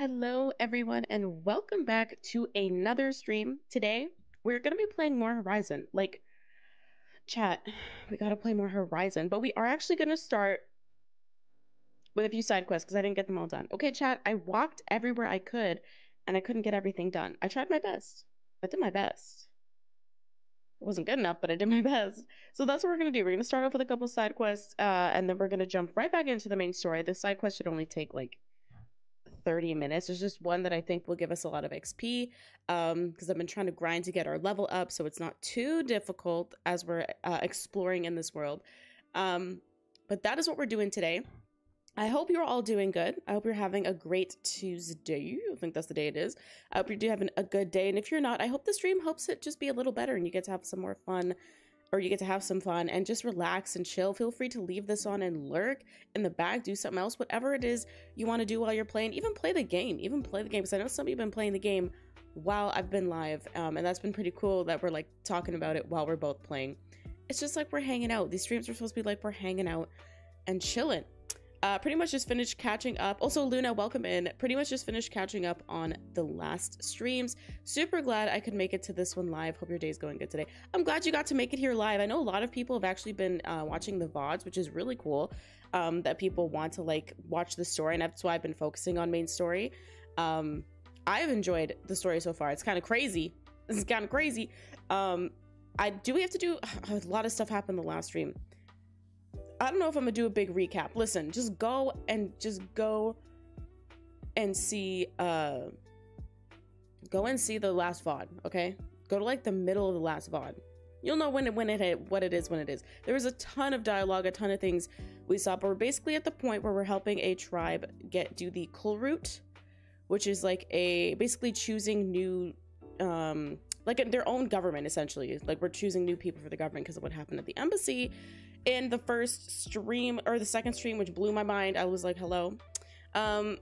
Hello, everyone, and welcome back to another stream. Today, we're going to be playing more Horizon. Like, chat, we got to play more Horizon, but we are actually going to start with a few side quests because I didn't get them all done. Okay, chat, I walked everywhere I could and I couldn't get everything done. I tried my best. I did my best. It wasn't good enough, but I did my best. So that's what we're going to do. We're going to start off with a couple side quests, uh, and then we're going to jump right back into the main story. The side quest should only take like 30 minutes. There's just one that I think will give us a lot of XP because um, I've been trying to grind to get our level up so it's not too difficult as we're uh, exploring in this world. Um, but that is what we're doing today. I hope you're all doing good. I hope you're having a great Tuesday. I think that's the day it is. I hope you're having a good day. And if you're not, I hope the stream helps it just be a little better and you get to have some more fun or you get to have some fun and just relax and chill. Feel free to leave this on and lurk in the back, do something else, whatever it is you want to do while you're playing. Even play the game. Even play the game. Because I know some of you have been playing the game while I've been live. Um, and that's been pretty cool that we're like talking about it while we're both playing. It's just like we're hanging out. These streams are supposed to be like we're hanging out and chilling uh, pretty much just finished catching up. Also, Luna, welcome in. Pretty much just finished catching up on the last streams. Super glad I could make it to this one live. Hope your day's going good today. I'm glad you got to make it here live. I know a lot of people have actually been uh, watching the VODs, which is really cool. Um, that people want to like watch the story, and that's why I've been focusing on main story. Um, I've enjoyed the story so far. It's kind of crazy. It's kind of crazy. Um, I do we have to do a lot of stuff happened the last stream. I don't know if I'm gonna do a big recap. Listen, just go and just go and see uh go and see the last VOD, okay? Go to like the middle of the last VOD. You'll know when it when it what it is when it is. There was a ton of dialogue, a ton of things we saw, but we're basically at the point where we're helping a tribe get do the Kulrut, which is like a basically choosing new um like their own government essentially. Like we're choosing new people for the government because of what happened at the embassy in the first stream or the second stream, which blew my mind. I was like, hello. Um,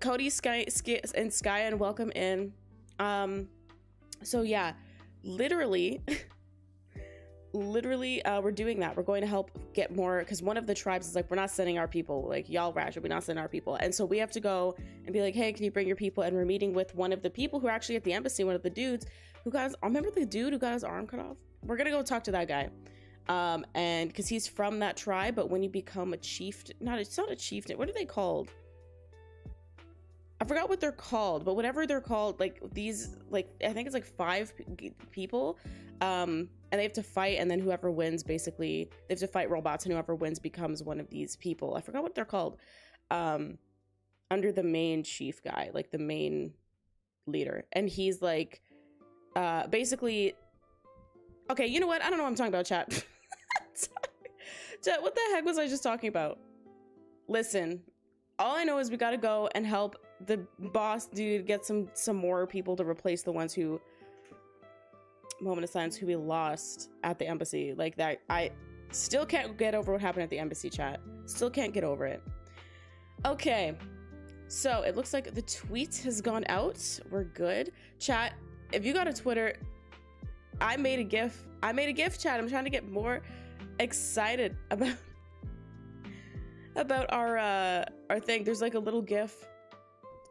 Cody, Sky, Sky and Sky, and welcome in. Um, so yeah, literally, literally, uh, we're doing that. We're going to help get more because one of the tribes is like, we're not sending our people. Like y'all ratchet, we're not sending our people, and so we have to go and be like, hey, can you bring your people? And we're meeting with one of the people who are actually at the embassy, one of the dudes who got. His, remember the dude who got his arm cut off? We're gonna go talk to that guy um, and because he's from that tribe, but when you become a chieftain, not it's not a chieftain. What are they called? I forgot what they're called, but whatever they're called, like these, like I think it's like five people, um, and they have to fight, and then whoever wins, basically, they have to fight robots, and whoever wins becomes one of these people. I forgot what they're called. Um, under the main chief guy, like the main leader, and he's like, uh, basically, okay, you know what? I don't know what I'm talking about, chat. what the heck was I just talking about? Listen, all I know is we gotta go and help the boss dude get some some more people to replace the ones who moment of silence who we lost at the embassy. Like that I still can't get over what happened at the embassy chat. Still can't get over it. Okay. So it looks like the tweet has gone out. We're good. Chat, if you got a Twitter, I made a GIF. I made a GIF chat. I'm trying to get more excited about about our uh our thing. There's like a little gif.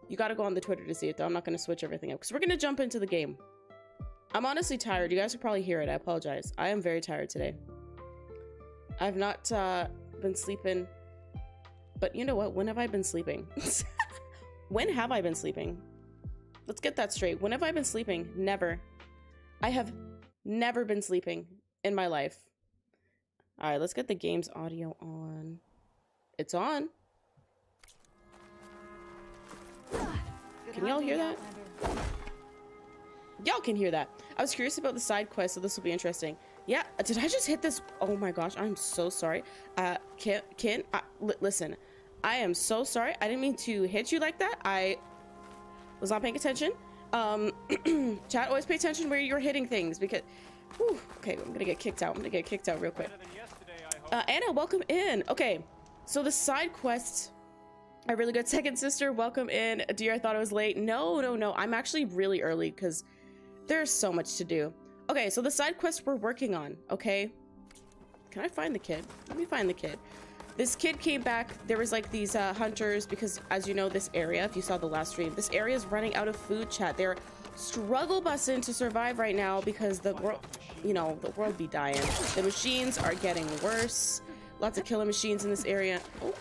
You gotta go on the Twitter to see it though. I'm not gonna switch everything up because we're gonna jump into the game. I'm honestly tired. You guys will probably hear it. I apologize. I am very tired today. I've not uh been sleeping. But you know what? When have I been sleeping? when have I been sleeping? Let's get that straight. When have I been sleeping? Never. I have never been sleeping in my life. All right, let's get the game's audio on. It's on. Can y'all hear that? Y'all can hear that. I was curious about the side quest, so this will be interesting. Yeah, did I just hit this? Oh my gosh, I'm so sorry. Uh, Ken, Ken, uh, listen, I am so sorry. I didn't mean to hit you like that. I was not paying attention. Um, chat, always pay attention where you're hitting things because, whew, okay, I'm gonna get kicked out. I'm gonna get kicked out real quick. Uh, Anna, welcome in. Okay, so the side quests are really good. Second sister, welcome in. Dear, I thought it was late. No, no, no. I'm actually really early because there's so much to do. Okay, so the side quest we're working on, okay? Can I find the kid? Let me find the kid. this kid came back. There was like these uh, hunters because, as you know, this area, if you saw the last stream, this area is running out of food. Chat. They're struggle busing to survive right now because the world, you know, the world be dying. The machines are getting worse. Lots of killer machines in this area. Oh,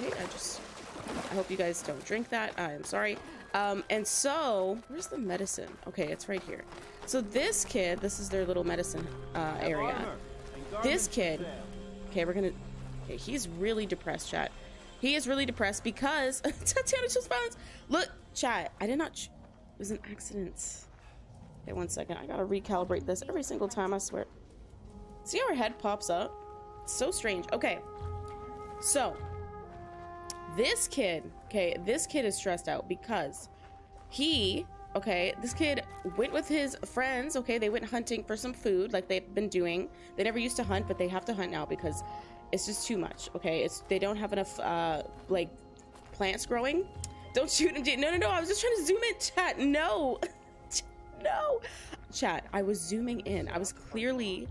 okay. I just. I hope you guys don't drink that. I am sorry. Um, and so, where's the medicine? Okay, it's right here. So this kid, this is their little medicine uh, area. This kid, okay, we're gonna, okay, he's really depressed, chat. He is really depressed because Tatiana just violence. Look, chat, I did not, it was an accident. Okay, one second, I gotta recalibrate this every single time, I swear. See how her head pops up? It's so strange. Okay, so this kid, okay, this kid is stressed out because he, okay, this kid went with his friends, okay, they went hunting for some food like they've been doing. They never used to hunt, but they have to hunt now because it's just too much, okay? It's they don't have enough uh like plants growing. Don't shoot him. No, no, no. I was just trying to zoom in, chat. No. no. Chat, I was zooming in. I was clearly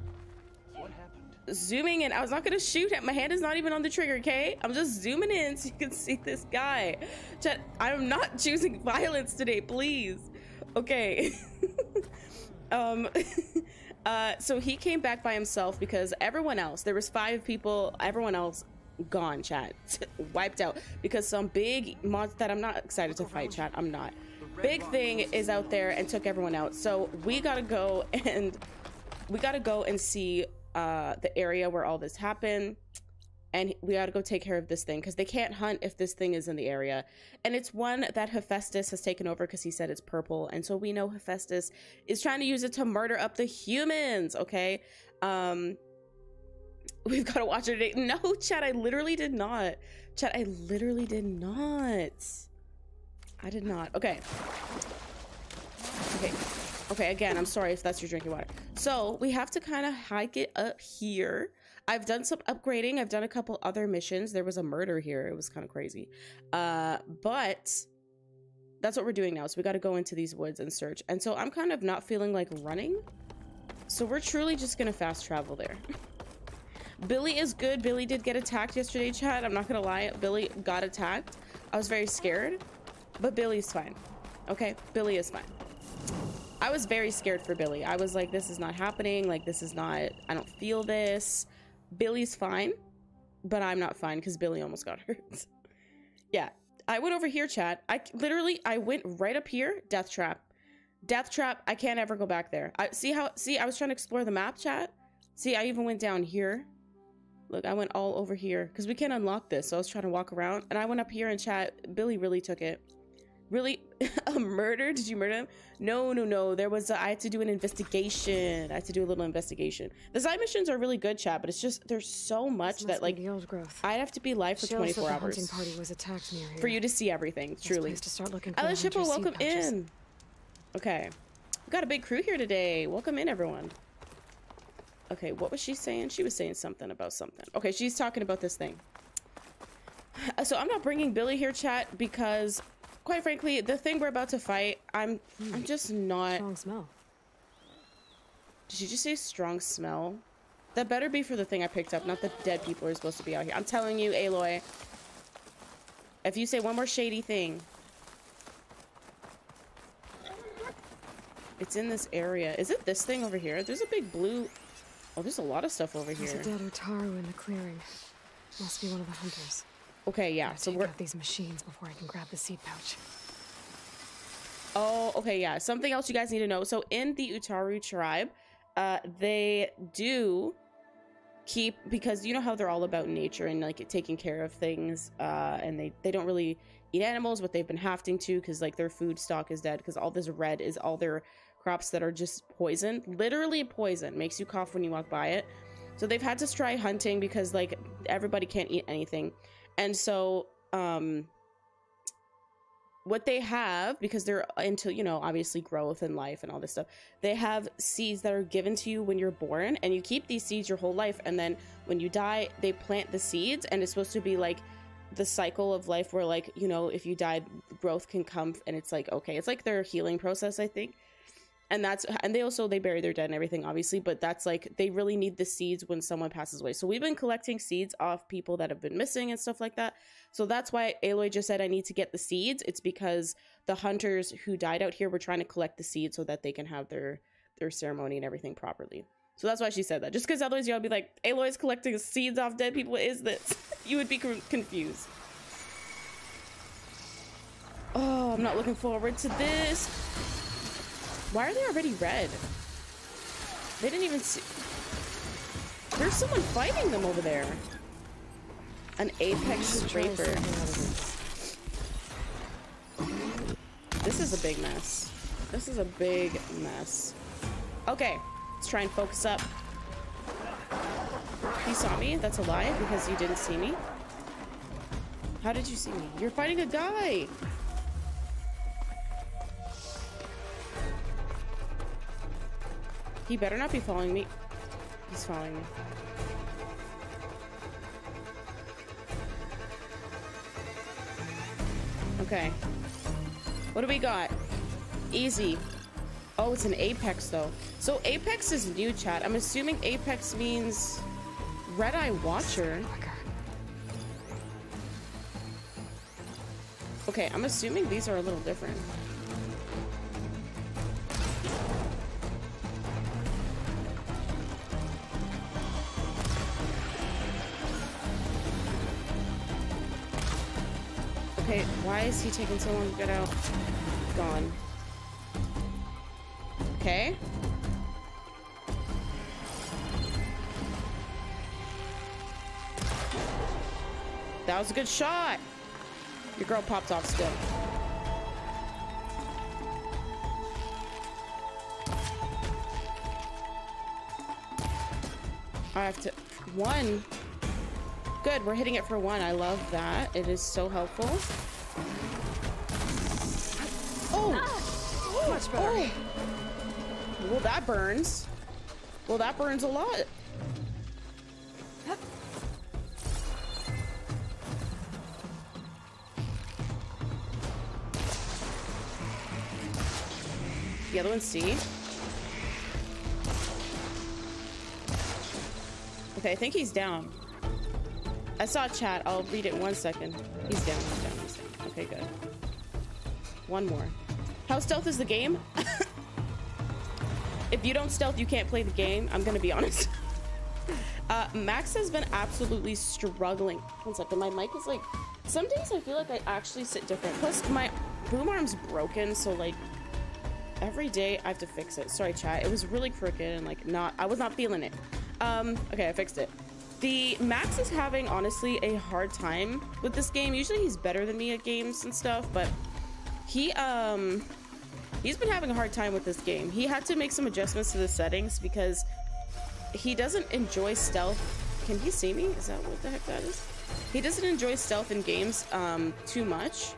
zooming in. I was not gonna shoot him. My hand is not even on the trigger, okay? I'm just zooming in so you can see this guy. Chat, I'm not choosing violence today, please. Okay. um uh so he came back by himself because everyone else, there was five people, everyone else gone, chat. Wiped out because some big monster that I'm not excited to fight, chat. I'm not. Big thing is out there and took everyone out. So we gotta go and we gotta go and see uh, the area where all this happened and we got to go take care of this thing because they can't hunt if this thing is in the area. And it's one that Hephaestus has taken over because he said it's purple. And so we know Hephaestus is trying to use it to murder up the humans, okay? Um, we've got to watch it today. No, Chad, I literally did not. Chad, I literally did not. I did not. Okay. Okay. Okay, again, I'm sorry if that's your drinking water. So we have to kind of hike it up here. I've done some upgrading. I've done a couple other missions. There was a murder here. It was kind of crazy. Uh, but that's what we're doing now. So we got to go into these woods and search. And so I'm kind of not feeling like running. So we're truly just going to fast travel there. Billy is good. Billy did get attacked yesterday, Chad. I'm not to lie. Billy got attacked. I was very scared, but Billy's fine. Okay, Billy is fine. I was very scared for Billy. I was like, this is not happening. Like, this is not, I don't feel this. Billy's fine, but I'm not fine because Billy almost got hurt. yeah, I went over here, chat. I literally, I went right up here, death trap. Death trap, I can't ever go back there. I See how, see, I was trying to explore the map, chat. See, I even went down here. Look, I went all over here because we can't unlock this. So I was trying to walk around and I went up here and chat. Billy really took it. Really? a murder? Did you murder him? No, no, no. There was, a, I had to do an investigation. I had to do a little investigation. The side missions are really good, chat, but it's just, there's so much that, like, the old growth. I'd have to be live for 24 the hours. party was attacked near here. For you to see everything, truly. to start looking for Alice the Shippo, hunter's welcome pouches. in. Okay. We got a big crew here today. Welcome in, everyone. Okay, what was she saying? She was saying something about something. Okay, she's talking about this thing. Uh, So I'm not bringing Billy here, chat, because quite frankly, the thing we're about to fight, I'm I'm just not. Strong smell. Did she just say strong smell? That better be for the thing I picked up, not the dead people are supposed to be out here. I'm telling you, Aloy. If you say one more shady thing. It's in this area. Is it this thing over here? There's a big blue... Oh, there's a lot of stuff over There's here. a dead Utaru in the clearing. Must be one of the hunters. Okay, yeah. So we're... out these machines before I can grab the seed pouch. Oh, okay, yeah. Something else you guys need to know. So in the Utaru tribe, uh, they do keep because you know how they're all about nature and like taking care of things, uh, and they they don't really eat animals, but they've been having to because like their food stock is dead because all this red is all their crops that are just poison, literally poison, makes you cough when you walk by it. So they've had to try hunting because like everybody can't eat anything, and so um what they have because they're into you know obviously growth and life and all this stuff they have seeds that are given to you when you're born and you keep these seeds your whole life and then when you die they plant the seeds and it's supposed to be like the cycle of life where like you know if you died growth can come and it's like okay it's like their healing process i think and that's and they also they bury their dead and everything obviously but that's like they really need the seeds when someone passes away. So we've been collecting seeds off people that have been missing and stuff like that. So that's why aloy just said i need to get the seeds. It's because the hunters who died out here were trying to collect the seeds so that they can have their their ceremony and everything properly. So that's why she said that. Just because otherwise y'all be like aloy's collecting seeds off dead people. What is this? You would be con- confused. Oh i'm not looking forward to this why are they already red? They didn't even see. There's someone fighting them over there. An apex scraper. This is a big mess. This is a big mess. Okay, let's try and focus up. You saw me? That's a lie because you didn't see me. How did you see me? You're fighting a guy. He better not be following me. He's following me. Okay. What do we got? Easy. Oh, it's an Apex though. So Apex is new chat. I'm assuming Apex means Red Eye Watcher. Okay, I'm assuming these are a little different. Why is he taking so long to get out? Gone. Okay. That was a good shot. Your girl popped off still. I have to... One. Good, we're hitting it for one. I love that. It is so helpful. Oh. Ah, oh! Much better. Oh! Well, that burns. Well, that burns a lot. The other one's C. Okay, I think he's down. I saw chat. I'll read it in one second. He's down, he's down, he's down. Okay, good. One more. How stealth is the game? if you don't stealth, you can't play the game. I'm gonna be honest. uh, Max has been absolutely struggling. One second, my mic is like... Some days I feel like I actually sit different. Plus, my boom arm's broken, so like... Every day I have to fix it. Sorry, chat. It was really crooked and like not... I was not feeling it. Um, okay, I fixed it. The Max is having, honestly, a hard time with this game. Usually he's better than me at games and stuff, but he, um... He's been having a hard time with this game. He had to make some adjustments to the settings because he doesn't enjoy stealth. Can he see me? Is that what the heck that is? He doesn't enjoy stealth in games um, too much.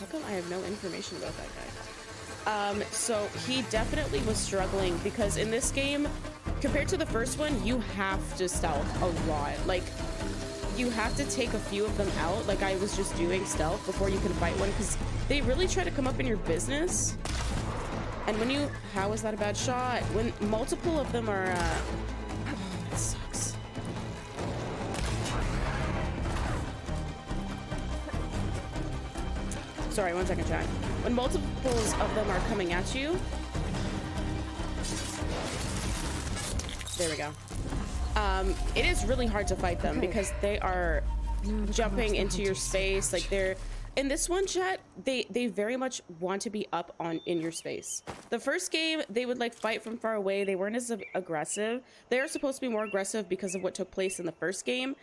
How come I have no information about that guy? Um, so he definitely was struggling because in this game, compared to the first one, you have to stealth a lot. Like, you have to take a few of them out, like I was just doing stealth before you can fight one, because they really try to come up in your business. And when you, how is that a bad shot? When multiple of them are, uh, sucks. Sorry, one second, chat. When multiples of them are coming at you, there we go. Um, it is really hard to fight them Okay. because they are jumping into your space. Like they're in this one chat, they they very much want to be up on in your space. The first game, they would like fight from far away. They weren't as aggressive. They are supposed to be more aggressive because of what took place in the first game.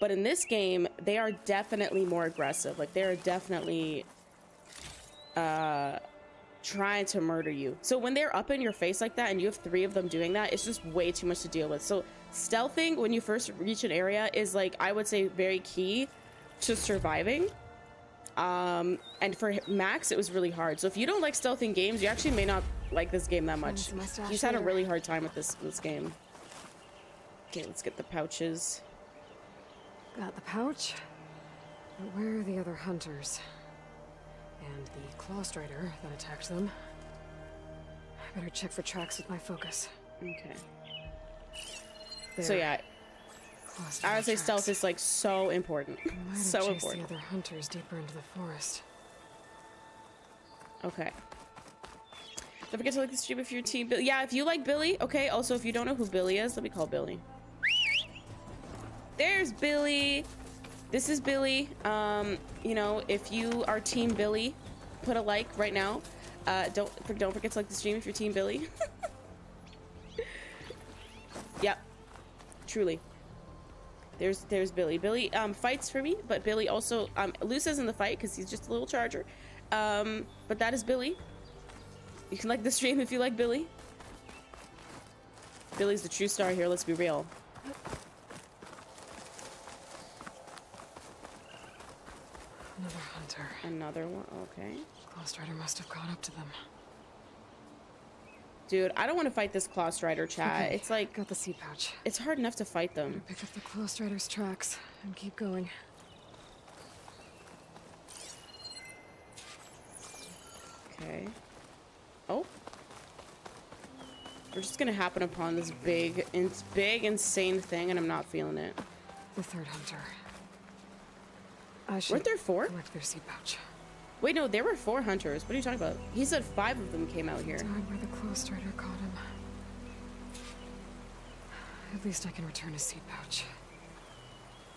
But in this game, they are definitely more aggressive. Like they are definitely uh trying to murder you. So when they're up in your face like that and you have three of them doing that, it's just way too much to deal with. So stealthing when you first reach an area is like I would say very key to surviving. Um, and for Max, it was really hard. So if you don't like stealthing games, you actually may not like this game that much. He's had a really hard time with this this game. Okay, let's get the pouches. Got the pouch. But where are the other hunters? And the claw strider that attacked them? I better check for tracks with my focus. Okay. There. So yeah, I would say stealth is like so important. So important. the other hunters deeper into the forest. Okay. Don't forget to like the stream if you're team Billy. Yeah, if you like Billy. Okay. Also, if you don't know who Billy is, let me call Billy. There's Billy. This is Billy. Um, you know, if you are team Billy, put a like right now. Uh, don't don't forget to like the stream if you're team Billy. yep. Truly. There's there's Billy. Billy um fights for me, but Billy also um loses in the fight because he's just a little charger. Um, but that is Billy. You can like the stream if you like Billy. Billy's the true star here, let's be real. Another hunter. Another one, okay. Claw Strider must have caught up to them. Dude, I don't want to fight this Claw Strider chat. Okay, It's like, got the seed pouch. it's hard enough to fight them. Pick up the Claw Strider's tracks and keep going. Okay. Oh. We're just gonna happen upon this big, big, insane thing, and I'm not feeling it. The third hunter. I should Weren't there four? collect their seed pouch. Wait, no, there were four hunters. What are you talking about? He said five of them came out here. Darn where the Claw Strider caught him. At least I can return his seed pouch.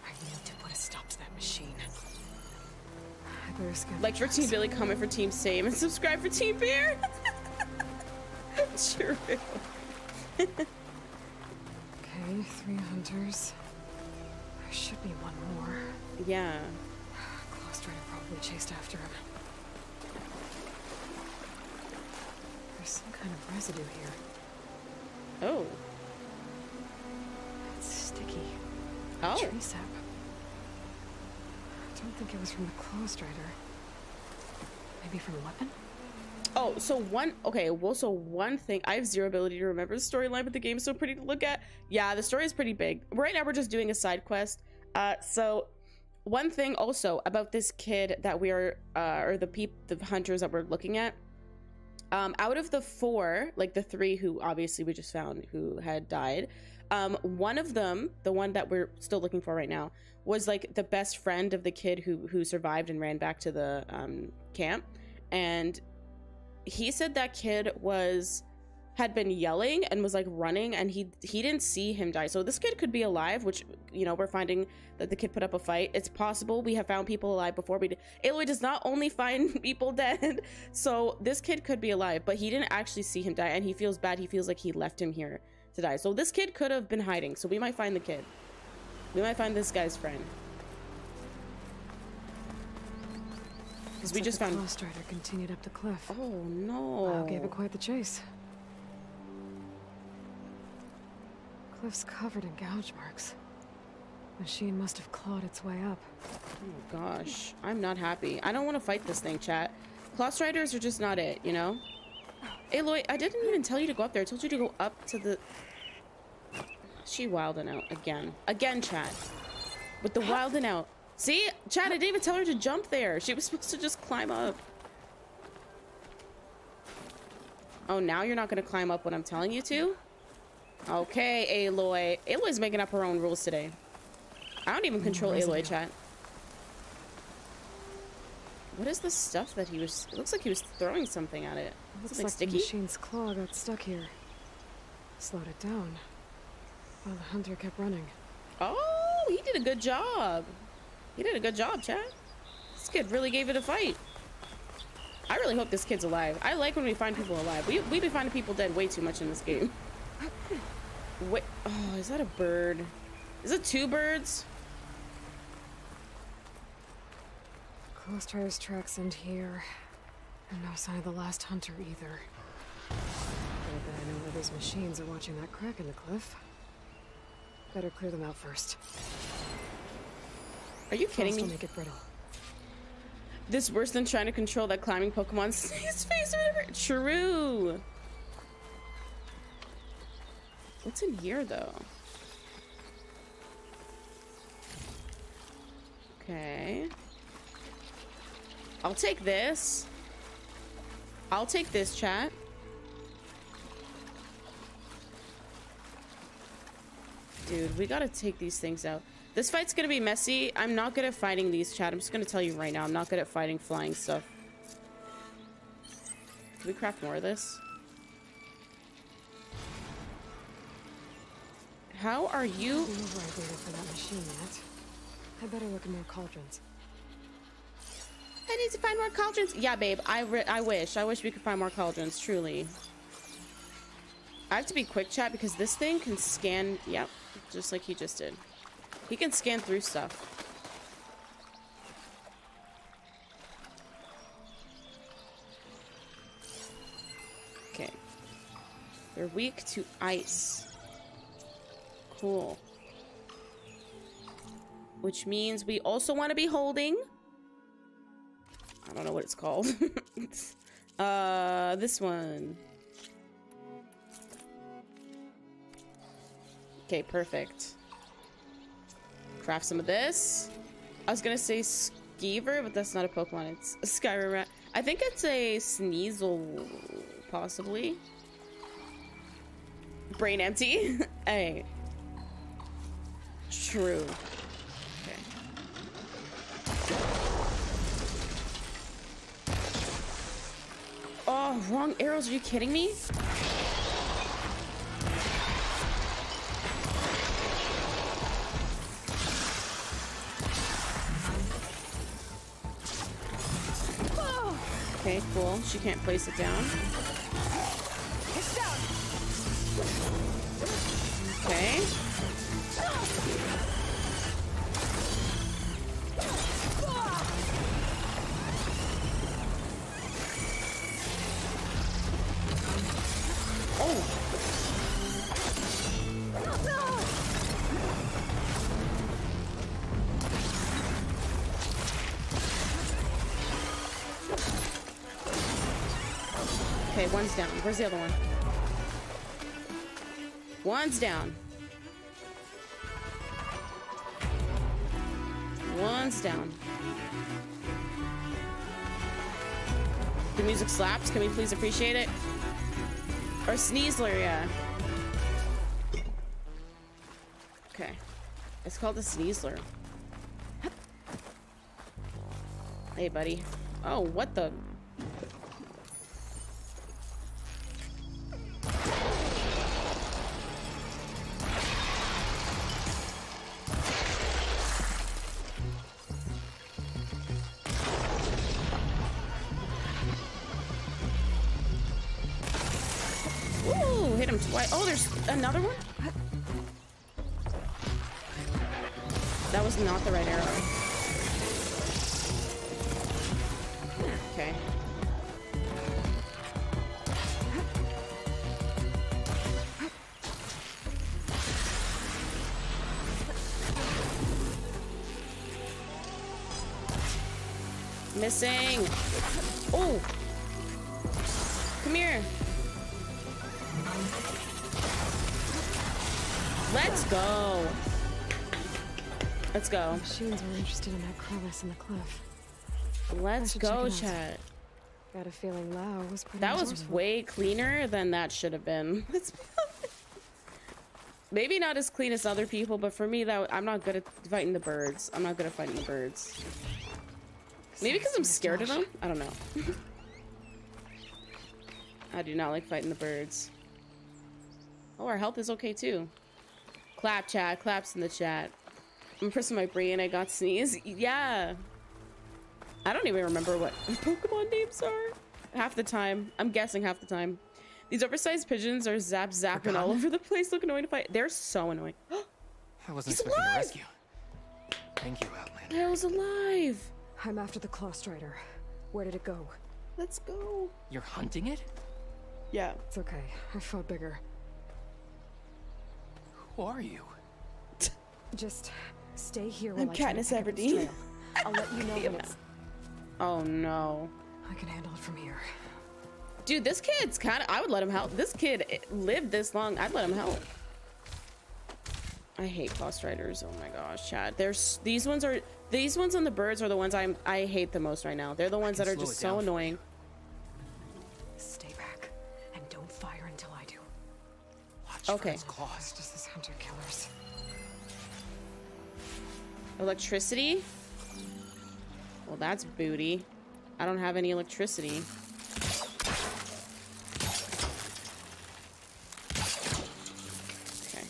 I need to put a stop to that machine. I better scan Like for. Team Billy, comment for Team Same, and subscribe for Team Bear. True. Okay, three hunters. There should be one more. Yeah. Probably chased after him. There's some kind of residue here. Oh. It's sticky. Oh. Tree sap. I don't think it was from the Claw Strider. Maybe from a weapon? Oh, so one. Okay, well, so one thing. I have zero ability to remember the storyline, but the game is so pretty to look at. Yeah, the story is pretty big. Right now, we're just doing a side quest. Uh, so one thing also about this kid that we are, uh, or the peop, the hunters that we're looking at. Um, out of the four, like the three who obviously we just found who had died, um, one of them, the one that we're still looking for right now, was like the best friend of the kid who who survived and ran back to the um, camp, and he said that kid was had been yelling and was like running and he he didn't see him die. So this kid could be alive which you know we're finding that the kid put up a fight. It's possible we have found people alive before we aloy does not only find people dead. So this kid could be alive but he didn't actually see him die and he feels bad. He feels like he left him here to die. So this kid could have been hiding. So we might find the kid. We might find this guy's friend. Because we Looks just like found Rider continued up the cliff. oh no. Wow, gave it quite the chase. Cliff's covered in gouge marks. Machine must have clawed its way up. Oh gosh, I'm not happy. I don't want to fight this thing, chat. Claw Striders are just not it, you know? Aloy, I didn't even tell you to go up there. I told you to go up to the... She wilding out again. Again, chat. With the wilding out. See? Chat, I didn't even tell her to jump there. She was supposed to just climb up. Oh, now you're not going to climb up when I'm telling you to? Okay, Aloy. Aloy's making up her own rules today. I don't even control. Aloy, chat. What is the stuff that he was... It looks like he was throwing something at it. Looks Something like sticky? the machine's claw got stuck here. Slowed it down. While the hunter kept running. Oh, he did a good job. He did a good job, chat. This kid really gave it a fight. I really hope this kid's alive. I like when we find people alive. We, we be finding people dead way too much in this game. Wait, oh, is that a bird? Is it two birds? Claw Strider's tracks end here. And no sign of the last hunter either. I bet I know where those machines are watching that crack in the cliff. Better clear them out first. Are you kidding Frost me? make it brittle. This worse than trying to control that climbing Pokemon's his face or whatever. True. What's in here, though? Okay. I'll take this. I'll take this, chat. Dude, we gotta take these things out. This fight's gonna be messy. I'm not good at fighting these, Chad. I'm just gonna tell you right now. I'm not good at fighting flying stuff. Can we craft more of this? How are you? I where I waited for that machine. I better look at more cauldrons. I need to find more cauldrons. Yeah, babe. I, I wish. I wish we could find more cauldrons. Truly. I have to be quick, chat, because this thing can scan. Yep, just like he just did. He can scan through stuff. Okay. They're weak to ice. Cool. Which means we also want to be holding. I don't know what it's called. uh, this one. Okay, perfect. Craft some of this. I was gonna say Skeever, but that's not a Pokemon. It's a Skyrim rat. I think it's a Sneasel, possibly. Brain empty. hey. True. Okay. Oh, wrong arrows. Are you kidding me? Okay, cool. She can't place it down. Okay, The other one? One's down. One's down. The music slaps. Can we please appreciate it? Or Sneasler, yeah. Okay. It's called the Sneasler. Hey, buddy. Oh, what the? Twice. Oh, there's another one? That was not the right arrow. Let's go. Machines were interested in that crevice in the cliff. Let's go, chat. Got a feeling Lao was pretty That was resourceful. way cleaner than that should have been. Maybe not as clean as other people, but for me, that I'm not good at fighting the birds. I'm not good at fighting the birds. Maybe because I'm scared of them. I don't know. I do not like fighting the birds. Oh, our health is okay too. Clap chat, claps in the chat. I'm pressing my brain. I got sneeze. Yeah. I don't even remember what Pokemon names are. Half the time. I'm guessing half the time. These oversized pigeons are zap zapping all over the place, look annoying to fight. They're so annoying. I wasn't He's expecting alive! a rescue. Thank you, Outlander. Hell's alive. I'm after the Claw Strider. Where did it go? Let's go. You're hunting it? Yeah. It's okay. I fought bigger. Who are you? Just stay here while I'm I try Katniss pick up its Everdeen. I'll let you know when it's. Oh no. I can handle it from here. Dude, this kid's kind of. I would let him help. This kid lived this long. I'd let him help. I hate claw striders. Oh my gosh, Chad. There's these ones are these ones on the birds are the ones I'm I hate the most right now. They're the ones that are just so annoying. Stay back and don't fire until I do. Watch Okay. Electricity? Well, that's booty. I don't have any electricity. Okay.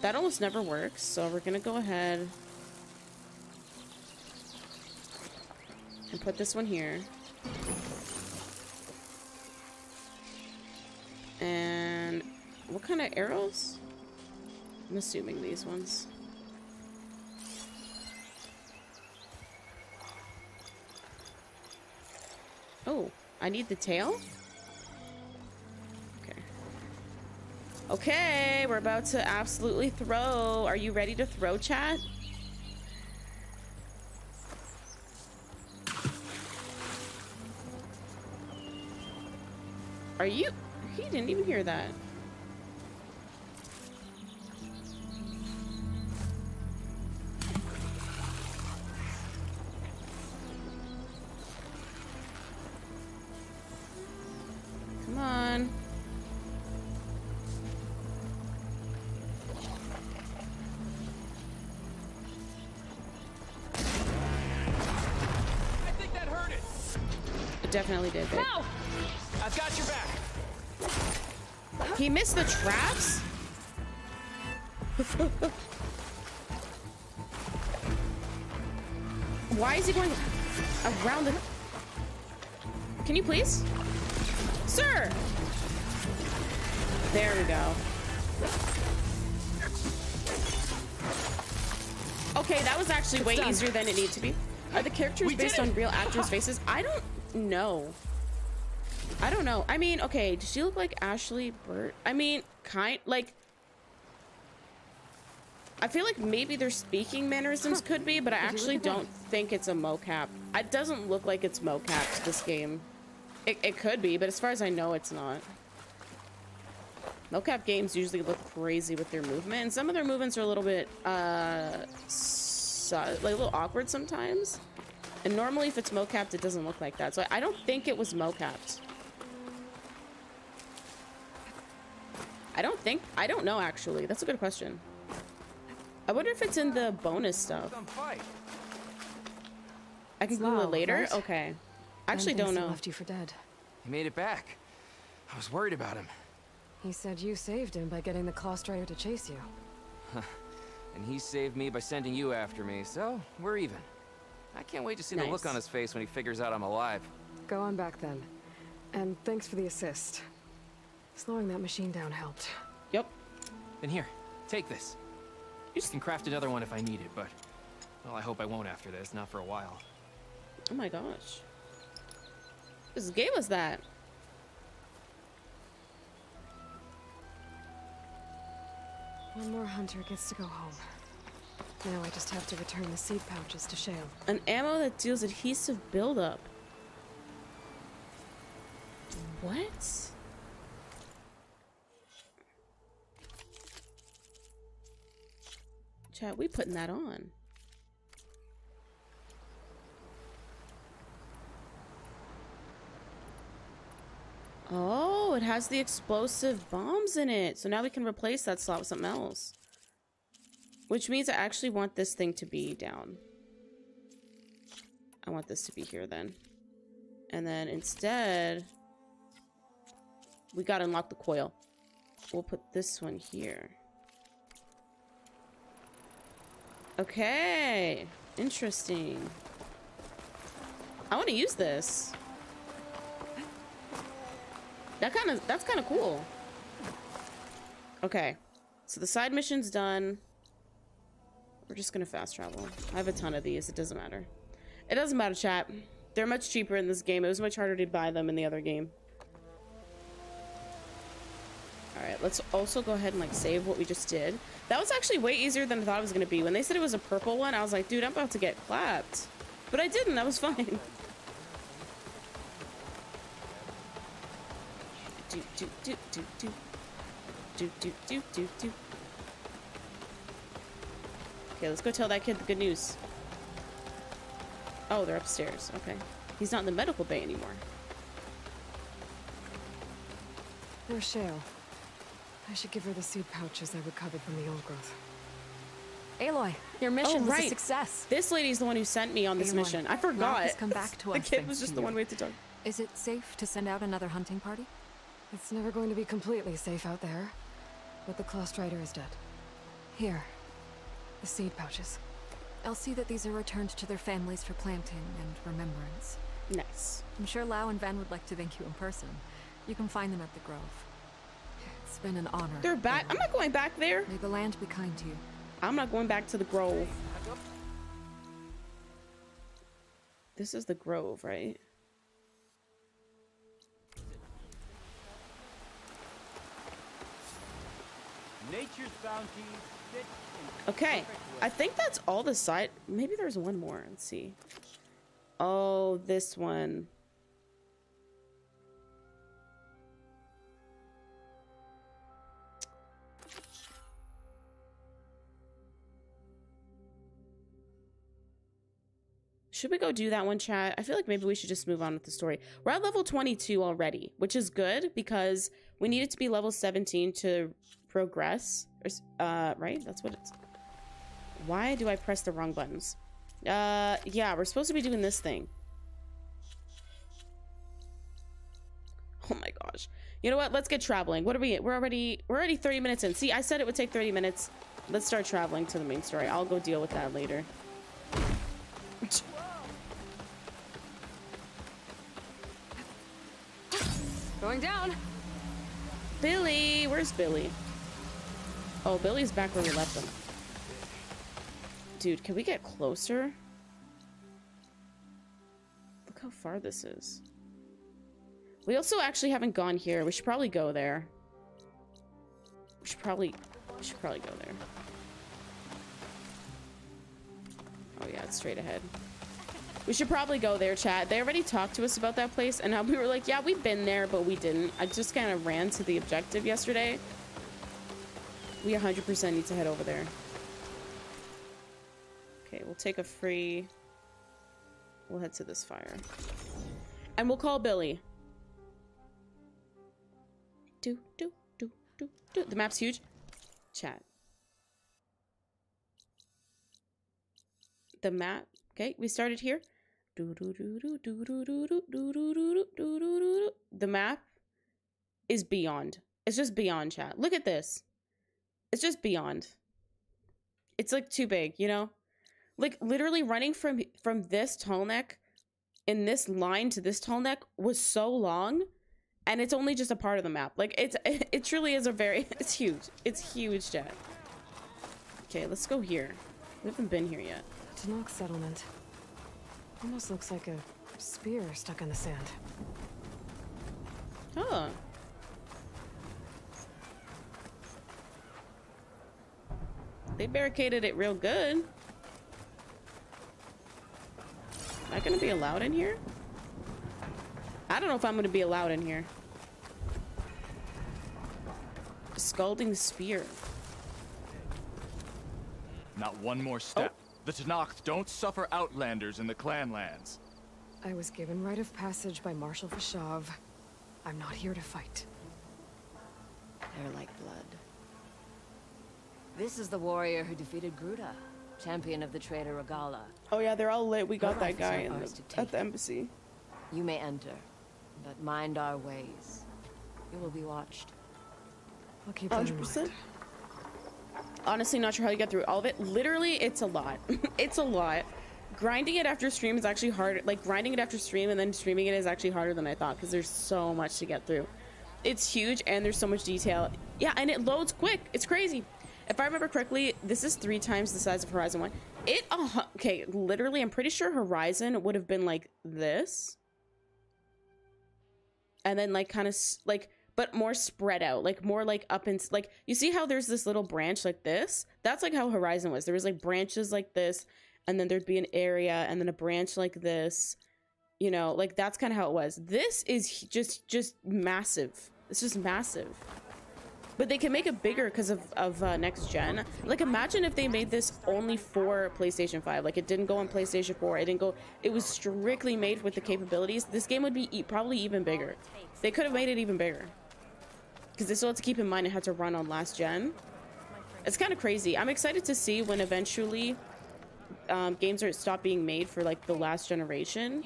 That almost never works, so we're gonna go ahead and put this one here. And what kind of arrows? I'm assuming these ones. Oh, I need the tail? Okay. Okay, we're about to absolutely throw. Are you ready to throw, chat? Are you? He didn't even hear that. Definitely did. No! I've got your back. He missed the traps? Why is he going around the... Can you please? Sir! There we go. Okay, that was actually way done. easier than it needed to be. Are the characters We based on real actors' faces? I don't know. I don't know. I mean, okay, does she look like Ashly Burch? I mean, kind like I feel like maybe their speaking mannerisms could be, but I Would you look actually don't think it's a mocap. It doesn't look like it's mocapped this game. It, it could be, but as far as I know, it's not. Mocap games usually look crazy with their movement, and some of their movements are a little bit, uh, su- like a little awkward sometimes. And normally, if it's mocapped, it doesn't look like that. So I don't think it was mocapped. I don't think, I don't know actually. That's a good question. I wonder if it's in the bonus stuff. I can Google it Slow, later. right? Okay. I actually don't know. left you for dead. He made it back. I was worried about him. He said you saved him by getting the Claw Strider to chase you. And he saved me by sending you after me, so we're even. I can't wait to see the look on his face when he figures out I'm alive. Go on back then. And thanks for the assist. Slowing that machine down helped. Yep. Then here, take this. You can craft another one if I need it, but... Well, I hope I won't after this, not for a while. Oh my gosh. This gave us that. One more hunter gets to go home. Now I just have to return the seed pouches to Shale. An ammo that deals adhesive buildup. What? Chat, we putting that on. Oh, it has the explosive bombs in it. So now we can replace that slot with something else. Which means I actually want this thing to be down. I want this to be here then. And then instead, we gotta unlock the coil. We'll put this one here. Okay, interesting. I want to use this. That kind of that's kind of cool. Okay, so the side mission's done. We're just gonna fast travel. I have a ton of these. It doesn't matter. It doesn't matter, chat. They're much cheaper in this game. It was much harder to buy them in the other game. Alright, let's also go ahead and like save what we just did. That was actually way easier than I thought it was gonna be. When they said it was a purple one, I was like, dude, I'm about to get clapped. But I didn't, that was fine. Do do do do do do do do do do. Okay, let's go tell that kid the good news. Oh, they're upstairs. Okay. He's not in the medical bay anymore. Rochelle. I should give her the seed pouches I recovered from the old growth. Aloy, your oh, mission Oh, was a success. This lady's the one who sent me on this Aloy, mission. I forgot. has come back to the us kid was just the you. one we had to talk. Is it safe to send out another hunting party? It's never going to be completely safe out there. But the Claw Strider is dead. Here. The seed pouches. I'll see that these are returned to their families for planting and remembrance. Nice. I'm sure Lau and Van would like to thank you in person. You can find them at the Grove. It's been an honor. They're back. I'm not going back there. May the land be kind to you. I'm not going back to the Grove. This is the Grove, right? Nature's bounty fits in Okay. I think that's all the side. Maybe there's one more. Let's see. Oh, this one. Should we go do that one, chat? I feel like maybe we should just move on with the story. We're at level 22 already, which is good because we need it to be level 17 to progress. Uh, right? That's what it's... Why do I press the wrong buttons? Uh, yeah, we're supposed to be doing this thing. Oh my gosh. You know what? Let's get traveling. What are we? We're already we're already 30 minutes in. See, I said it would take 30 minutes. Let's start traveling to the main story. I'll go deal with that later. Going down! Billy, where's Billy? Oh, Billy's back where we left him. Dude, can we get closer? Look how far this is. We also actually haven't gone here. We should probably go there. We should probably we should probably go there. Oh yeah, it's straight ahead. We should probably go there, chat. They already talked to us about that place, and we were like, yeah, we've been there, but we didn't. I just kind of ran to the objective yesterday. We 100% need to head over there. Okay, we'll take a free... We'll head to this fire. And we'll call Billy. Do, do, do, do, do. The map's huge. Chat. The map. Okay, we started here. Do, do, do, do, do, do, do, do, do, do, do, do, do, do. The map is beyond. It's just beyond chat. Look at this. It's just beyond. It's like too big, you know? Like literally running from from this tall neck in this line to this tall neck was so long and it's only just a part of the map. Like it's it truly is a very it's huge. It's huge, chat. Okay, let's go here. We haven't been here yet. Tenakth settlement. Almost looks like a spear stuck in the sand. Huh. They barricaded it real good. Am I gonna be allowed in here? I don't know if I'm gonna be allowed in here. Scalding spear. Not one more step. Oh. The Tenakth don't suffer outlanders in the clanlands. I was given rite of passage by Marshal Vashav. I'm not here to fight. They're like blood. This is the warrior who defeated Grudda, champion of the trader Regalla. Oh yeah, they're all lit. We got that guy the, at the embassy. You may enter, but mind our ways. You will be watched. I'll keep that in Hundred mind. percent. Honestly, not sure how you get through all of it. Literally, it's a lot. it's a lot. Grinding it after stream is actually harder. Like grinding it after stream and then streaming it is actually harder than I thought because there's so much to get through. It's huge and there's so much detail. Yeah, and it loads quick. It's crazy. If I remember correctly, this is three times the size of Horizon One. It uh, okay. Literally, I'm pretty sure Horizon would have been like this, and then like kind of like but more spread out like more like up and like you see how there's this little branch like this? That's like how horizon was. There was like branches like this and then there'd be an area and then a branch like this you know like that's kind of how it was. This is just just massive. It's just massive but they can make it bigger because of, of uh, next gen. Like imagine if they made this only for playstation 5 like it didn't go on playstation 4 it didn't go it was strictly made with the capabilities. This game would be e- probably even bigger. They could have made it even bigger. Because they still have to keep in mind it had to run on last gen. It's kind of crazy. I'm excited to see when eventually um, games are stop being made for like the last generation.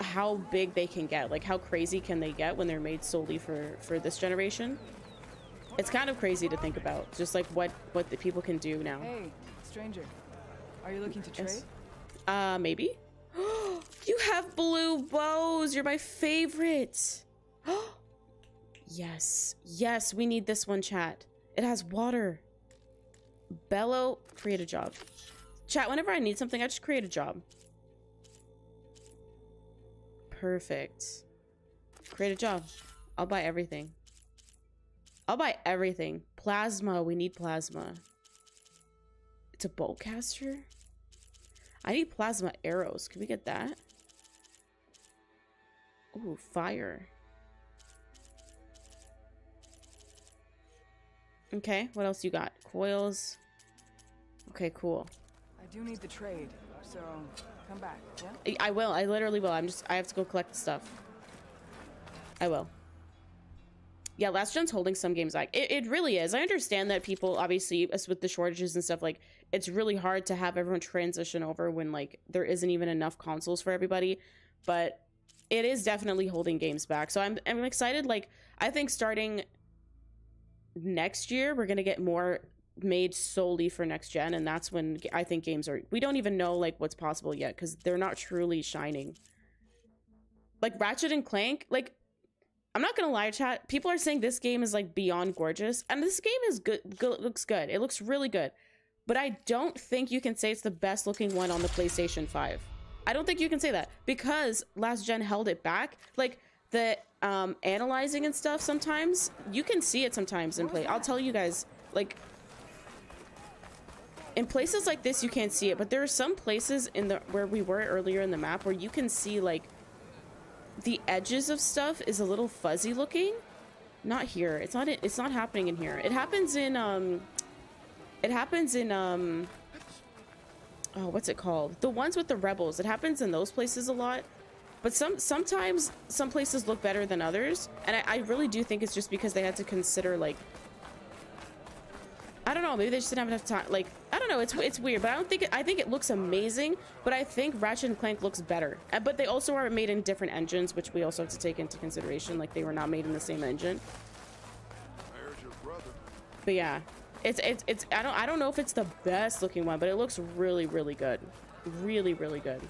How big they can get, like how crazy can they get when they're made solely for for this generation? It's kind of crazy to think about, just like what what the people can do now. Hey, stranger. Are you looking to trade? Yes. Uh, maybe. you have blue bows. You're my favorite. yes, yes, we need this one, chat. It has water. Bellow, create a job. Chat, whenever I need something, I just create a job. Perfect. Create a job. I'll buy everything. I'll buy everything. Plasma. We need plasma. It's a bowcaster? I need plasma arrows. Can we get that? Ooh, fire. Okay, what else you got? Coils. Okay, cool. I do need the trade, so come back, yeah? I I will. I literally will. I'm just. I have to go collect the stuff. I will. Yeah, last gen's holding some games back. It, it really is. I understand that people, obviously, as with the shortages and stuff, like it's really hard to have everyone transition over when like there isn't even enough consoles for everybody. But it is definitely holding games back. So I'm I'm excited. Like I think starting next year, we're gonna get more made solely for next gen, and that's when I think games are. We don't even know like what's possible yet because they're not truly shining. Like Ratchet and Clank, like I'm not gonna lie, chat. People are saying this game is like beyond gorgeous, and this game is good. good looks good. It looks really good, but I don't think you can say it's the best looking one on the PlayStation 5. I don't think you can say that because last gen held it back. Like the um, anti-aliasing and stuff. Sometimes you can see it sometimes in play. I'll tell you guys, like in places like this, you can't see it, but there are some places in the where we were earlier in the map where you can see like the edges of stuff is a little fuzzy looking. Not here. It's not. It's not happening in here. It happens in um. It happens in um. Oh, what's it called? The ones with the rebels. It happens in those places a lot. But some sometimes some places look better than others, and I, I really do think it's just because they had to consider like I don't know. Maybe they just didn't have enough time. Like, I don't know. It's it's weird, but I don't think it, I think it looks amazing. But I think Ratchet and Clank looks better. Uh, but they also are made in different engines, which we also have to take into consideration. Like, they were not made in the same engine. But yeah, it's it's it's. I don't I don't know if it's the best looking one, but it looks really really good, really really good.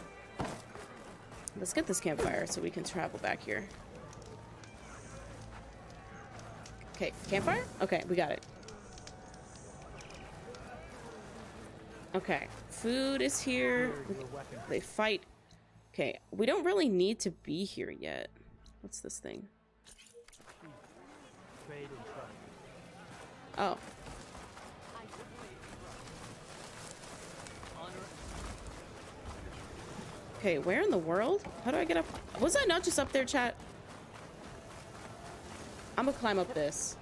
Let's get this campfire so we can travel back here. Okay, campfire? Okay, we got it. Okay, food is here. They fight. Okay, we don't really need to be here yet. What's this thing? Oh. Okay, where in the world? How do I get up? Was I not just up there, chat? I'm gonna climb up this.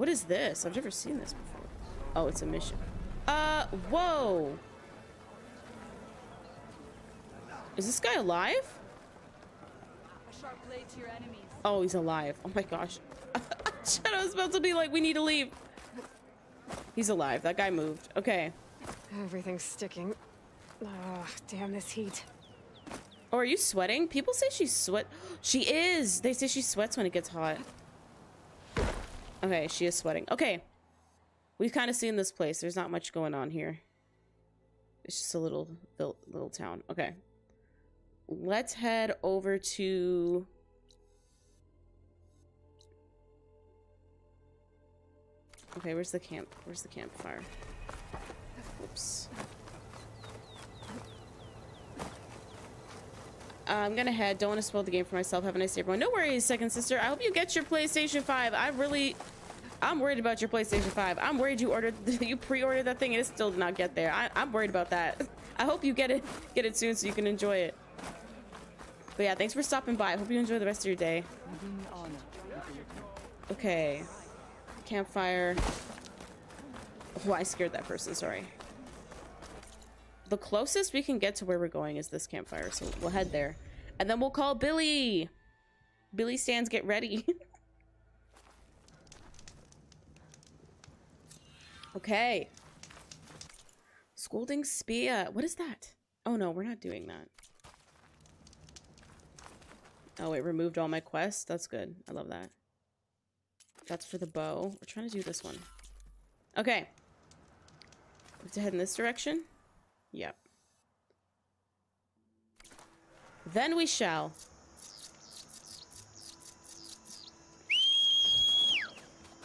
What is this? I've never seen this before. Oh, it's a mission. Uh, whoa. Is this guy alive? Oh, he's alive. Oh my gosh. I was about to be like, we need to leave. He's alive. That guy moved. Okay. Everything's sticking. Oh, damn this heat. Oh, are you sweating? People say she's sweat. She is. They say she sweats when it gets hot. Okay, she is sweating. Okay. We've kind of seen this place. There's not much going on here. It's just a little little town. Okay. Let's head over to Okay, where's the camp? Where's the campfire? Oops. I'm gonna head. Don't want to spoil the game for myself. Have a nice day, everyone. No worries, second sister. I hope you get your PlayStation 5. I really, I'm worried about your PlayStation 5. I'm worried you ordered, you pre-ordered that thing and it still did not get there. I, I'm worried about that. I hope you get it, get it soon so you can enjoy it. But yeah, thanks for stopping by. I hope you enjoy the rest of your day. Okay. Campfire. Oh, I scared that person. Sorry the closest we can get to where we're going is this campfire, so we'll head there. And then we'll call Billy. Billy stands, get ready. okay. Scalding spear. What is that? Oh no, we're not doing that. Oh, it removed all my quests. That's good. I love that. That's for the bow. We're trying to do this one. Okay. We have to head in this direction? Yep. Then we shall.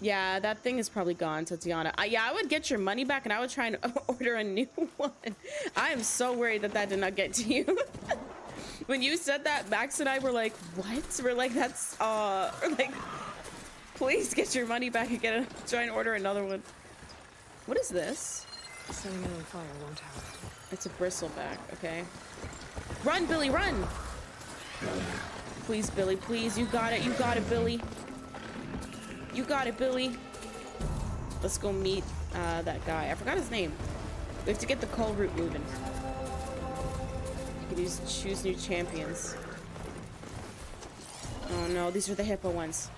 Yeah, that thing is probably gone, Tatiana. I, yeah, I would get your money back and I would try and order a new one. I am so worried that that did not get to you. when you said that, Max and I were like, what? We're like, that's, uh, like, please get your money back and get a, try and order another one. What is this? Setting it on fire won't help. It's a bristleback, okay. Run, Billy, run! Please, Billy, please. You got it, you got it, Billy. You got it, Billy. Let's go meet uh, that guy. I forgot his name. We have to get the call route moving. You can use choose new champions. Oh no, these are the hippo ones.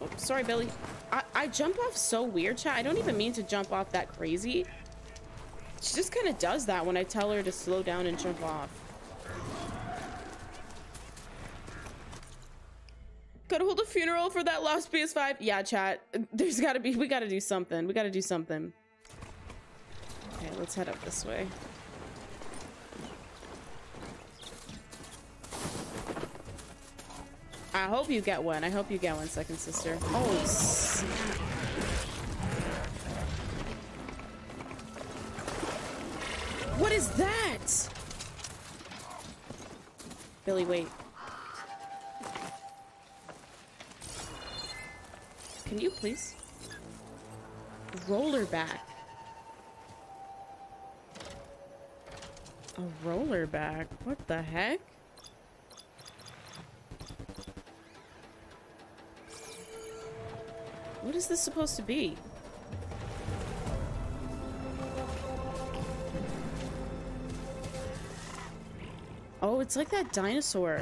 Oh, sorry, Billy. I, I jump off so weird, chat. I don't even mean to jump off that crazy. She just kind of does that when I tell her to slow down and jump off. Gotta hold a funeral for that lost PS5. Yeah, chat. There's gotta be, we gotta do something. We gotta do something. Okay, let's head up this way. I hope you get one. I hope you get one, second sister. Oh. What is that? Billy, wait. Can you please? Rollerback. A Rollerback? What the heck? What is this supposed to be? Oh, it's like that dinosaur.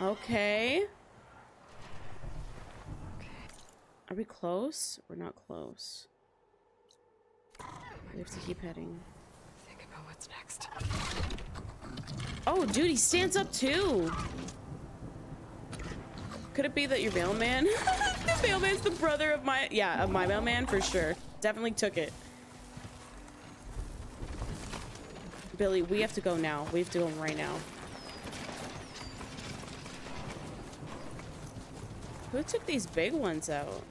Okay. Are we close? We're not close. We have to keep heading. Think about what's next. Oh, dude, he stands up too. Could it be that your mailman? the mailman's the brother of my, yeah, of my mailman for sure. Definitely took it. Billy, we have to go now. We have to go right now. Who took these big ones out?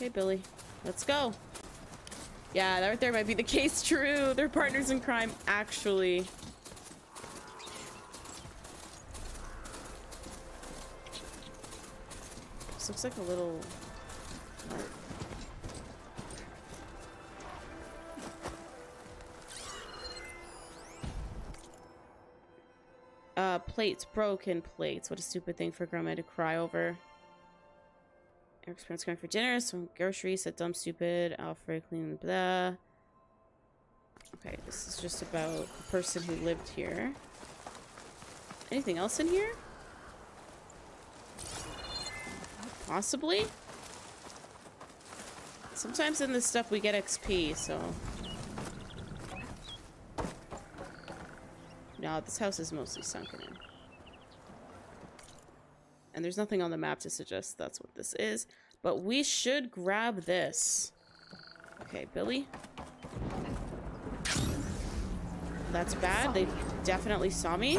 Okay, Billy. Let's go. Yeah, that right there might be the case. True. They're partners in crime, actually. This looks like a little... Uh, plates. Broken plates. What a stupid thing for grandma to cry over. Eric's parents going for dinner, some groceries, said dumb stupid, Alfred clean blah. Okay, this is just about the person who lived here. Anything else in here? Possibly? Sometimes in this stuff we get XP, so... No, this house is mostly sunken in. And there's nothing on the map to suggest that's what this is. But we should grab this. Okay, Billy. That's bad. They definitely saw me.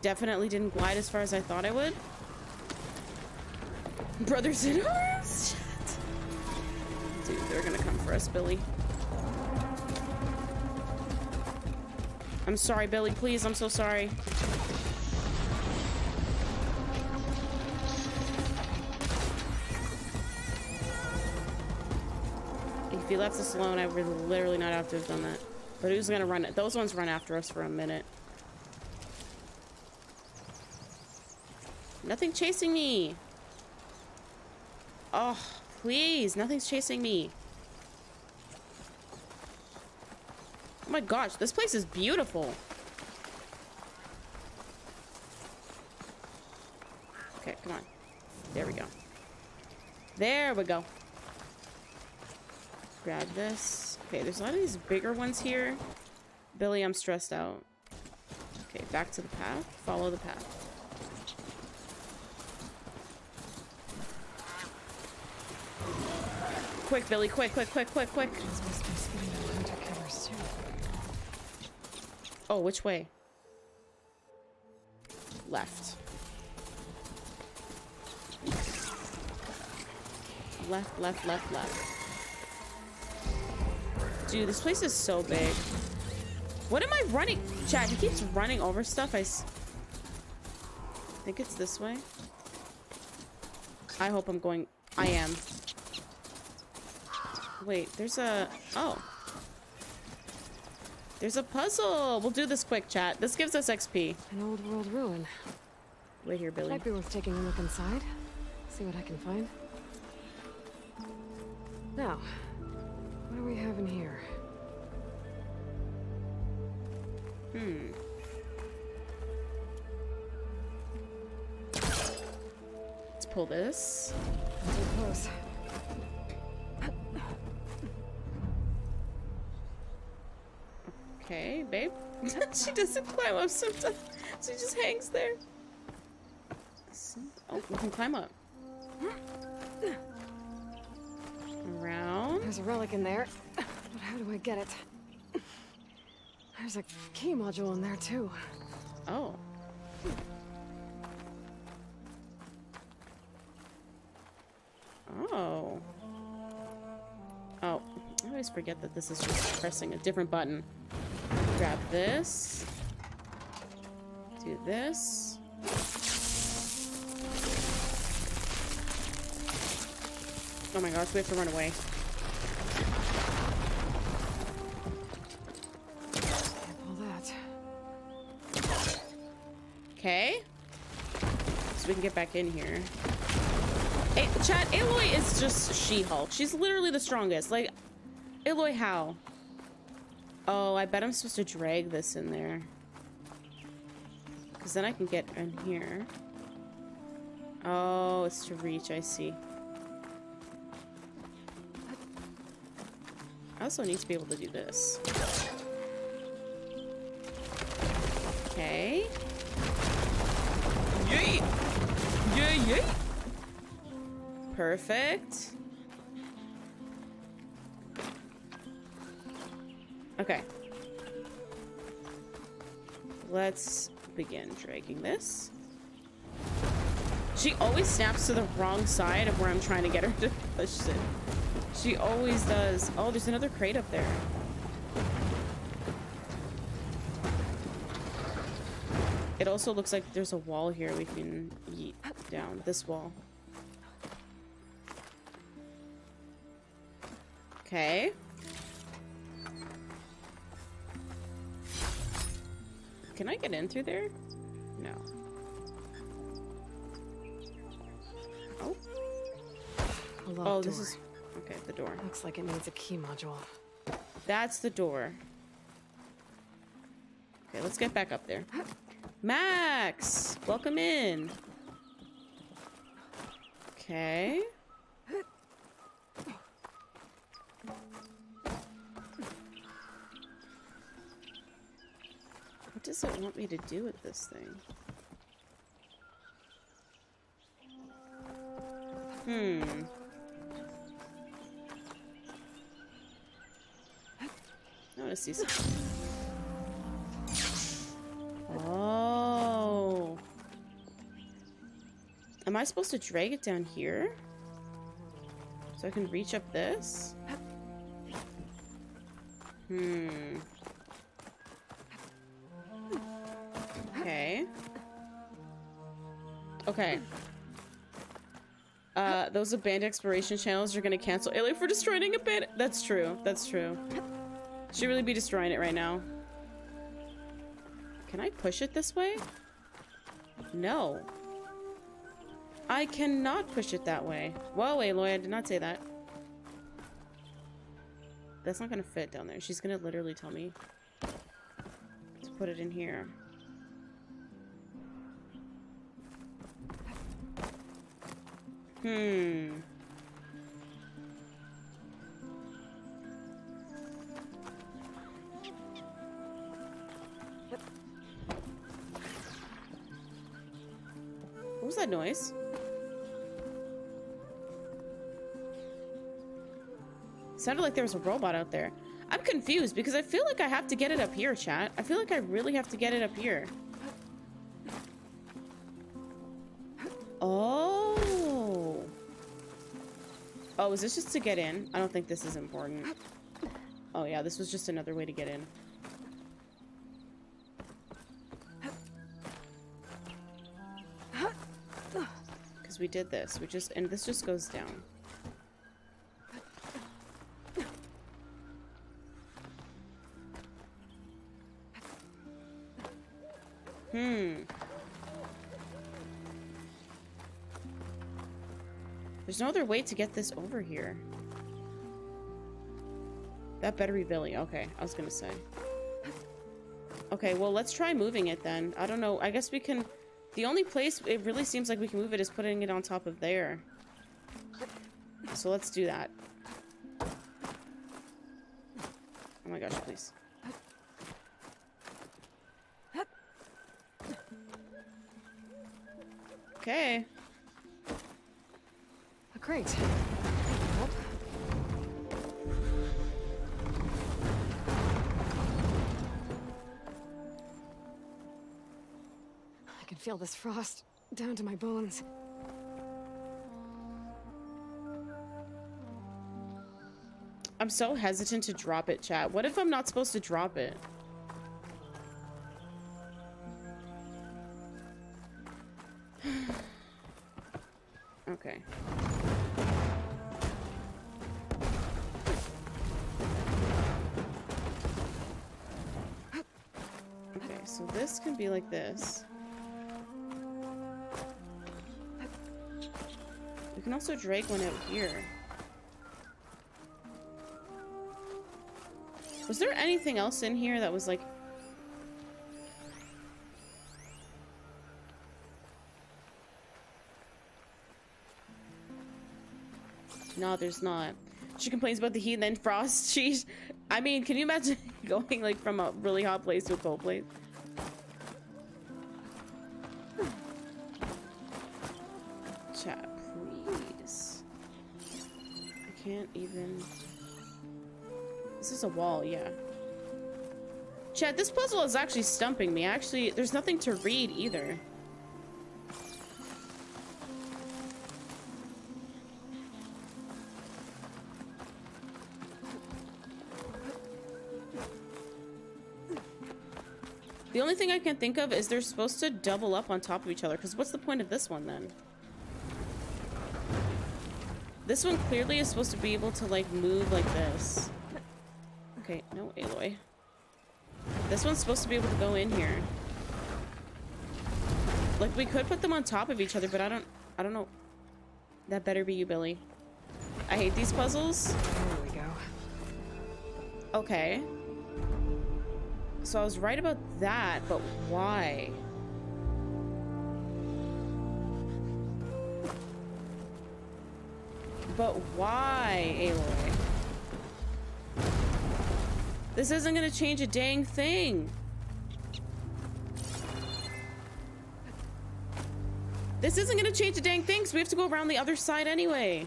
Definitely didn't glide as far as I thought I would. Brothers in arms? Shit. Dude, they're gonna come for us, Billy. I'm sorry, Billy. Please, I'm so sorry. He left us alone, I would literally not have to have done that. But who's gonna run it? Those ones run after us for a minute. Nothing chasing me. Oh, please. Nothing's chasing me. Oh my gosh, this place is beautiful. Okay, come on. There we go. There we go. Grab this. Okay, there's a lot of these bigger ones here. Billy, I'm stressed out. Okay, back to the path. Follow the path. Quick, Billy, quick, quick, quick, quick, quick. Oh, which way? Left. Left, left, left, left. Dude, this place is so big. What am I running? Chad, he keeps running over stuff. I s think it's this way. I hope I'm going... I am. Wait, there's a... Oh. There's a puzzle. We'll do this quick, chat. This gives us XP. An old world ruin. Wait here, Billy. Might be worth taking a look inside. See what I can find. Now, what do we have in here? Hmm. Let's pull this. Too close. Okay, babe. she doesn't climb up sometimes. She just hangs there. Oh, we can climb up. Around. There's a relic in there, but how do I get it? There's a key module in there too. Oh. Oh. Oh, I always forget that this is just pressing a different button. Grab this. Do this. Oh my gosh, we have to run away. Can't pull that. Okay. So we can get back in here. Hey, chat, Aloy is just She-Hulk. She's literally the strongest. Like, Aloy, how? Oh, I bet I'm supposed to drag this in there. Because then I can get in here. Oh, it's to reach, I see. I also need to be able to do this. Okay. Yay! Yay, yay! Perfect. Okay. Let's begin dragging this. She always snaps to the wrong side of where I'm trying to get her to push it. She always does. Oh, there's another crate up there. It also looks like there's a wall here we can eat down. This wall. Okay. Can I get in through there? No. Oh. Oh, this door. is... Okay, the door. Looks like it needs a key module. That's the door. Okay, let's get back up there. Max! Welcome in. Okay. What does it want me to do with this thing? Hmm. Oh. Am I supposed to drag it down here? So I can reach up this? Hmm. Okay. Okay. Uh, those abandoned exploration channels are gonna cancel Illy for destroying a bit. That's true. That's true. Should really be destroying it right now. Can I push it this way? No. I cannot push it that way. Whoa, Aloy, I did not say that. That's not gonna fit down there. She's gonna literally tell me to put it in here. Hmm. Was that noise? Sounded like there was a robot out there. I'm confused because I feel like I have to get it up here, chat. I feel like I really have to get it up here. Oh. Oh, is this just to get in? I don't think this is important. Oh yeah, this was just another way to get in. We did this. We just, and this just goes down. Hmm. There's no other way to get this over here. That better be Billy. Okay, I was gonna say. Okay, well, let's try moving it then. I don't know. I guess we can... The only place it really seems like we can move it is putting it on top of there. So let's do that. Oh my gosh, please. Okay. A I feel this frost down to my bones. I'm so hesitant to drop it, chat. What if I'm not supposed to drop it? okay. Okay, so this can be like this. We can also drag one out here. Was there anything else in here that was like... No, there's not. She complains about the heat and then frost. She's... I mean, can you imagine going like from a really hot place to a cold place? Can't even... This is a wall, yeah. Chad, this puzzle is actually stumping me. Actually, there's nothing to read either. The only thing I can think of is they're supposed to double up on top of each other, because what's the point of this one then? This one clearly is supposed to be able to like move like this. Okay, no, Aloy. This one's supposed to be able to go in here. Like, we could put them on top of each other, but I don't... I don't know. That better be you, Billy. I hate these puzzles. There we go. Okay. So I was right about that, but why? But why, Aloy? This isn't gonna change a dang thing. This isn't gonna change a dang thing, so we have to go around the other side anyway.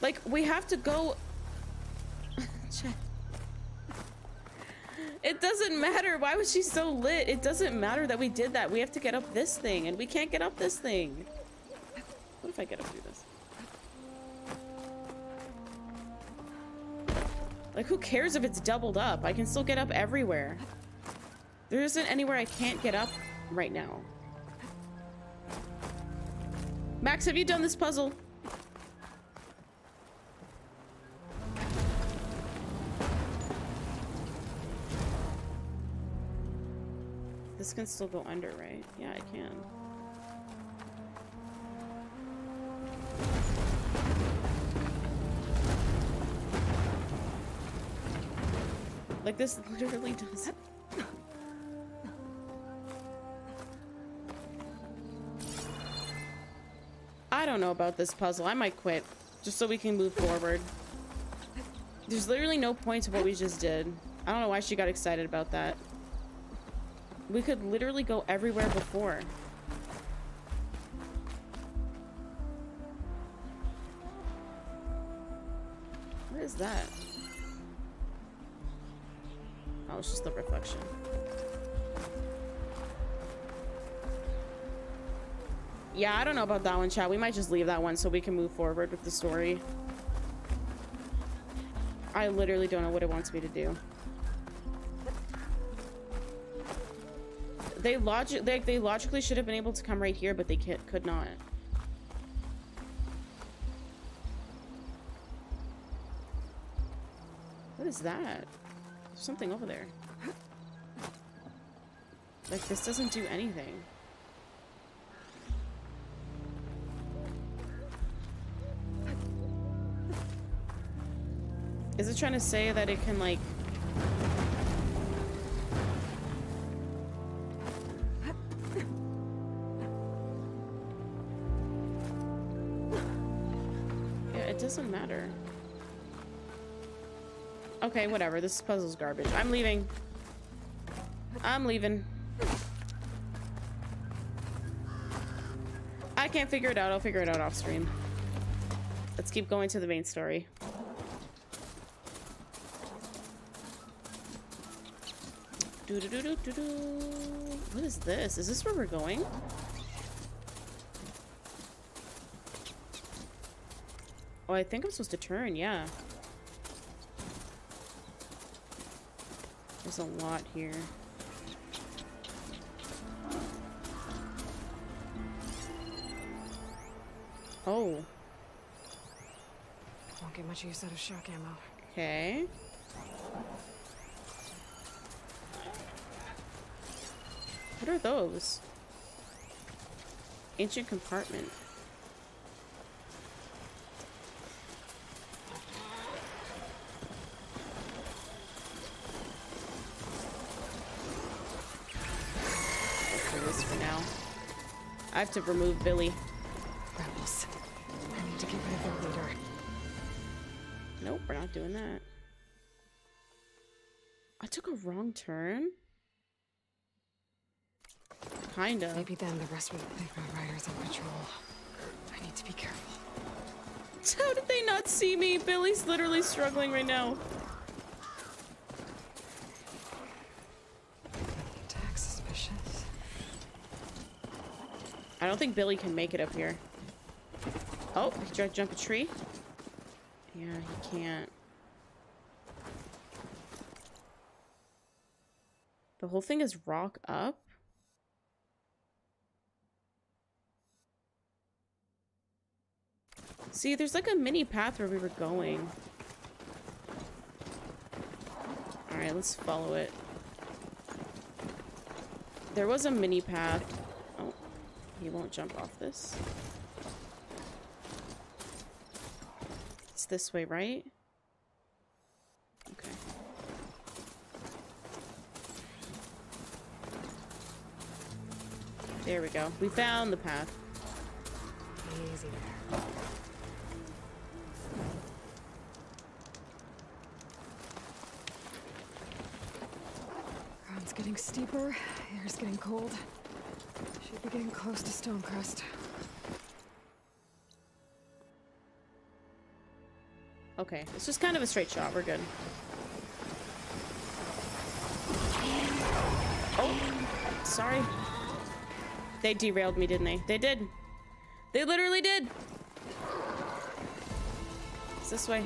Like, we have to go... it doesn't matter. Why was she so lit? It doesn't matter that we did that. We have to get up this thing, and we can't get up this thing. What if I get up through this? Like, who cares if it's doubled up? I can still get up everywhere. There isn't anywhere I can't get up right now. Max, have you done this puzzle? This can still go under, right? Yeah, I can. Like this literally does. I don't know about this puzzle. I might quit just so we can move forward. There's literally no point to what we just did. I don't know why she got excited about that. We could literally go everywhere before. What is that? Oh, it's just the reflection. Yeah, I don't know about that one, chat. We might just leave that one so we can move forward with the story. I literally don't know what it wants me to do. They logic they, they logically should have been able to come right here, but they could not. What is that? There's something over there. Like, this doesn't do anything. Is it trying to say that it can, like... doesn't matter. Okay, whatever. This puzzle's garbage. I'm leaving. I'm leaving. I can't figure it out. I'll figure it out off stream. Let's keep going to the main story. Do do do do do do. What is this? Is this where we're going? Oh, I think I'm supposed to turn, yeah. There's a lot here. Oh. Won't get much use out of shock ammo. Okay. What are those? Ancient compartment. this for now. I have to remove Billy. Rebels. I need to get rid of their leader. Nope, we're not doing that. I took a wrong turn? Kinda. Maybe then the rest of the Red Riders on patrol. I need to be careful. How did they not see me? Billy's literally struggling right now. Attack suspicious. I don't think Billy can make it up here. Oh, he tried to jump a tree? Yeah, he can't. The whole thing is rock up? See, there's like a mini path where we were going. Alright, let's follow it. There was a mini path. He won't jump off this. It's this way, right? Okay. There we go. We found the path. Easy there. Ground's getting steeper, air's getting cold. Should be getting close to Stonecrest. Okay, it's just kind of a straight shot. We're good. Oh, sorry. They derailed me, didn't they? They did. They literally did. It's this way.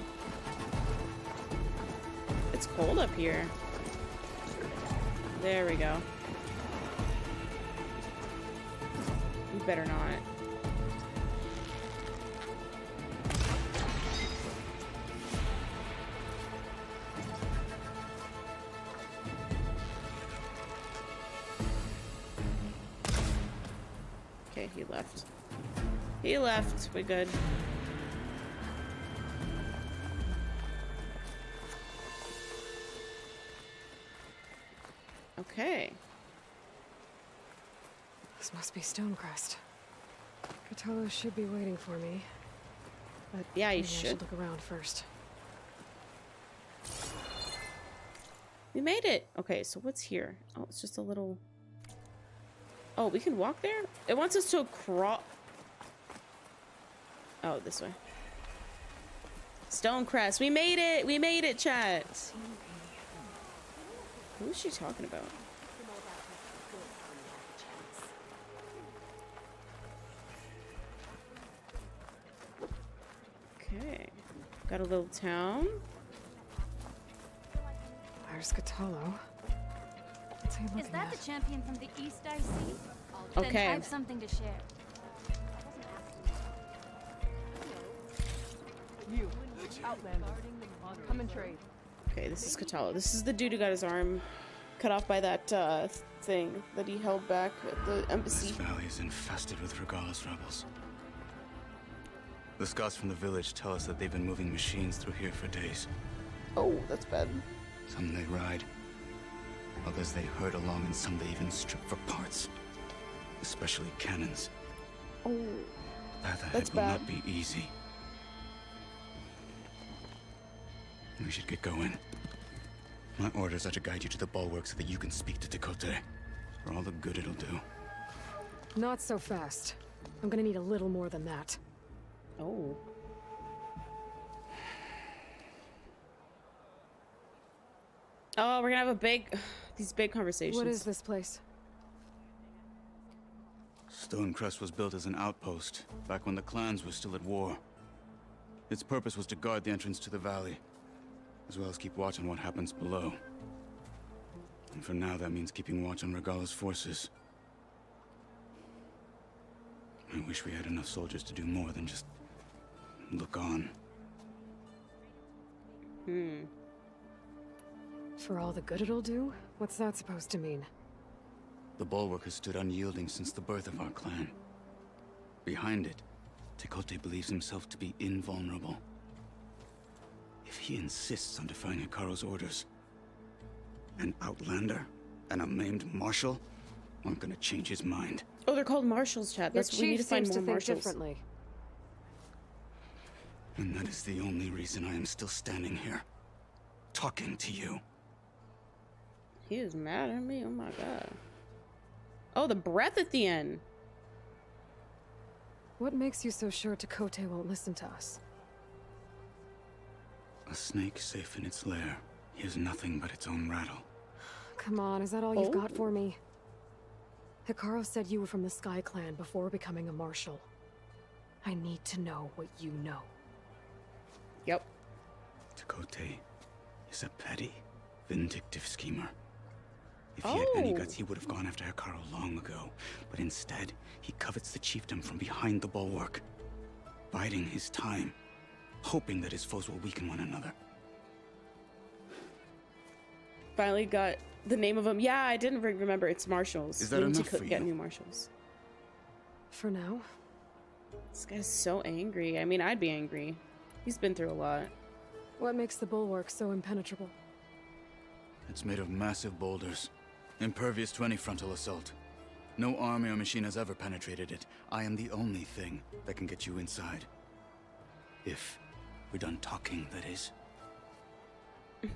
It's cold up here. There we go. You better not. Okay, he left. He left. We good. Kotallo should be waiting for me. But Yeah, maybe I should. look around first. We made it. Okay, so what's here? Oh, it's just a little. Oh, we can walk there? It wants us to crawl. Oh, this way. Stonecrest. We made it. We made it, chat. Who is she talking about? Okay. Got a little town. There's Kotallo. What's Is that at? the champion from the east I see? Okay. Then I have something to share. You, Outlander. Come and trade. Okay, this is Kotallo. This is the dude who got his arm cut off by that uh, thing that he held back at the embassy. This valley is infested with Regalla's rebels. The scouts from the village tell us that they've been moving machines through here for days. Oh, that's bad. Some they ride, others they herd along, and some they even strip for parts. Especially cannons. Oh, Path ahead That's will bad. not be easy. We should get going. My orders are to guide you to the bulwark so that you can speak to Tekotteh. For all the good it'll do. Not so fast. I'm gonna need a little more than that. Oh. Oh, we're gonna have a big, these big conversations. What is this place? Stonecrest was built as an outpost back when the clans were still at war. Its purpose was to guard the entrance to the valley, as well as keep watch on what happens below. And for now, that means keeping watch on Regalla's forces. I wish we had enough soldiers to do more than just look on. Hmm. For all the good it'll do? What's that supposed to mean? The bulwark has stood unyielding since the birth of our clan. Behind it, Tekotteh believes himself to be invulnerable. If he insists on defying Hekarro's orders, an outlander and a maimed marshal aren't gonna change his mind. Oh, they're called marshals, Chad. Your That's chief we need to find seems more to think marshals. differently. And that is the only reason I am still standing here, talking to you. He is mad at me. Oh my god. Oh, the breath at the end. What makes you so sure Tekotteh won't listen to us? A snake safe in its lair hears nothing but its own rattle. Come on, is that all you've got Oh. for me? Hekarro said you were from the Sky Clan before becoming a marshal. I need to know what you know. Yep. Tekotteh is a petty, vindictive schemer. If he had any Oh. guts, he would have gone after Hekarro long ago. But instead, he covets the chiefdom from behind the bulwark, biding his time, hoping that his foes will weaken one another. Finally got the name of him. Yeah, I didn't re- remember. It's Marshalls. Is that We need enough to co- for get new Marshalls. For now, This guy's so angry. I mean, I'd be angry. He's been through a lot. what makes the bulwark so impenetrable? It's made of massive boulders, impervious to any frontal assault. No army or machine has ever penetrated it. I am the only thing that can get you inside. If we're done talking, that is.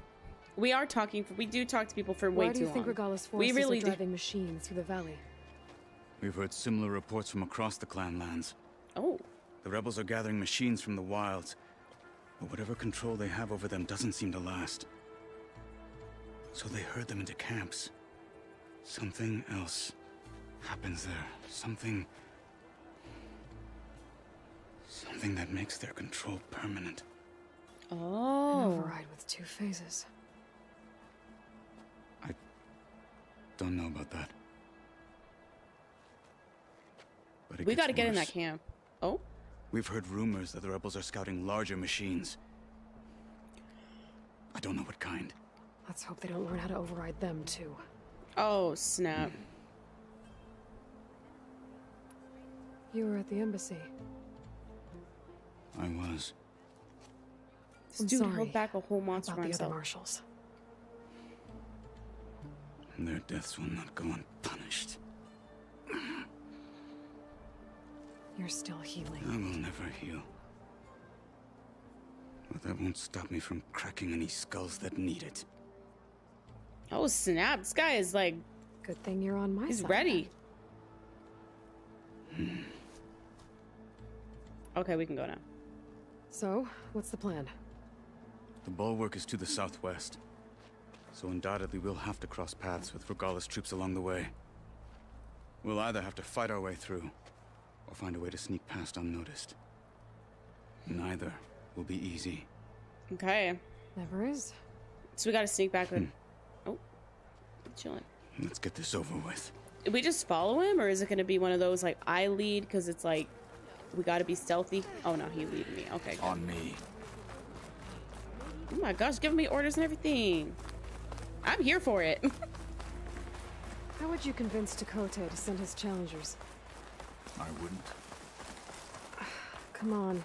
We are talking. For, we do talk to people for way too long. Why do you think long. Regalla's We forces really are do. driving machines through the valley? We've heard similar reports from across the clan lands. Oh, The rebels are gathering machines from the wilds, but whatever control they have over them doesn't seem to last. So they herd them into camps. Something else happens there. Something. Something that makes their control permanent. An oh. override with two phases. I don't know about that. But it We got to gets get in that camp. Oh, We've heard rumors that the rebels are scouting larger machines. I don't know what kind. Let's hope they don't learn how to override them too. oh, snap. You were at the embassy. I was. This I'm dude sorry held back a whole monster about by the other marshals. Their deaths will not go unpunished. You're still healing. I will never heal. But that won't stop me from cracking any skulls that need it. Oh snap! This guy is like Good thing you're on my he's side. ready. okay, we can go now. So, what's the plan? The bulwark is to the southwest. So undoubtedly we'll have to cross paths with Regalla's troops along the way. We'll either have to fight our way through, or find a way to sneak past unnoticed. Neither will be easy. Okay, Never is. so we got to sneak back. With... Hmm. Oh, chilling. Let's get this over with. Did we just follow him, or is it going to be one of those like I lead because it's like we got to be stealthy? Oh no, he lead me. Okay. good. On me. Oh my gosh, giving me orders and everything. I'm here for it. How would you convince Tekotteh to send his challengers? I wouldn't. Come on.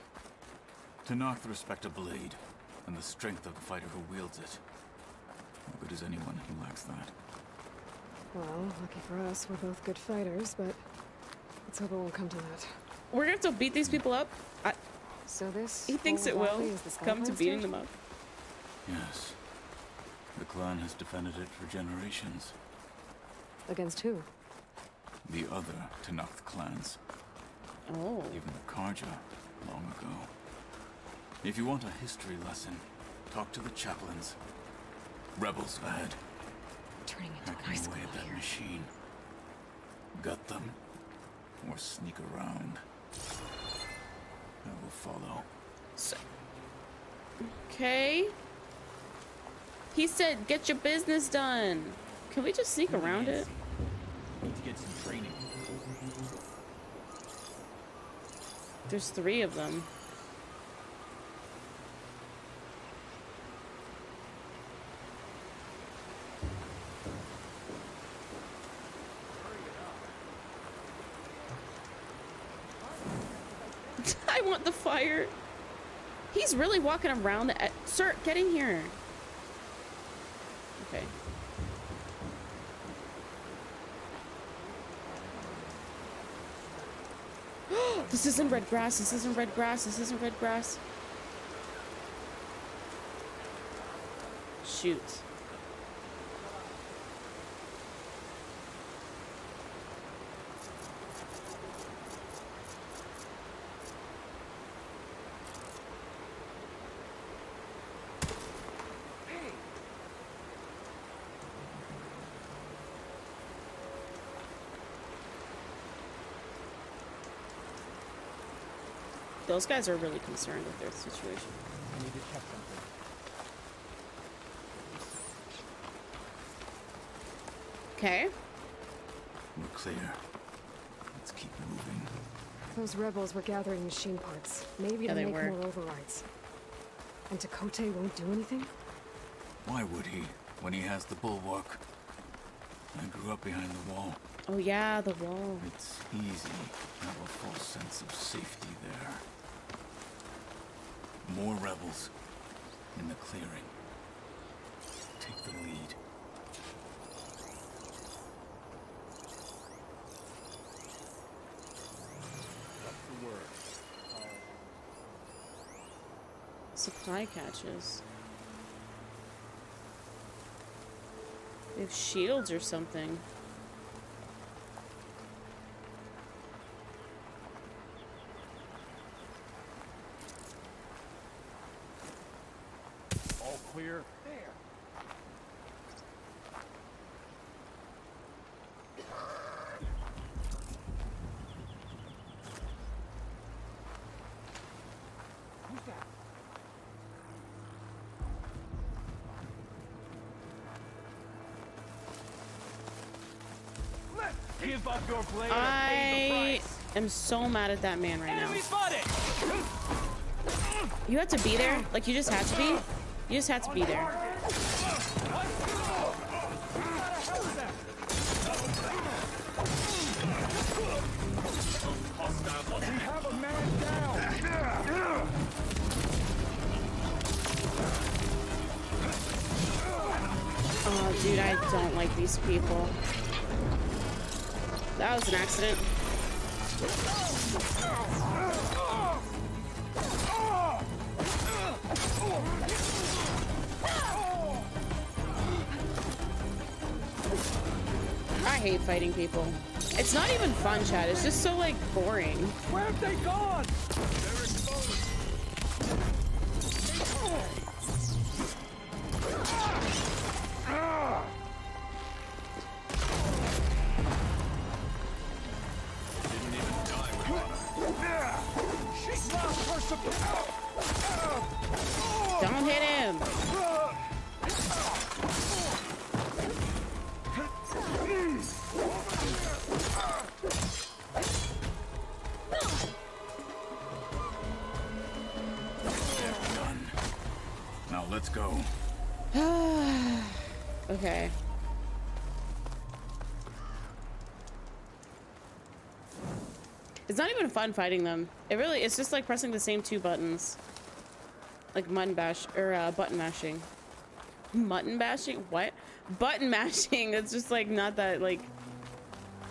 To knock the respect of blade, and the strength of the fighter who wields it. How good is anyone who lacks that? Well, lucky for us, we're both good fighters, but let's hope it won't come to that. We're gonna have to beat these people up. I, So this he thinks it will rally is the come to beating them up. Yes. The clan has defended it for generations. Against who? The other Tenakth clans, Oh, even the Carja, long ago. If you want a history lesson, talk to the chaplains. Rebels ahead. Turning into Hacking ice away cream at that here. machine. Gut them, or sneak around. I will follow. so, okay. He said, "Get your business done." Can we just sneak around it? Need to get some training. There's three of them. I want the fire. He's really walking around the. Sir, get in here. Okay. This isn't red grass. This isn't red grass. This isn't red grass. Shoot. Those guys are really concerned with their situation. I need to check something. Okay. We're clear. Let's keep moving. Those rebels were gathering machine parts, maybe Yeah, to they make were. more overrides. And Tekotteh won't do anything? Why would he, when he has the bulwark? I grew up behind the wall. Oh yeah, the wall. It's easy to have a false sense of safety there. More rebels in the clearing. Take the lead. What's? Supply catches. They have shields or something. I am so mad at that man right now. You had to be there? Like, you just had to be? You just had to be there. Oh, dude, I don't like these people. That was an accident. I hate fighting people. It's not even fun, Chad. It's just so, like, boring. Where have they gone? Fun fighting them. It really, it's just like pressing the same two buttons. Like mutton bash, or uh, button mashing. Mutton bashing? What? Button mashing. It's just like not that, like,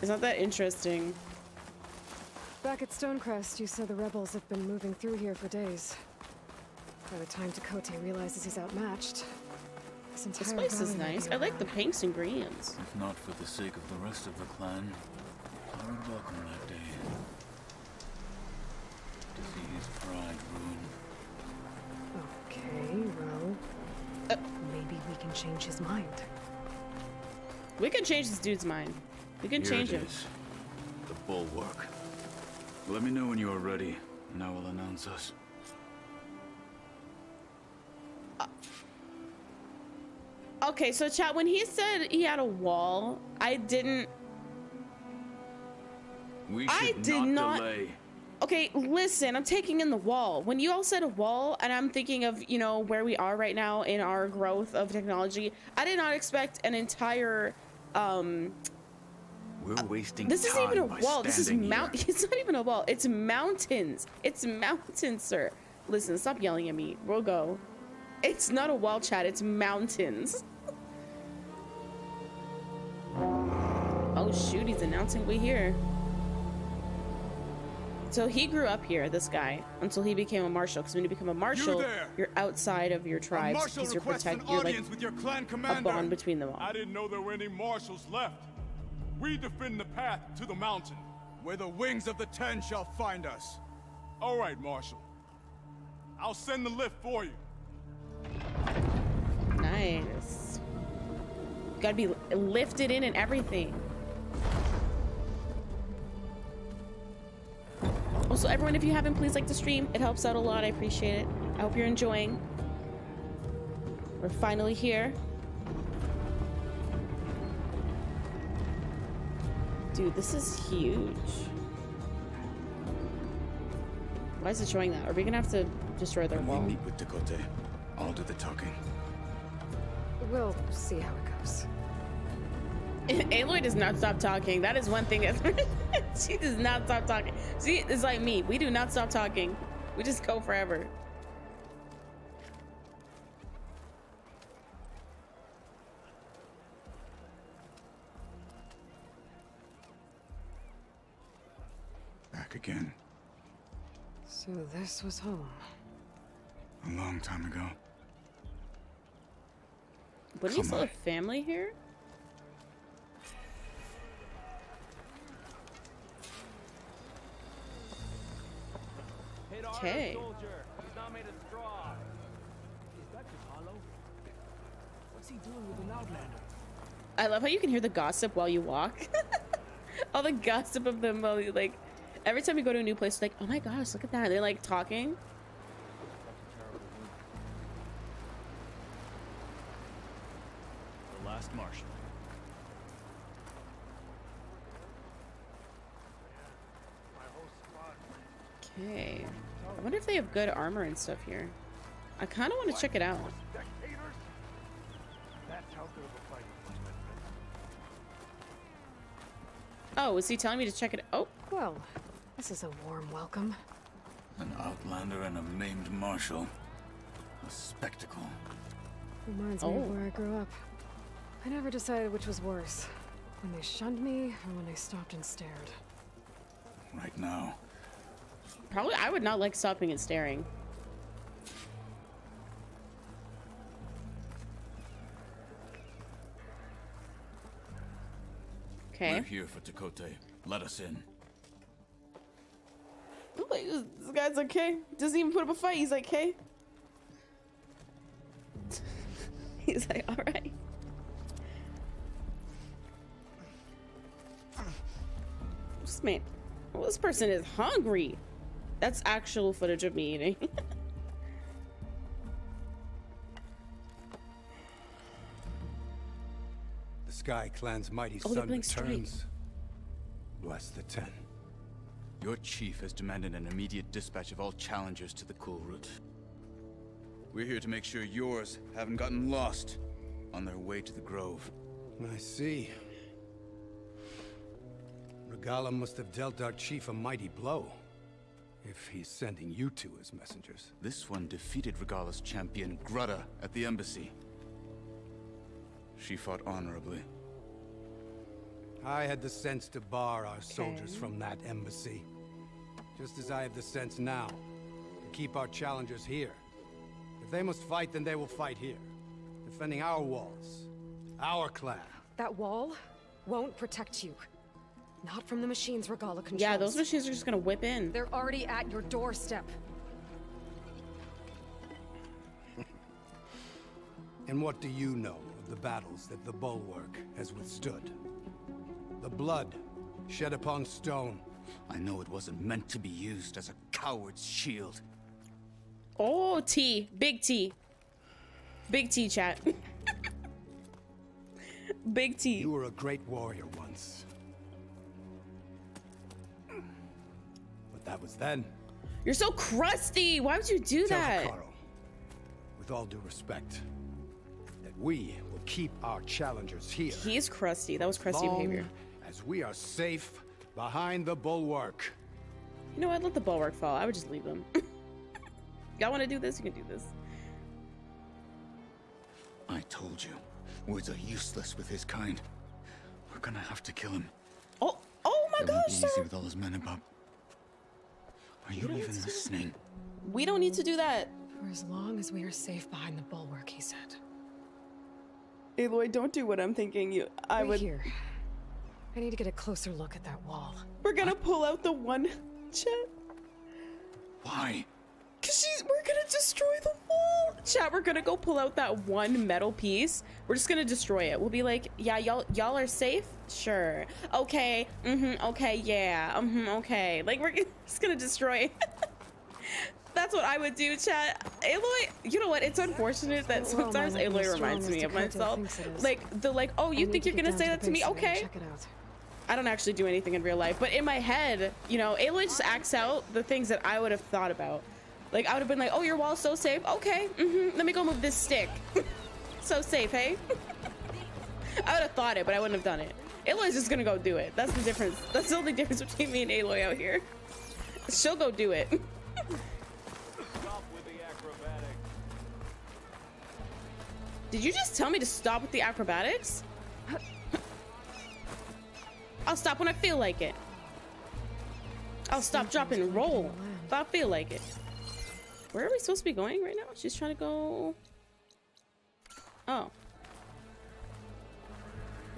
it's not that interesting. Back at Stonecrest, you said the rebels have been moving through here for days. By the time Tekotteh realizes he's outmatched, this entire This place is valley will be nice. I like the pinks and greens. If not for the sake of the rest of the clan, I would welcome that day. To see his. Okay, well, Uh. maybe we can change his mind. We can change this dude's mind. We can Here change it him. is. The bulwark. Let me know when you are ready, and I will announce us. Okay, so chat, when he said he had a wall, I didn't We I should did not- delay. Okay, listen, I'm taking in the wall. When you all said a wall, and I'm thinking of, you know, where we are right now in our growth of technology, I did not expect an entire, um, We're wasting this isn't even a wall. This is mount. here. It's not even a wall. It's mountains. It's mountains, sir. Listen, stop yelling at me. We'll go. It's not a wall, chat. It's mountains. oh shoot, he's announcing we're here. So he grew up here, this guy, until he became a marshal. Because when you become a marshal, there! you're outside of your tribe tribes marshal because you're protected. You're like with your clan a bond between them all. I didn't know there were any marshals left. We defend the path to the mountain, where the wings of the Ten shall find us. All right, Marshal. I'll send the lift for you. Nice. Gotta be lifted in and everything. Also, everyone, if you haven't, please like the stream. It helps out a lot. I appreciate it. I hope you're enjoying. We're finally here. Dude, this is huge. Why is it showing that? Are we gonna have to destroy their When we wall? meet with Tekotteh, I'll do the talking. We'll see how it goes. Aloy does not stop talking. That is one thing. That she does not stop talking. See, it's like me. We do not stop talking. We just go forever. Back again. So this was home. A long time ago. Wouldn't you Come still on. have family here? Outlander? I love how you can hear the gossip while you walk. All the gossip of them while you like. Every time you go to a new place, like, oh my gosh, look at that. They're like talking. The last marshal. Okay. I wonder if they have good armor and stuff here. I kind of want to check it out. Spectators? That's how good of a fight it must have been. Oh, is he telling me to check it? Oh, Well, this is a warm welcome. An outlander and a maimed marshal. A spectacle. Reminds me Oh. of where I grew up. I never decided which was worse. When they shunned me, or when they stopped and stared. Right now. Probably, I would not like stopping and staring. Okay. We're here for Tekotteh. Let us in. Like, this guy's okay. Doesn't even put up a fight. He's like, okay. He's like, all right. This man, well, this person is hungry. That's actual footage of me eating. the Sky Clan's mighty Oh, they're son playing straight. returns. Bless the Ten. Your chief has demanded an immediate dispatch of all challengers to the Cool Route. We're here to make sure yours haven't gotten lost on their way to the Grove. I see. Regalla must have dealt our chief a mighty blow. If he's sending you two as messengers. This one defeated Regalla's champion, Grudda, at the embassy. She fought honorably. I had the sense to bar our soldiers Okay. from that embassy. Just as I have the sense now to keep our challengers here. If they must fight, then they will fight here. Defending our walls. Our clan. That wall won't protect you. Not from the machines Regalla controls. yeah, those machines are just gonna whip in. They're already at your doorstep. And what do you know of the battles that the Bulwark has withstood? The blood shed upon stone. I know it wasn't meant to be used as a coward's shield. Oh, T. Big T. Big T chat. Big T. You were a great warrior once. That was then. You're so crusty. Why would you do Tell that? With all due respect, that we will keep our challengers here. He is crusty. That was crusty long behavior. As we are safe behind the bulwark. You know what? Let the bulwark fall. I would just leave them. Y'all want to do this? You can do this. I told you, words are useless with his kind. We're gonna have to kill him. Oh, oh my it won't gosh, be easy with all his men about. Are you don't even need to do listening? We don't need to do that. For as long as we are safe behind the bulwark, he said. Aloy, don't do what I'm thinking. You, I Wait would. here. I need to get a closer look at that wall. We're gonna pull out the one chat. Why? Cause she's, we're gonna destroy the wall. Chat, we're gonna go pull out that one metal piece. We're just gonna destroy it. We'll be like, yeah, y'all, y'all are safe. Sure. Okay. Mm-hmm. Okay. Yeah. Mm-hmm. Okay. Like we're just gonna destroy it. That's what I would do, chat. Aloy, you know what? It's unfortunate that The world might sometimes as Aloy reminds me of myself. thinks it is. Like the like, oh, you think you're gonna say that to me? base of it and Okay. Check it out. I don't actually do anything in real life, but in my head, you know, Aloy just acts out the things that I would have thought about. Like I would have been like, "Oh, your wall's so safe. Okay, mm-hmm. Let me go move this stick. so safe, hey." I would have thought it, but I wouldn't have done it. Aloy's just gonna go do it. That's the difference. That's the only difference between me and Aloy out here. She'll go do it. Did you just tell me to stop with the acrobatics? I'll stop when I feel like it. I'll stop, drop, and roll if I feel like it. Where are we supposed to be going right now? She's trying to go... Oh.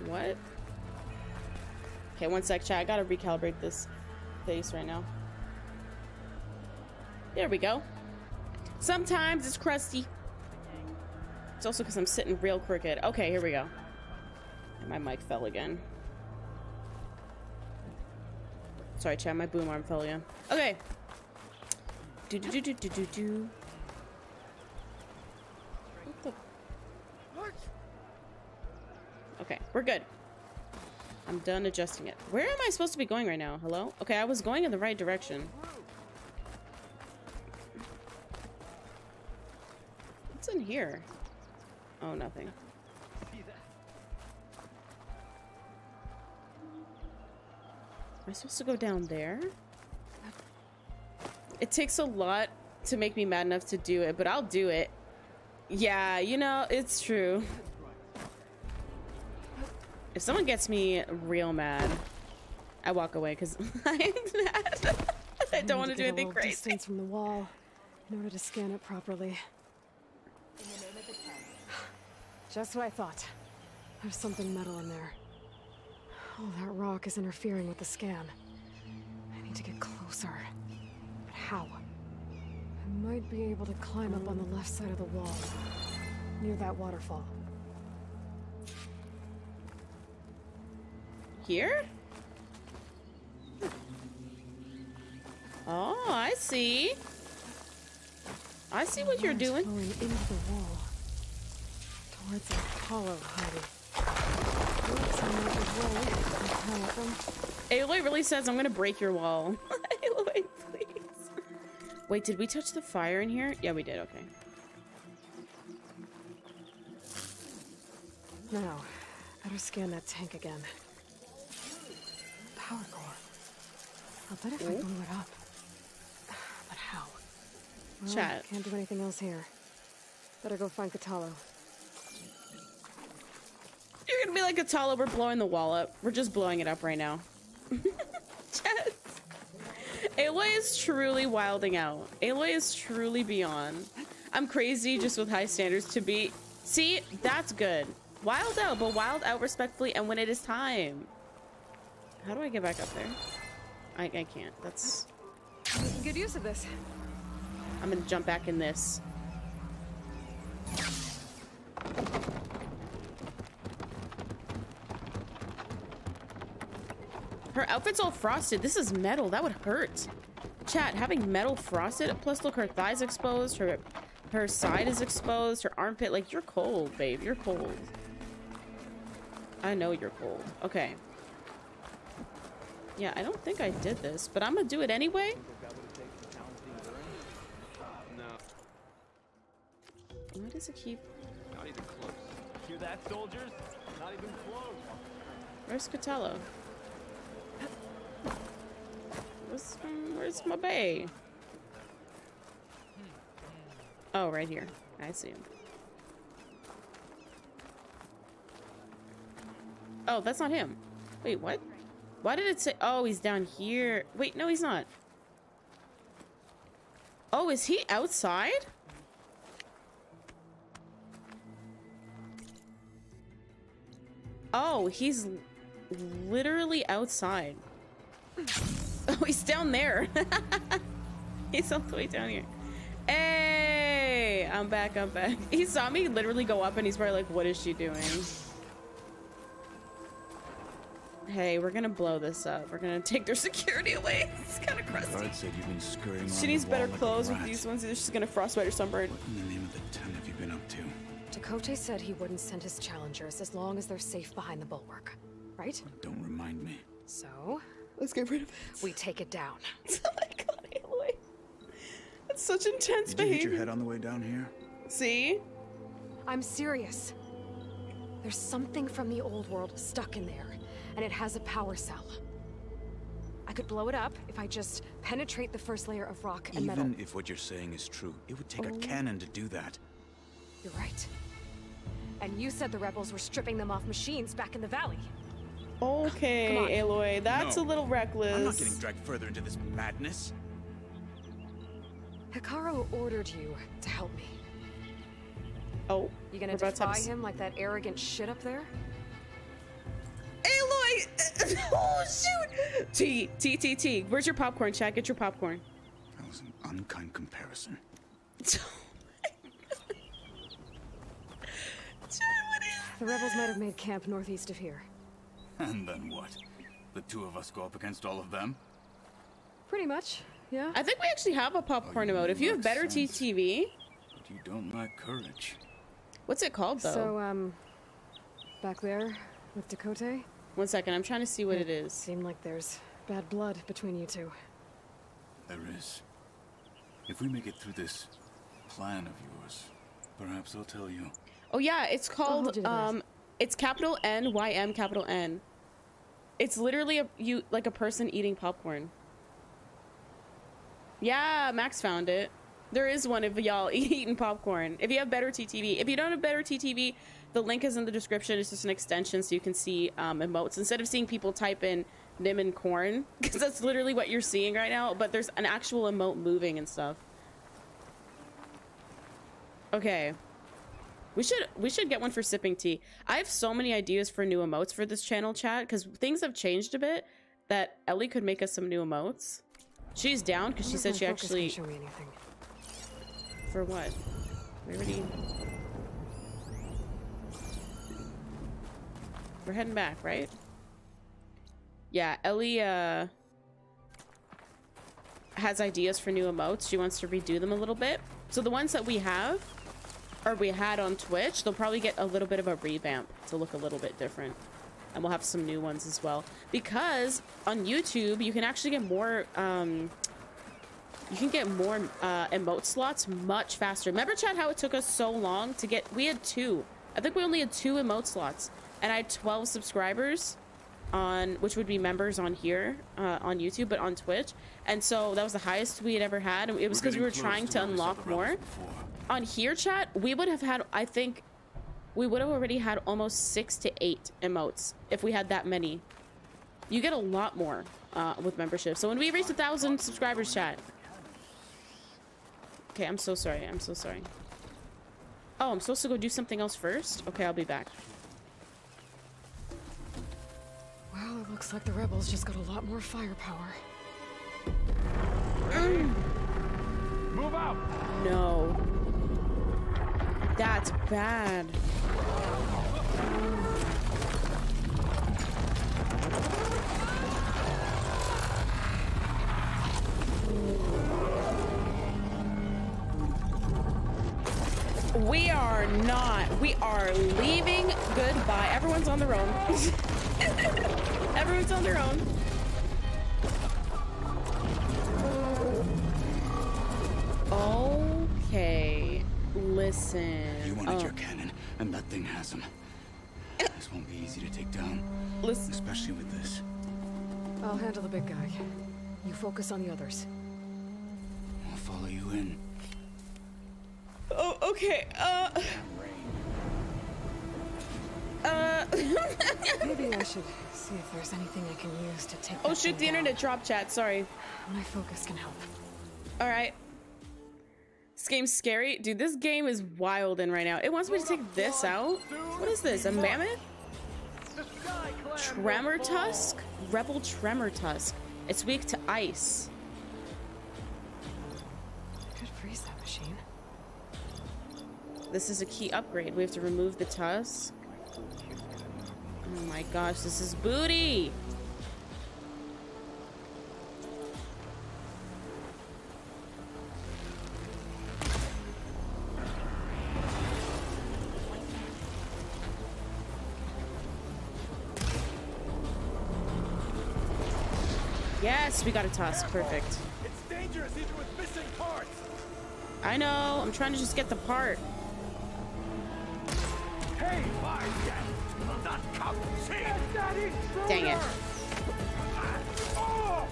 What? Okay, one sec, chat. I gotta recalibrate this face right now. There we go. Sometimes it's crusty. It's also because I'm sitting real crooked. Okay, here we go. My mic fell again. Sorry, chat. My boom arm fell again. Okay. Do do do do do do. Okay, we're good. I'm done adjusting it. Where am I supposed to be going right now? Hello? Okay, I was going in the right direction. What's in here? Oh, nothing. Am I supposed to go down there? It takes a lot to make me mad enough to do it, but I'll do it. Yeah, you know, it's true. If someone gets me real mad, I walk away because I'm mad. I don't want to do anything crazy. Distance from the wall in order to scan it properly. Just what I thought. There's something metal in there. Oh, that rock is interfering with the scan. I need to get closer. How? I might be able to climb up on the left side of the wall, near that waterfall. Here? Oh, I see. I see what you're doing. Going into the wall. Towards a hollow hiding. Aloy really says I'm gonna break your wall. Wait, did we touch the fire in here? Yeah, we did, okay. No, better scan that tank again. Power core. I'll bet if I blew it up. But how? Well, Chat. Can't do anything else here. Better go find Kotallo. You're gonna be like Atala, we're blowing the wall up. We're just blowing it up right now. Chat. Aloy is truly wilding out. Aloy is truly beyond. I'm crazy just with high standards to be. See, that's good. Wild out, but wild out respectfully and when it is time. How do I get back up there? I, I can't. That's. Making good use of this. I'm gonna jump back in this. Her outfit's all frosted. This is metal. That would hurt. Chat, having metal frosted, plus look, her thighs exposed, her her side is exposed, her armpit, like, you're cold, babe. You're cold. I know you're cold. Okay. Yeah, I don't think I did this, but I'm gonna do it anyway. Why does it keep... Not even close. Hear that, soldiers? Not even close. Where's Kotallo? Where's, where's my bay? Oh, right here. I see him. Oh, that's not him. Wait, what? Why did it say... Oh, he's down here. Wait, no, he's not. Oh, is he outside? Oh, he's literally outside. Oh, he's down there. he's all the way down here. Hey, I'm back, I'm back. He saw me literally go up and he's probably like, what is she doing? Hey, we're gonna blow this up. We're gonna take their security away. It's kind of crusty. Said you've been scurrying She needs better like clothes with these ones. Either she's gonna frostbite or sunburn. What in the name of the ten have you been up to? Tekotteh said he wouldn't send his challengers as long as they're safe behind the bulwark. Right? Don't remind me. So? Let's get rid of it. We take it down. oh my god, Aloy. That's such intense Did you hit your head on the way down here? See? I'm serious. There's something from the old world stuck in there, and it has a power cell. I could blow it up if I just penetrate the first layer of rock and metal. Even if what you're saying is true, it would take Oh. a cannon to do that. You're right. And you said the rebels were stripping them off machines back in the valley. Okay, Come. Aloy, that's No. a little reckless. I'm not getting dragged further into this madness. Hekarro ordered you to help me. Oh, You gonna we're about to have defy him like that arrogant shit up there? Aloy! oh shoot! T T T T. Where's your popcorn, Chad? Get your popcorn. That was an unkind comparison. The rebels might have made camp northeast of here. And then what? The two of us go up against all of them? Pretty much, yeah. I think we actually have a popcorn Oh, emote. If you have better sense. TTV, But you don't lack courage. what's it called though? So, um, back there with Tekotteh, One second, I'm trying to see what it is. seemed like there's bad blood between you two. There is. If we make it through this plan of yours, perhaps I'll tell you. Oh yeah, it's called you to that. um it's capital N Y M capital N. It's literally a you like a person eating popcorn. Yeah, Max found it. There is one of y'all eating popcorn. If you have better TTV. If you don't have better TTV, the link is in the description. It's just an extension so you can see um, emotes instead of seeing people type in Nim and corn because that's literally what you're seeing right now. But there's an actual emote moving and stuff. Okay. We should we should get one for sipping tea. I have so many ideas for new emotes for this channel chat because things have changed a bit that Ellie could make us some new emotes. She's down because she said she actually show me anything. for what? We already We're heading back, right? Yeah, Ellie uh has ideas for new emotes. She wants to redo them a little bit. So the ones that we have or we had on Twitch, they'll probably get a little bit of a revamp to look a little bit different. And we'll have some new ones as well. Because on YouTube, you can actually get more, um, you can get more uh, emote slots much faster. Remember, Chad, how it took us so long to get, we had two. I think we only had two emote slots. And I had 12 subscribers on, which would be members on here, uh, on YouTube, but on Twitch. And so that was the highest we had ever had. And it was because we were trying to unlock more on here chat we would have had i think we would have already had almost six to eight emotes if we had that many. You get a lot more uh, with membership. So when we reach a thousand subscribers chat. Okay i'm so sorry i'm so sorry. Oh i'm supposed to go do something else first? Okay i'll be back. Well, it looks like the rebels just got a lot more firepower. Move out! no that's bad We are not. We are leaving. Goodbye. Everyone's on their own. Everyone's on their own. Okay. Listen. You wanted Oh. your cannon, and that thing has him. This won't be easy to take down. Listen. Especially with this. I'll handle the big guy. You focus on the others. I'll follow you in. Oh, okay. Uh. Uh. Maybe I should see if there's anything I can use to take. oh shoot! The down. internet dropped. Chat. Sorry. My focus can help. All right. This game's scary, dude. This game is wild in right now. It wants me to take this out. What is this? A mammoth? Tremor tusk? Rebel tremor tusk. It's weak to ice. Could freeze that machine. This is a key upgrade. We have to remove the tusk. Oh my gosh, this is booty. Yes, we got a toss. Perfect. It's dangerous even with missing parts! I know. I'm trying to just get the part. Hey, my dad! Will not come! See? that intruder! Dang it. Oh!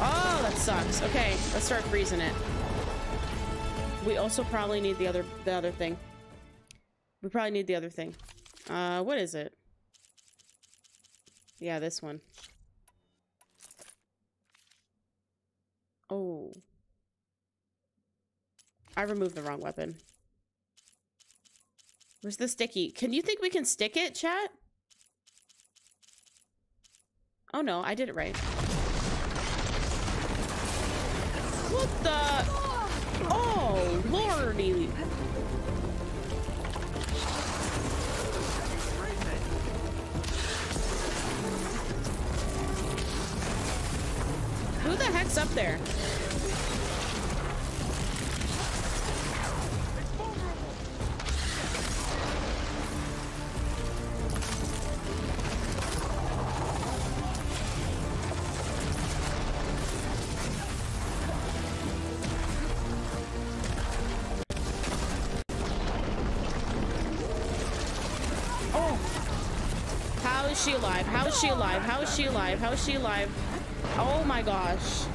Oh, that sucks. Okay, let's start freezing it. We also probably need the other the other thing. We probably need the other thing. Uh, what is it? Yeah, this one. Oh. I removed the wrong weapon. Where's the sticky? Can you think we can stick it, chat? Oh no, I did it right. What the? Oh, lordy. Who the heck's up there? Oh. How is she alive? How is she alive? How is she alive? How is she alive? Oh my gosh.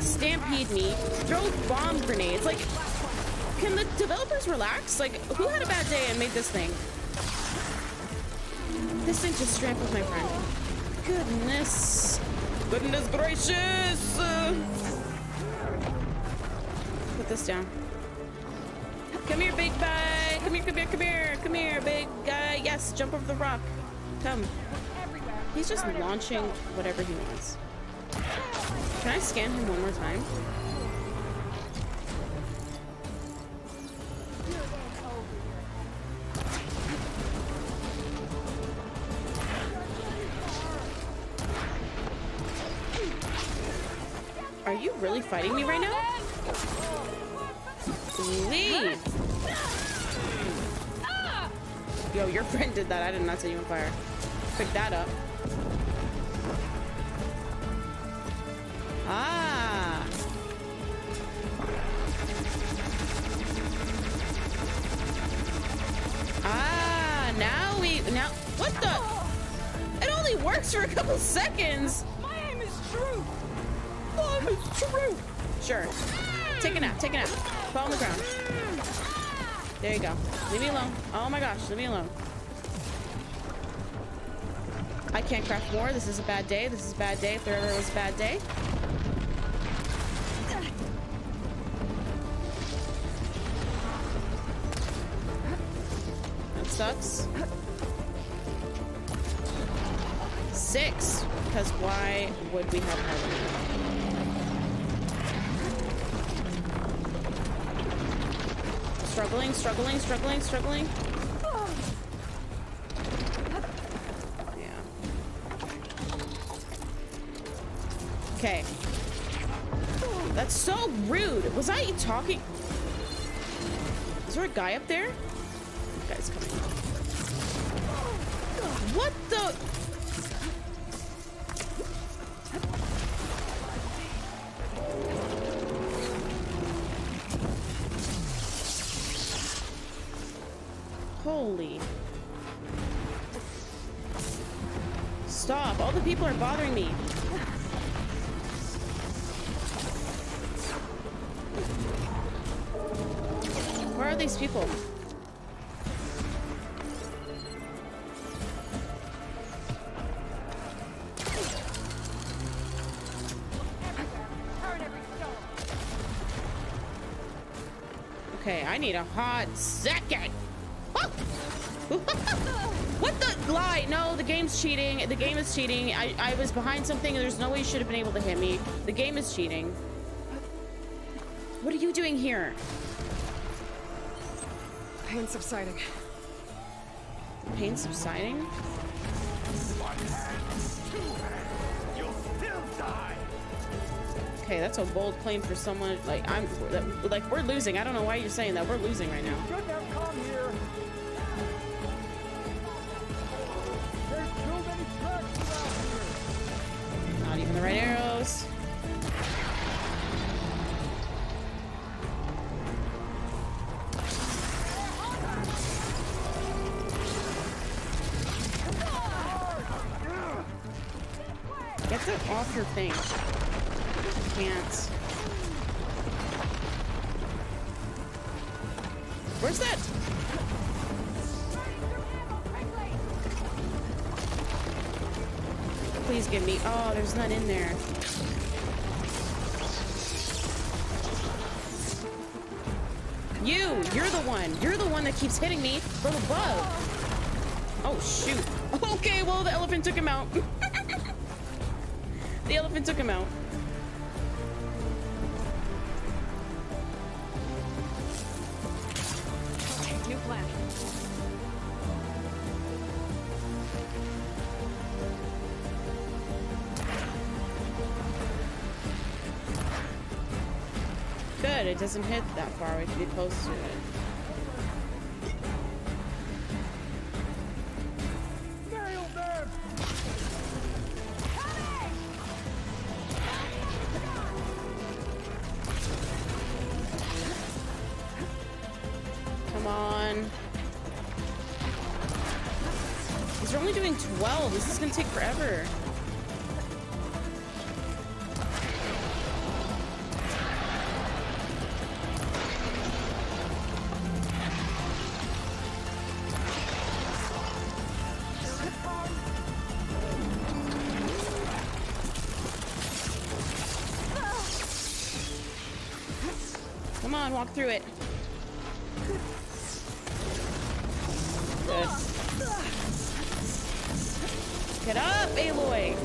Stampede me, throw bomb grenades. Like, can the developers relax? Like, who had a bad day and made this thing? This thing just with my friend. Goodness. Goodness gracious. Uh, put this down. Come here, big guy. Come here, come here, come here. Come here, big guy. Yes, jump over the rock. Come. He's just launching whatever he wants. Can I scan him one more time? Are you really fighting me right now? Leave! Yo, your friend did that. I did not set you on fire. Pick that up. Seconds. My aim is true. My aim is true. Sure. Take a nap, take a nap. Fall on the ground. There you go. Leave me alone. Oh my gosh, leave me alone. I can't craft more. This is a bad day. This is a bad day. If there ever was a bad day. Would we have more? Struggling, struggling, struggling, struggling. Yeah. Okay. That's so rude. Was I talking? Is there a guy up there? guy's coming. What the? Need a hot second. Oh! what the lie? No, the game's cheating. The game is cheating. I, I was behind something and there's no way you should have been able to hit me. The game is cheating. What are you doing here? Pain subsiding. Pain subsiding? That's a bold claim for someone like I'm like we're losing. I don't know why you're saying that. We're losing right now. From above! Oh, shoot. Okay, well, the elephant took him out. the elephant took him out. New plan. Good, it doesn't hit that far. We can be close to it. Walk through it. Get up, Aloy!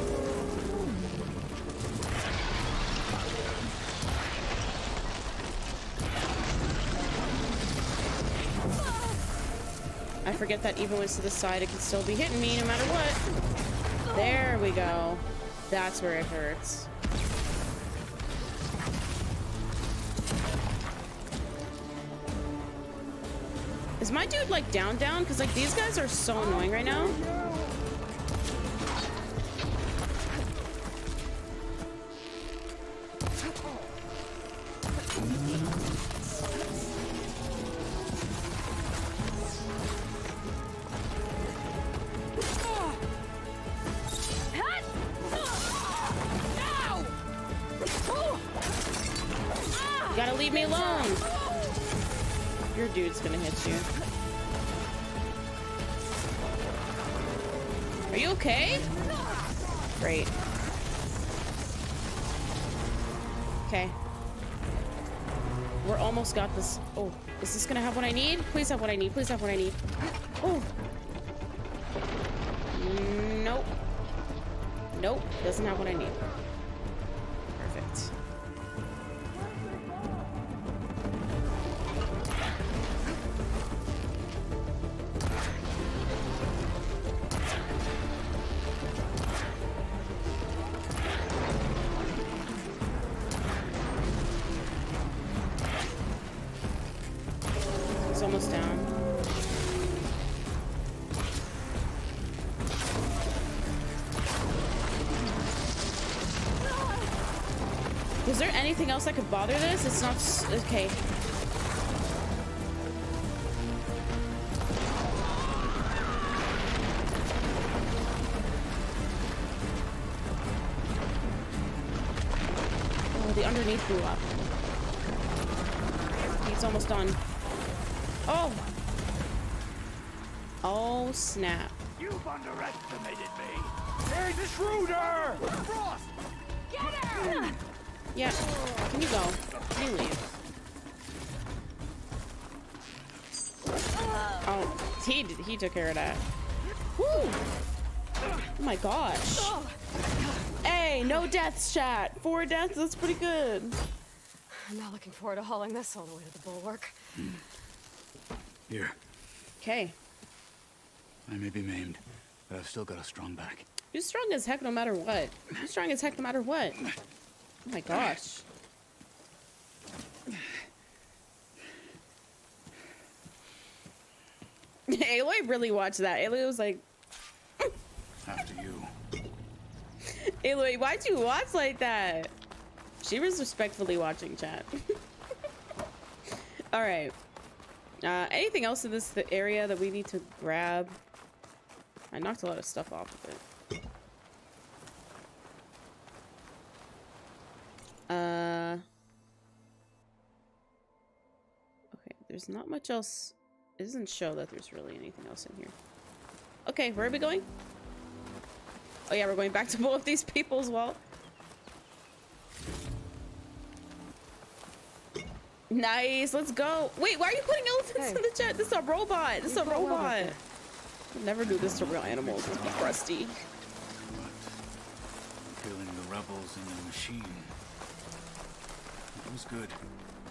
I forget that even when it's to the side, it can still be hitting me no matter what. There we go. That's where it hurts. Is my dude like down down? Because like these guys are so annoying right now. Please have what I need. Please have what I need. Anything else that could bother this? It's not okay. Oh, the underneath blew up. He's almost done. Oh! Oh, snap. You've underestimated me. Hey, the Schroeder! Frost! Get her! Yeah. Can you go? Can you leave? Oh, he did, he took care of that. Woo! Oh my gosh. Hey, no deaths, chat. Four deaths. That's pretty good. I'm not looking forward to hauling this all the way to the bulwark. Here, Okay. I may be maimed, but I've still got a strong back. You're strong as heck no matter what. You're strong as heck no matter what. Oh my gosh. Aloy really watched that. Aloy was like, After you. Aloy, why'd you watch like that? She was respectfully watching chat. All right. Uh, anything else in this area that we need to grab? I knocked a lot of stuff off of it. Uh. Okay, there's not much else. It doesn't show that there's really anything else in here. Okay, where are we going? Oh yeah, we're going back to both these people as well. Nice, let's go. Wait, why are you putting elephants in the chat? This is a robot. This is a You put one robot. I'll never do this to real animals. It's crusty. Killing the rebels in the machine. It was good.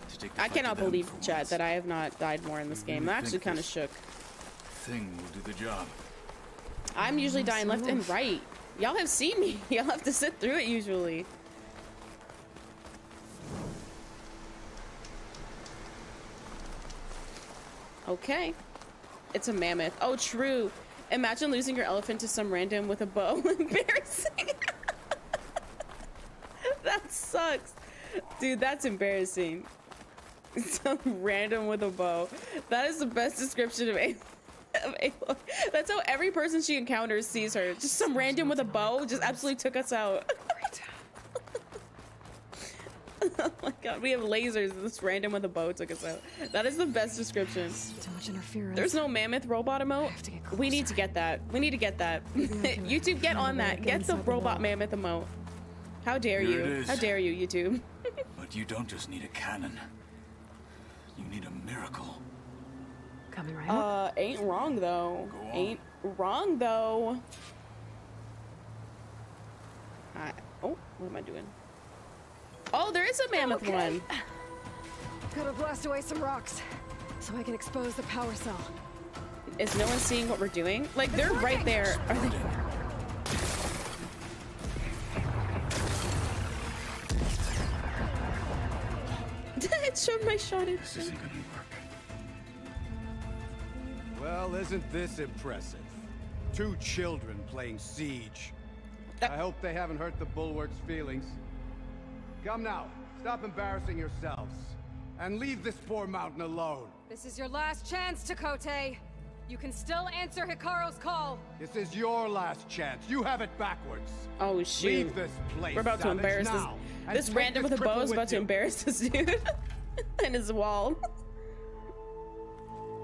To take the I fight to cannot believe, for chat, once. that I have not died more in this You game. really I'm actually kind of shook. Thing will do the job. I'm usually That's dying left and right. Y'all have seen me. Y'all have to sit through it usually. Okay. It's a mammoth. Oh, true. Imagine losing your elephant to some random with a bow. Embarrassing. that sucks. Dude, that's embarrassing. Some random with a bow. That is the best description of a. That's how every person she encounters sees her. Just some random with a bow just absolutely took us out. oh my god, we have lasers. This random with a bow took us out. That is the best description. Too much interference. There's no mammoth robot emote. We need to get that. We need to get that. YouTube, get on that. Get the robot mammoth emote. How dare Here you? it is. How dare you, YouTube? But you don't just need a cannon. You need a miracle. Coming right Uh, ain't wrong though. Go on. Ain't wrong though. I, oh, what am I doing? Oh, there is a mammoth Okay. one. Gotta blast away some rocks so I can expose the power cell. Is no one seeing what we're doing? Like they're right there. Are they? It showed my shot in. This isn't gonna work. Well, isn't this impressive? Two children playing siege. I hope they haven't hurt the Bulwark's feelings. Come now, stop embarrassing yourselves. And leave this poor mountain alone. This is your last chance, Tekotteh. You can still answer Hekarro's call. This is your last chance. You have it backwards. Oh shoot. Leave this place, We're about to embarrass this. now, and This random this with a bow is about with to you. embarrass this dude and his wall.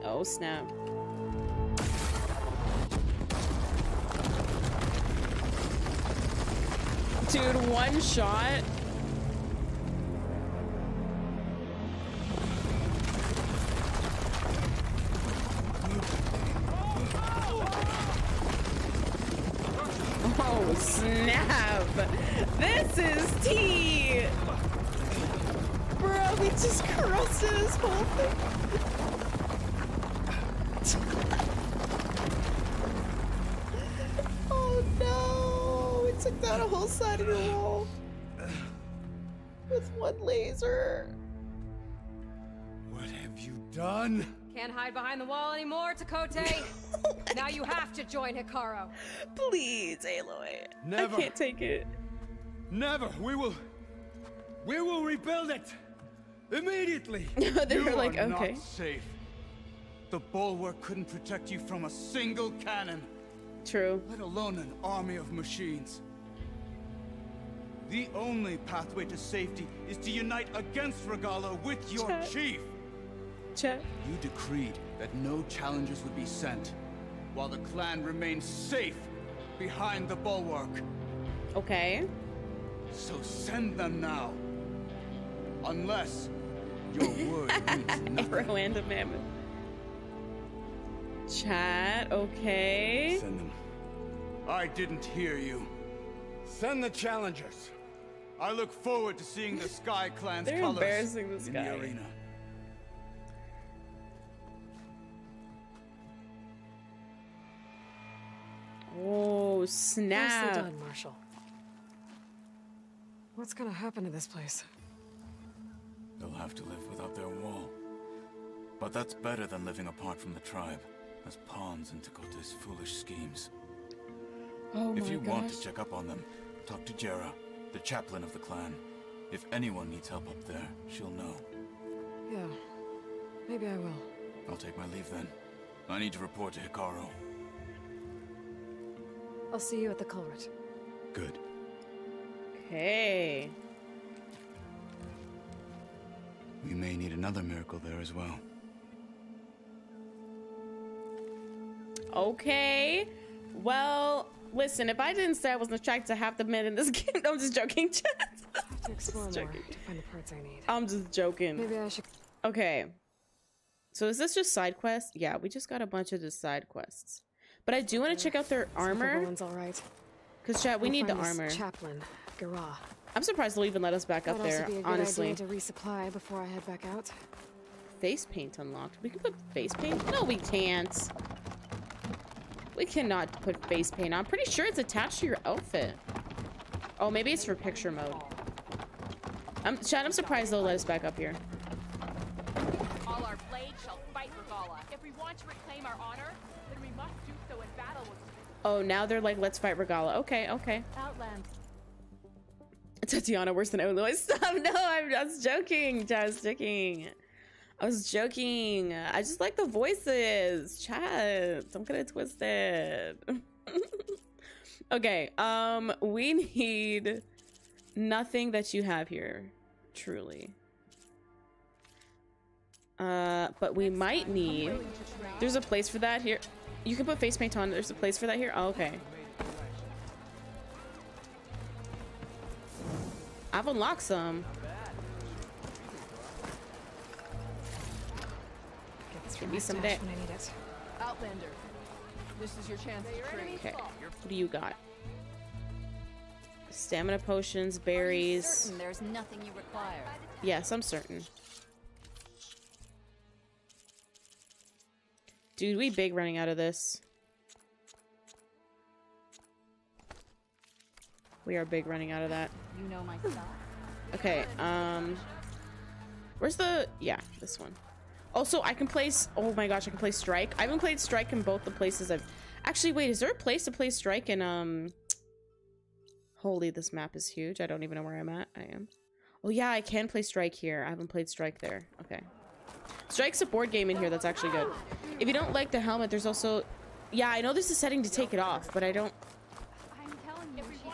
Oh snap. Dude, one shot. Oh snap! This is tea! Bro, we just crusted this whole thing. oh no! We took down a whole side of the wall. With one laser. What have you done? Can't hide behind the wall anymore, Tekotteh. Oh now you have to join Hekarro. Please, Aloy. Never. I can't take it. Never. We will. We will rebuild it immediately. they you were like, are okay. not safe. The bulwark couldn't protect you from a single cannon, True. let alone an army of machines. The only pathway to safety is to unite against Regalla with your Chat. chief. Chat. You decreed that no challengers would be sent, while the clan remained safe behind the bulwark. Okay. So send them now. Unless your word means nothing. Arrow and a mammoth. Chat, okay. Send them. I didn't hear you. Send the challengers. I look forward to seeing the Sky Clan's They're colors embarrassing this in guy. the arena. Oh, Nicely snap. done, Marshall. What's gonna happen to this place? They'll have to live without their wall. But that's better than living apart from the tribe, as pawns in Tekotteh's foolish schemes. Oh if my you want to check up on them, talk to Jera, the chaplain of the clan. If anyone needs help up there, she'll know. Yeah, maybe I will. I'll take my leave then. I need to report to Hekarro. I'll see you at the culvert. Good. Okay. We may need another miracle there as well. Okay. Well, listen, if I didn't say I wasn't attracted to half the men in this game, I'm just joking, chat. To explore more joking. to find the parts I need. I'm just joking. Maybe I should. Okay. So is this just side quests? Yeah, we just got a bunch of the side quests. But I do want to check out their armor. One's all right. Because chat, we We'll need the armor. Chaplain, Garah. I'm surprised they'll even let us back That'd up there, also be a good honestly. idea to resupply before I head back out. Face paint unlocked. We can put face paint? No, we can't. We cannot put face paint on. I'm pretty sure it's attached to your outfit. Oh, maybe it's for picture mode. I'm, Chad, I'm surprised they'll let us back up here. All our blades shall fight Regalla. If we want to reclaim our honor, Oh, now they're like, let's fight Regalla. Okay, okay. Outland. Tatiana worse than Aloy. Stop. No, I'm just joking. Just joking. I was joking. I just like the voices. Chat. Don't get it twisted. okay. Um, we need nothing that you have here. Truly. Uh, but we might need. There's a place for that here. You can put face paint on. There's a place for that here. Oh, okay. I've unlocked some. Give me some day. When I need it. Outlander, this is your chance. Okay. What do you got? Stamina potions, berries. There's nothing you require. Yes, I'm certain. Dude, we big running out of this. We are big running out of that. You know my style. Okay, um... Where's the... Yeah, this one. Also, I can place... Oh my gosh, I can play Strike. I haven't played Strike in both the places I've... Actually, wait, is there a place to play Strike in, um... Holy, this map is huge. I don't even know where I'm at. I am. Oh yeah, I can play Strike here. I haven't played Strike there. Okay. Strike's a board game in here that's actually good. If you don't like the helmet, there's also... Yeah, I know there's a setting to take it off, but I don't...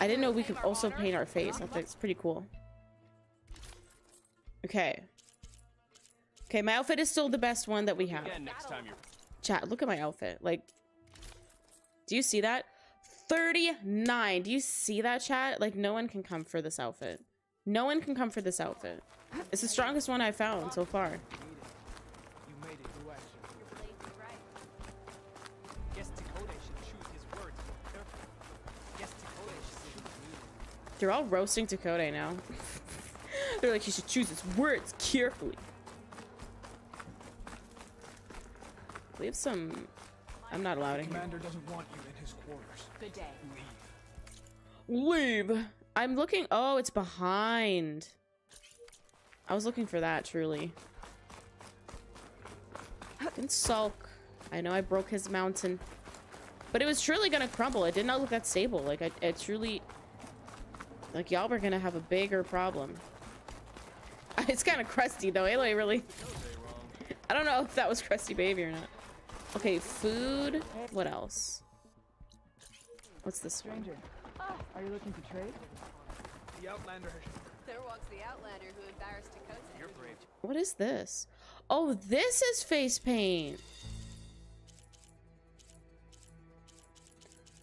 I didn't know we could also paint our face. I think it's pretty cool. Okay. Okay, my outfit is still the best one that we have. Again next time you're Chat, look at my outfit. Like, do you see that? 39. Do you see that, chat? Like, no one can come for this outfit. No one can come for this outfit. It's the strongest one I've found so far. They're all roasting Tekotteh now. They're like, he should choose his words carefully. We have some... I'm not allowed in here. Commander doesn't want you in his quarters. Good day. Leave. Leave. I'm looking. Oh, it's behind. I was looking for that, truly. Fucking sulk. I know I broke his mountain. But it was truly gonna crumble. It did not look that stable. Like, I, it truly... Like, y'all were gonna have a bigger problem. It's kind of crusty, though. Aloy really... I don't know if that was crusty baby or not. Okay, food. What else? What's this one? Stranger, ah, are you looking to trade? The Outlander There walks the Outlander who embarrassed Tekotteh. You're brave. What is this? Oh, this is face paint.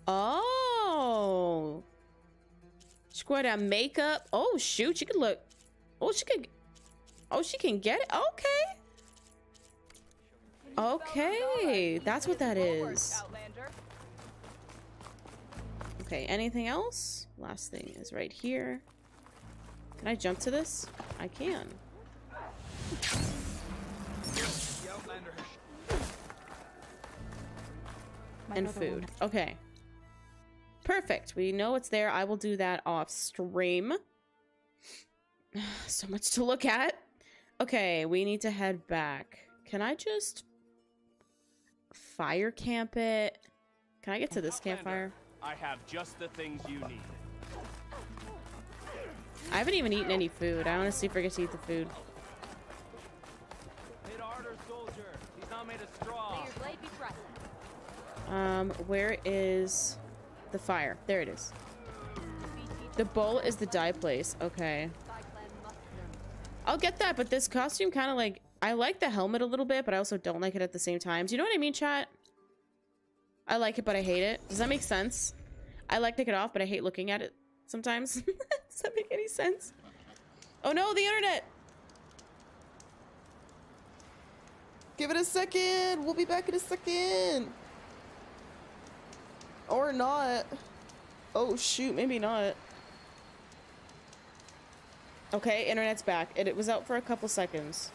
Oh. She got a makeup. Oh, shoot. She could look. Oh, she could. Oh, she can get it. Okay. Okay. That's what that is. Okay, anything else? Last thing is right here. Can I jump to this? I can. The Outlander has and food. Okay. Perfect. We know it's there. I will do that off stream. so much to look at. Okay, we need to head back. Can I just fire camp it? Can I get to this campfire? I have just the things you need. I haven't even eaten any food. I honestly forget to eat the food. Hit harder, soldier. He's not made of straw. May your blade be pressed. Um, where is the fire? There it is. The bowl is the dye place. Okay. I'll get that, but this costume kind of like... I like the helmet a little bit, but I also don't like it at the same time. Do you know what I mean, chat? I like it, but I hate it. Does that make sense? I like take it off, but I hate looking at it sometimes. Does that make any sense? Oh no, the internet! Give it a second! We'll be back in a second! Or not. Oh shoot, maybe not. Okay, internet's back. It, it was out for a couple seconds.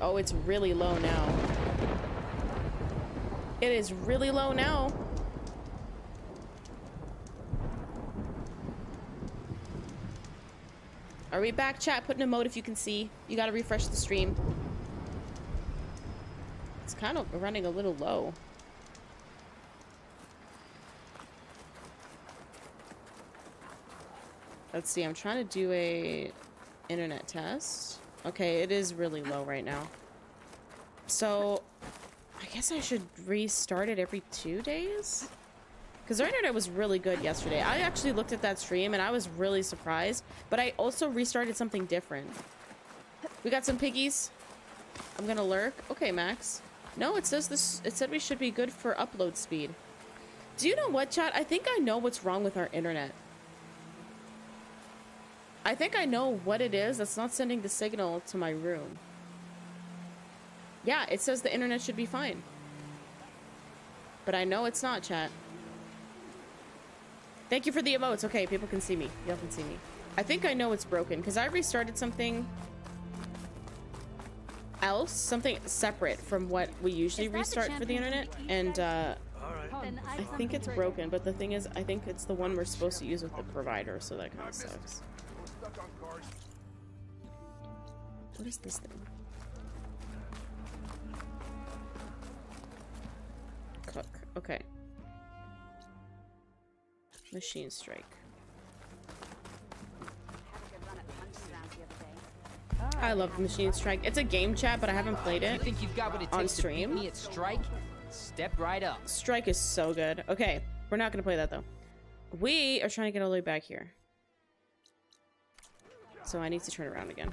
Oh, it's really low now. It is really low now. Are we back, chat? Put in a mode if you can see. You gotta refresh the stream. It's kind of running a little low. Let's see, I'm trying to do a Internet test. Okay, it is really low right now. So, I guess I should restart it every two days? Because our internet was really good yesterday. I actually looked at that stream and I was really surprised. But I also restarted something different. We got some piggies. I'm gonna lurk. Okay, Max. No, it says this. It said we should be good for upload speed. Do you know what, chat? I think I know what's wrong with our internet. I think I know what it is that's not sending the signal to my room. Yeah, it says the internet should be fine. But I know it's not, chat. Thank you for the emotes. Okay, people can see me. Y'all can see me. I think I know it's broken because I restarted something else, something separate from what we usually restart for the internet, and uh, I think it's broken. But the thing is, I think it's the one we're supposed to use with the provider, so that kind of sucks. What is this thing? Cook. Okay. Machine strike. I love Machine Strike. It's a game chat, but I haven't played it. You think you've got what it on takes to beat stream? me at Strike? Step right up. Strike is so good. Okay, we're not gonna play that though. We are trying to get all the way back here. So I need to turn around again.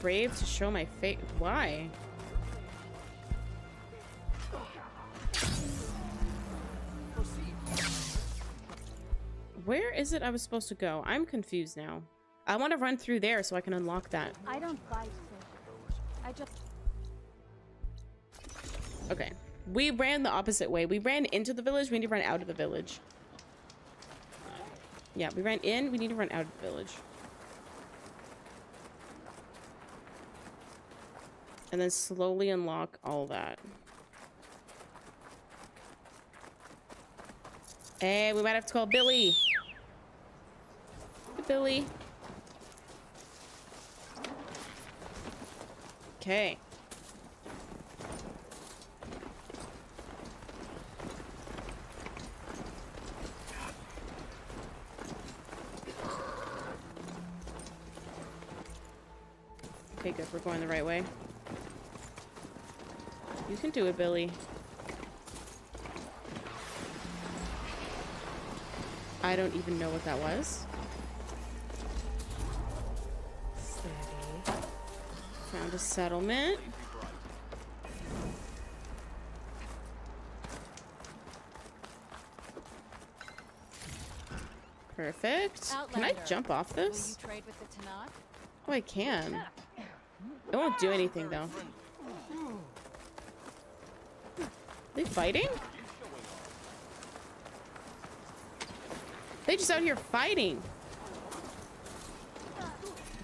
Brave to show my face. Why? Where is it I was supposed to go? I'm confused now. I want to run through there so I can unlock that. I don't fight. I just Okay. We ran the opposite way. We ran into the village. We need to run out of the village. Yeah, we ran in. We need to run out of the village. And then slowly unlock all that. Hey, we might have to call Billy. Billy. Okay. Okay, good. We're going the right way. You can do it, Billy. I don't even know what that was. A settlement. Perfect. Can I jump off this? trade with the Tenakth? Oh, I can. It won't do anything, though. they fighting? They just out here fighting.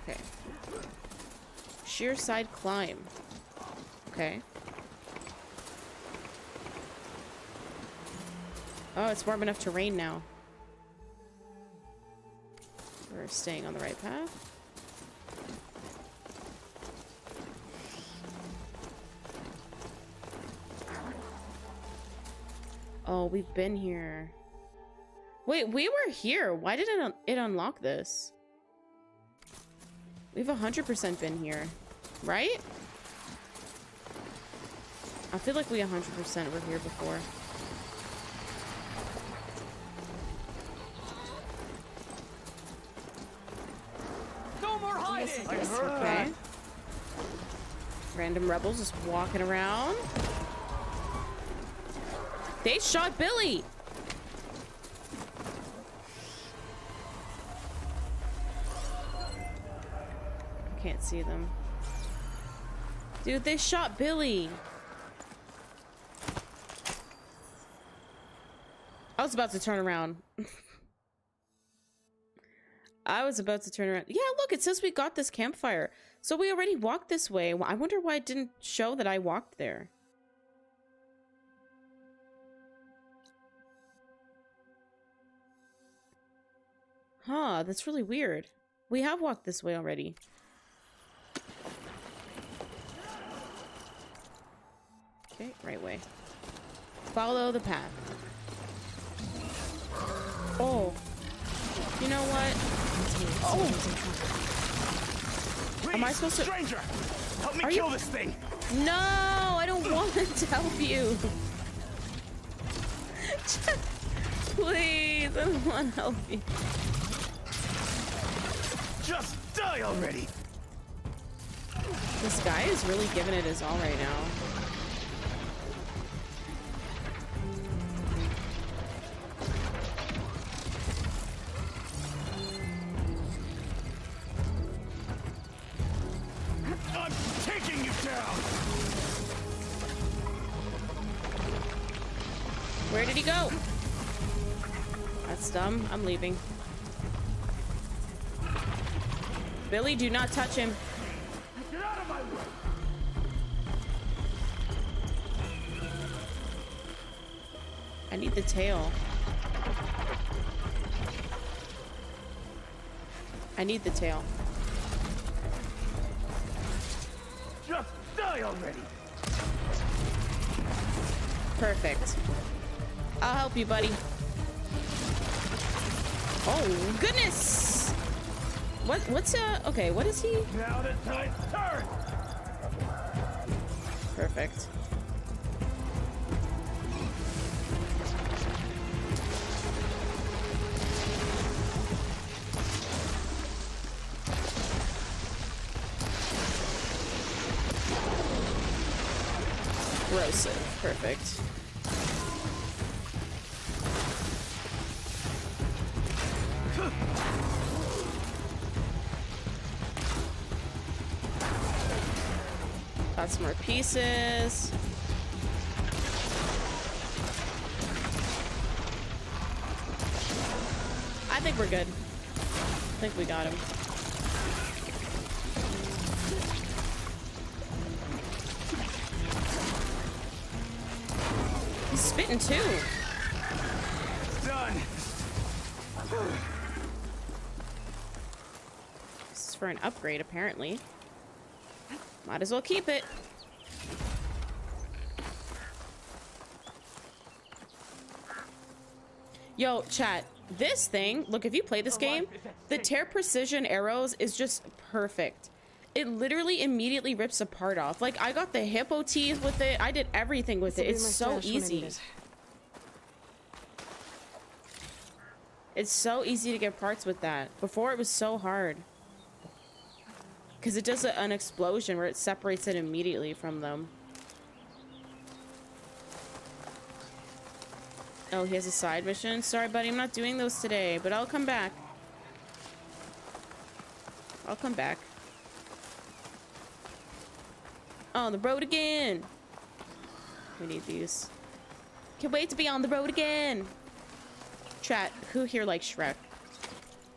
Okay. Sheer side climb. Okay. Oh, it's warm enough to rain now. We're staying on the right path. Oh, we've been here. Wait, we were here. Why did it, un it unlock this? We've 100% been here, right? I feel like we 100% were here before. No more hiding! Okay. Random rebels just walking around. They shot Billy! I can't see them. Dude, they shot Billy! I was about to turn around. I was about to turn around. Yeah, look, it says we got this campfire. So we already walked this way. I wonder why it didn't show that I walked there. Huh, that's really weird. We have walked this way already. Okay, right way. Follow the path. Oh. You know what? Oh. Am I supposed to? Stranger, help me Are kill you- this thing. No, I don't want to help you. Please, I don't want to help you. Just die already. This guy is really giving it his all right now. I'm leaving. Billy, do not touch him. Get out of my way. I need the tail. I need the tail. Just die already. Perfect. I'll help you, buddy. Oh, goodness! What, what's, uh, okay, what is he? Now the tide's turned. Perfect. I think we're good. I think we got him. He's spitting too. Done. This is for an upgrade, apparently. Might as well keep it. Yo, chat. This thing, look, if you play this game, the tear precision arrows is just perfect. It literally immediately rips a part off. Like, I got the hippo teeth with it. I did everything with it. It's so stash when I need easy. It's so easy to get parts with that. Before, it was so hard. Because it does an explosion where it separates it immediately from them. Oh, he has a side mission? Sorry, buddy, I'm not doing those today, but I'll come back. I'll come back. On the road again! We need these. Can't wait to be on the road again! Chat, who here likes Shrek?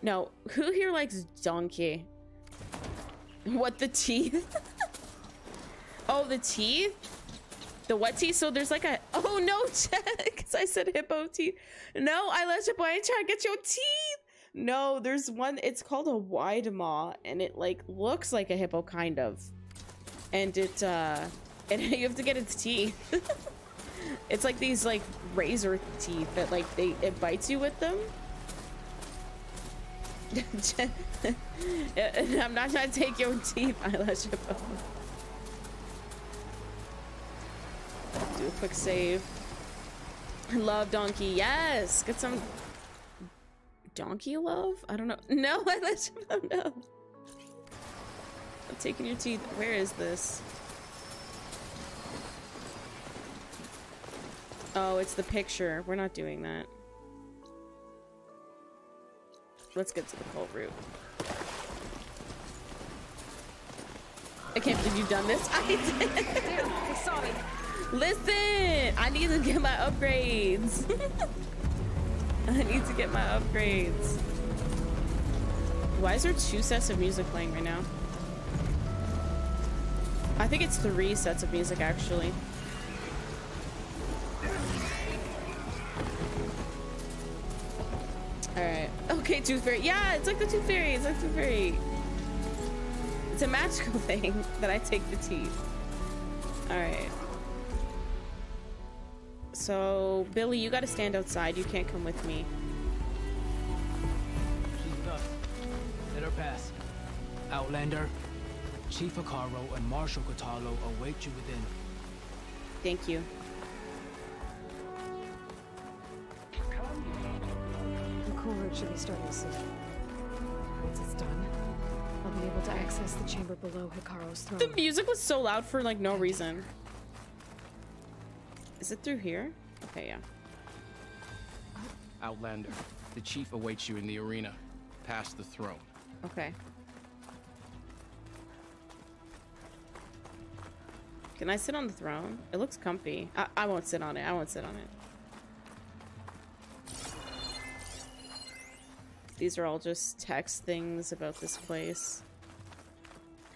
No, who here likes Donkey? What, the teeth? oh, the teeth? The what teeth? So there's like a... Oh, no, because I said hippo teeth. No, I let you boy try to get your teeth. No, there's one... It's called a Widemaw, and it, like, looks like a hippo, kind of. And it, uh... And you have to get its teeth. it's like these, like, razor teeth that, like, they... It bites you with them. I'm not trying to take your teeth, eyelash hippo. Do a quick save. I love donkey. Yes, get some donkey love. I don't know. No, eyelash hippo. No. I'm taking your teeth. Where is this? Oh, it's the picture. We're not doing that. Let's get to the cult route. I can't believe you've done this. I did. sorry. Listen, I need to get my upgrades. I need to get my upgrades. Why is there two sets of music playing right now? I think it's three sets of music actually. Alright. Okay, Tooth Fairy. Yeah, it's like the Tooth Fairy. It's like Tooth Fairy. It's a magical thing that I take the teeth. Alright. So, Billy, you gotta stand outside. You can't come with me. She's with us. Let her pass. Outlander, Chief Hekarro and Marshal Kotallo await you within. Thank you. The Kulrut should be starting soon. Once it's done, I'll be able to access the chamber below Hekarro's throne. The music was so loud for like no reason. Is it through here? Okay, yeah. Outlander, the chief awaits you in the arena, past the throne. Okay. Can I sit on the throne? It looks comfy. I, I won't sit on it. I won't sit on it. These are all just text things about this place.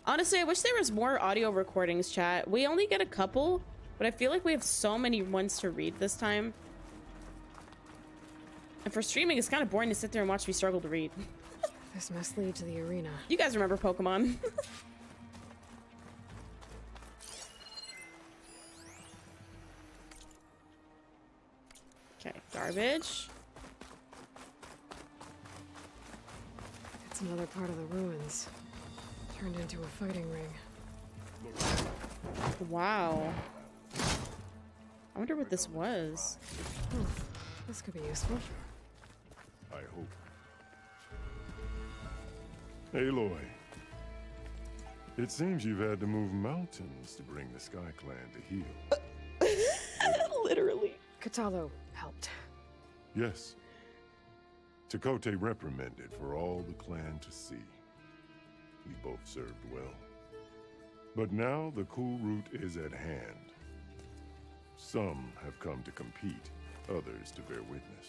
Honestly, I wish there was more audio recordings, chat. We only get a couple, but I feel like we have so many ones to read this time. And for streaming, it's kind of boring to sit there and watch me struggle to read. This must lead to the arena. You guys remember Pokemon? okay, garbage. It's another part of the ruins. Turned into a fighting ring. Wow. I wonder what this was. Hmm, This could be useful. I hope. Aloy. It seems you've had to move mountains to bring the Sky Clan to heel. Literally. Kotallo helped. Yes. Tekotteh reprimanded for all the clan to see. We both served well. But now the Kulrut is at hand. Some have come to compete, others to bear witness.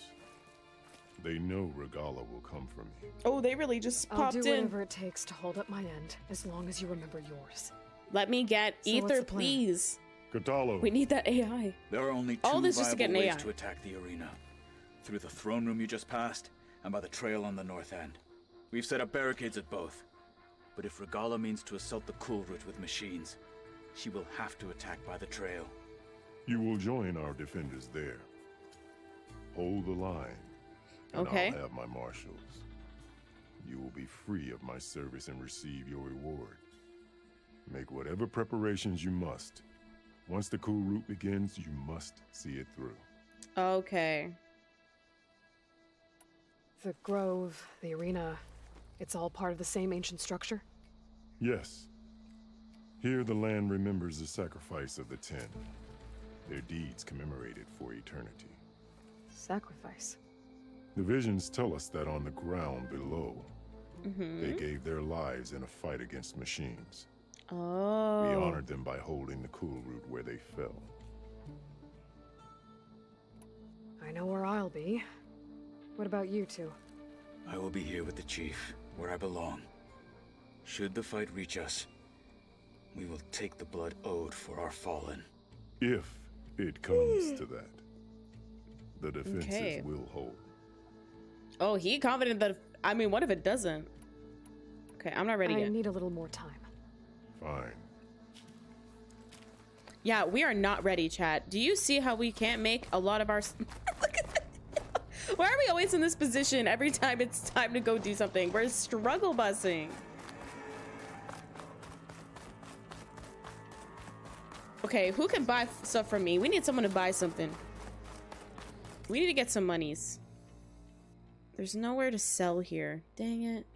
They know Regalla will come for me. Oh, they really just popped I'll popped do in. whatever it takes to hold up my end, as long as you remember yours. Let me get So ether, please. Kotallo. We need that AI. There are only two All this just to viable get an ways AI. to attack the arena. Through the throne room you just passed, and by the trail on the north end. We've set up barricades at both. But if Regalla means to assault the Kulrut with machines, she will have to attack by the trail. You will join our defenders there. Hold the line. And Okay. I'll have my marshals. You will be free of my service and receive your reward. Make whatever preparations you must. Once the Kulrut begins, you must see it through. Okay. The grove, the arena, it's all part of the same ancient structure? Yes. Here the land remembers the sacrifice of the Ten. Their deeds commemorated for eternity. Sacrifice. The visions tell us that on the ground below, Mm-hmm. they gave their lives in a fight against machines. Oh. We honored them by holding the Kulrut where they fell. I know where I'll be. What about you two? I will be here with the chief, where I belong. Should the fight reach us, we will take the blood owed for our fallen. If it comes to that, the defenses Okay. will hold. Oh, he confident that. I mean, what if it doesn't? Okay, I'm not ready I yet. need a little more time. Fine. Yeah, we are not ready, chat. Do you see how we can't make a lot of our... Look at that. Why are we always in this position every time it's time to go do something? We're struggle busing. Okay, who can buy stuff from me? We need someone to buy something. We need to get some monies. There's nowhere to sell here. Dang it.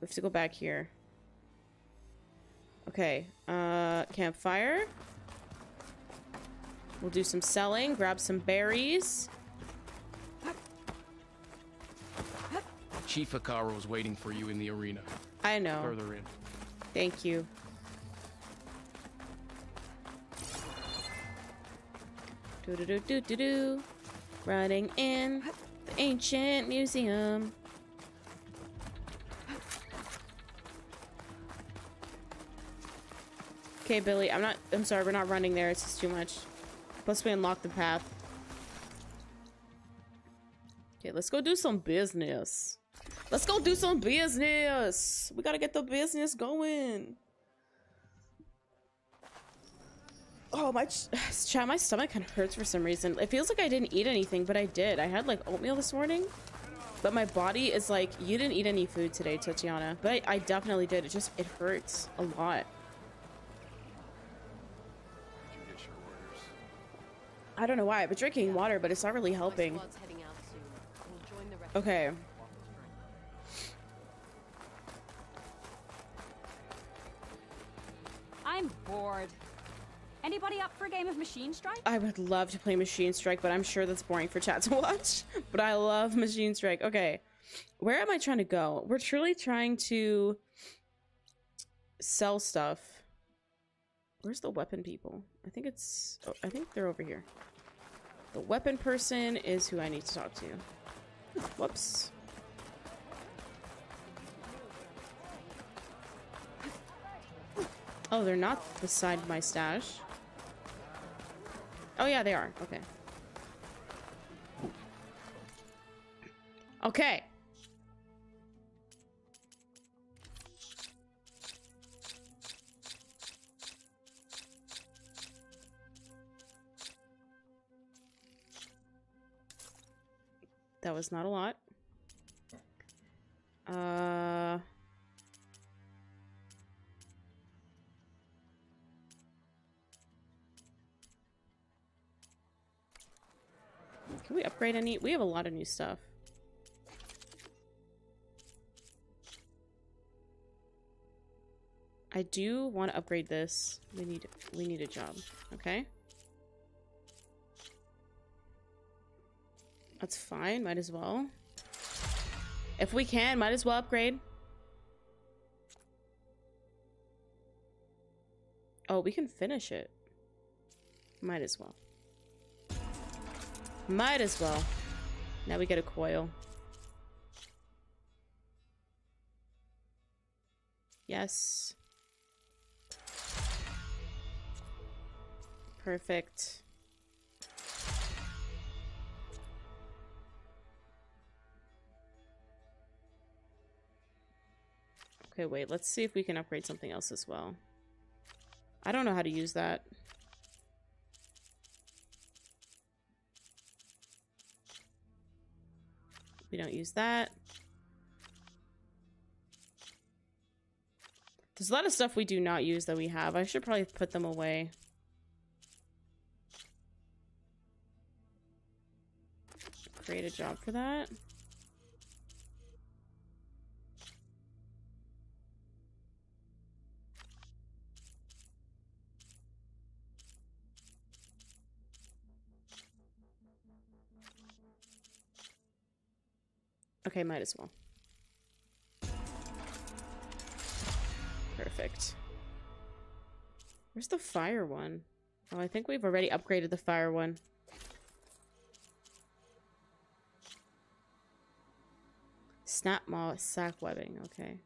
We have to go back here. Okay, uh, campfire. We'll do some selling, grab some berries. Chief Hekarro is waiting for you in the arena. I know. Further in. Thank you. Do do do do do do. Running in the ancient museum. Okay, Billy, I'm not. I'm sorry, we're not running there. It's just too much. Plus, we unlock the path. Okay, let's go do some business. Let's go do some business. We gotta get the business going. Oh, my chat, my stomach kind of hurts for some reason. It feels like I didn't eat anything, but I did. I had like oatmeal this morning, but my body is like, you didn't eat any food today, Tatiana. But I, I definitely did. It just, it hurts a lot. I don't know why, but drinking water, but it's not really helping. Okay. I'm bored. Anybody up for a game of Machine Strike? I would love to play Machine Strike, but I'm sure that's boring for chat to watch. but I love Machine Strike. Okay. Where am I trying to go? We're truly trying to sell stuff. Where's the weapon people? I think it's... Oh, I think they're over here. The weapon person is who I need to talk to. Whoops. Oh, they're not beside my stash. Oh yeah, they are. Okay. Okay. That was not a lot. Uh... Can we upgrade any? We have a lot of new stuff. I do want to upgrade this. We need we need a job. Okay. That's fine. Might as well. If we can, might as well upgrade. Oh, we can finish it. Might as well. Might as well. Now we get a coil. Yes. Perfect. Okay, wait, let's see if we can upgrade something else as well. I don't know how to use that. We don't use that. There's a lot of stuff we do not use that we have. I should probably put them away. Create a job for that. Okay, might as well. Perfect. Where's the fire one? Oh, I think we've already upgraded the fire one. Snapmaw, sack webbing, okay.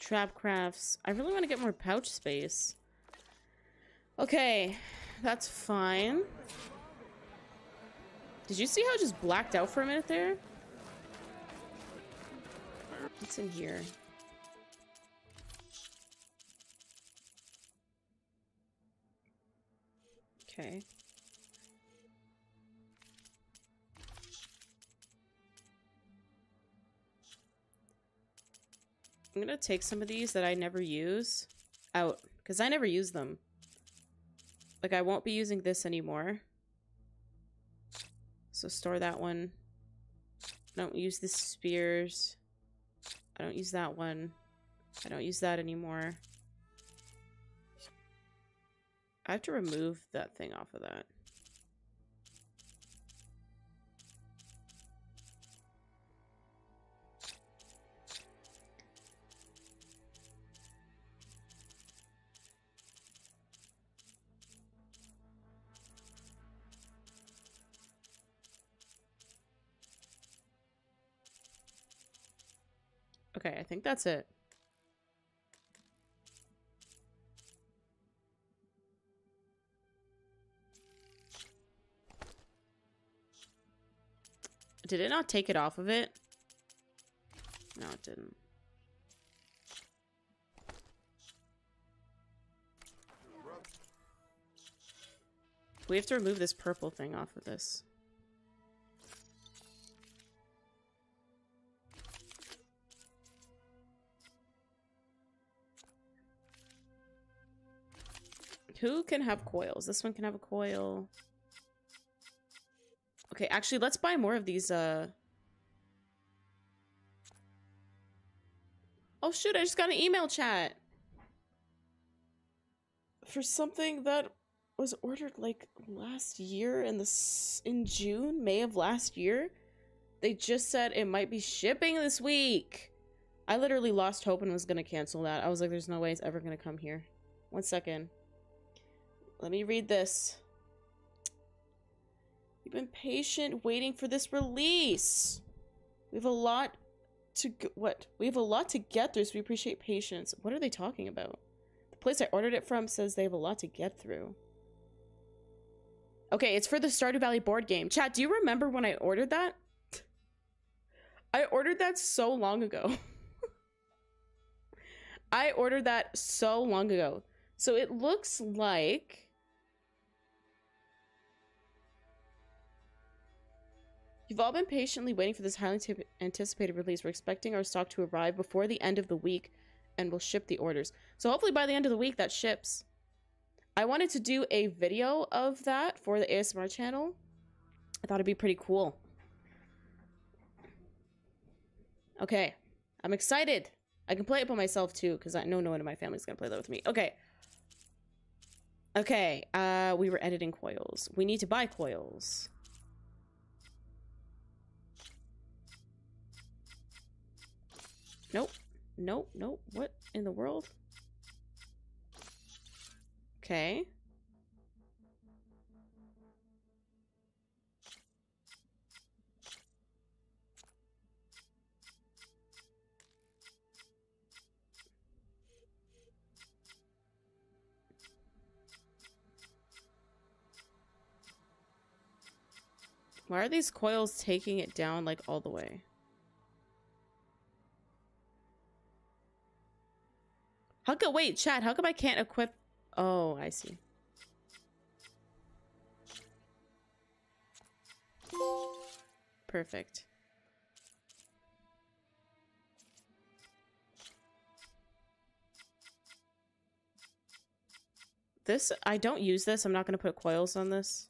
Trap crafts. I really want to get more pouch space. Okay, that's fine. Did you see how it just blacked out for a minute there? What's in here? Okay. I'm gonna take some of these that I never use out because I never use them. Like I won't be using this anymore. So store that one. I don't use the spears. I don't use that one. I don't use that anymore. I have to remove that thing off of that. think that's it. Did it not take it off of it? No, it didn't. We have to remove this purple thing off of this. Who can have coils? This one can have a coil. Okay, actually, let's buy more of these, uh... Oh shoot, I just got an email chat! For something that was ordered, like, last year in the... in June? May of last year? They just said it might be shipping this week! I literally lost hope and was gonna cancel that. I was like, there's no way it's ever gonna come here. One second. Let me read this. You've been patient waiting for this release. We have a lot to what? We have a lot to get through, so we appreciate patience. What are they talking about? The place I ordered it from says they have a lot to get through. Okay, it's for the Stardew Valley board game. Chat, do you remember when I ordered that? I ordered that so long ago. I ordered that so long ago. So it looks like You've all been patiently waiting for this highly anticipated release. We're expecting our stock to arrive before the end of the week and we'll ship the orders. So hopefully by the end of the week that ships. I wanted to do a video of that for the ASMR channel. I thought it'd be pretty cool. Okay, I'm excited. I can play it by myself too because I know no one in my family is going to play that with me. Okay. Okay, uh, we were editing coils. We need to buy coils. Nope. Nope. Nope. What in the world? Okay. Why are these coils taking it down like all the way? How come, wait, Chad, how come I can't equip? Oh, I see. Perfect. This, I don't use this. I'm not going to put coils on this.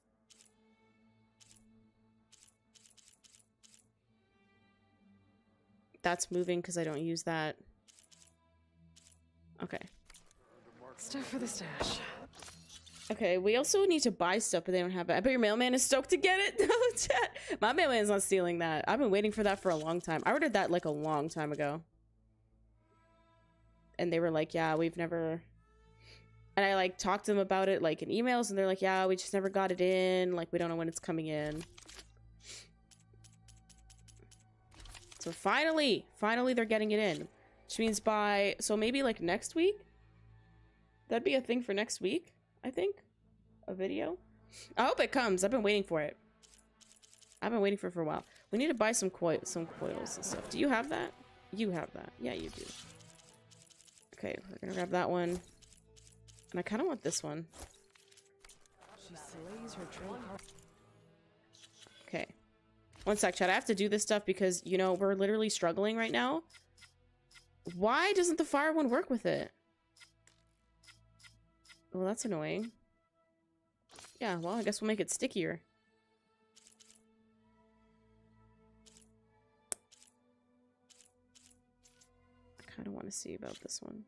That's moving because I don't use that. Okay. Stuff for the stash. Okay, we also need to buy stuff, but they don't have it. I bet your mailman is stoked to get it. No, My mailman's not stealing that. I've been waiting for that for a long time. I ordered that like a long time ago. And they were like, yeah, we've never... And I like talked to them about it like in emails, and they're like, yeah, we just never got it in. Like, we don't know when it's coming in. So finally, finally they're getting it in. Which means by, so maybe like next week? That'd be a thing for next week, I think. A video. I hope it comes. I've been waiting for it. I've been waiting for it for a while. We need to buy some coil, some coils and stuff. Do you have that? You have that. Yeah, you do. Okay, we're gonna grab that one. And I kind of want this one. Okay. One sec, chat. I have to do this stuff because, you know, we're literally struggling right now. Why doesn't the fire one work with it? Well, that's annoying. Yeah, well, I guess we'll make it stickier. I kind of want to see about this one.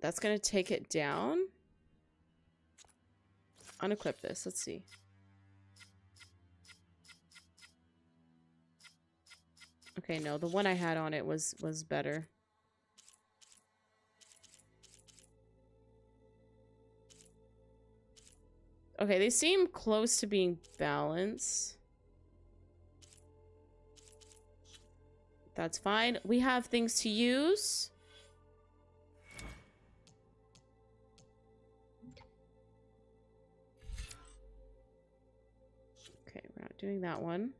That's going to take it down. Unequip this. Let's see. Okay, no, the one I had on it was was better. Okay, they seem close to being balanced. That's fine. We have things to use. Okay, we're not doing that one.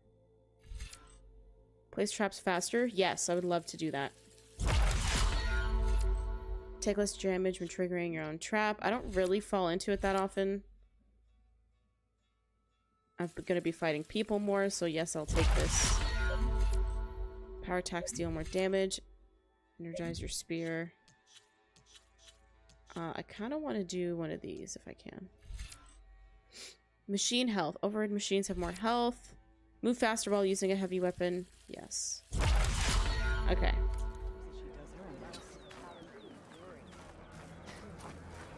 Place traps faster? Yes, I would love to do that. Take less damage when triggering your own trap. I don't really fall into it that often. I'm gonna be fighting people more, so yes, I'll take this. Power attacks deal more damage. Energize your spear. Uh, I kind of want to do one of these if I can. Machine health. Override machines have more health. Move faster while using a heavy weapon. Yes. Okay.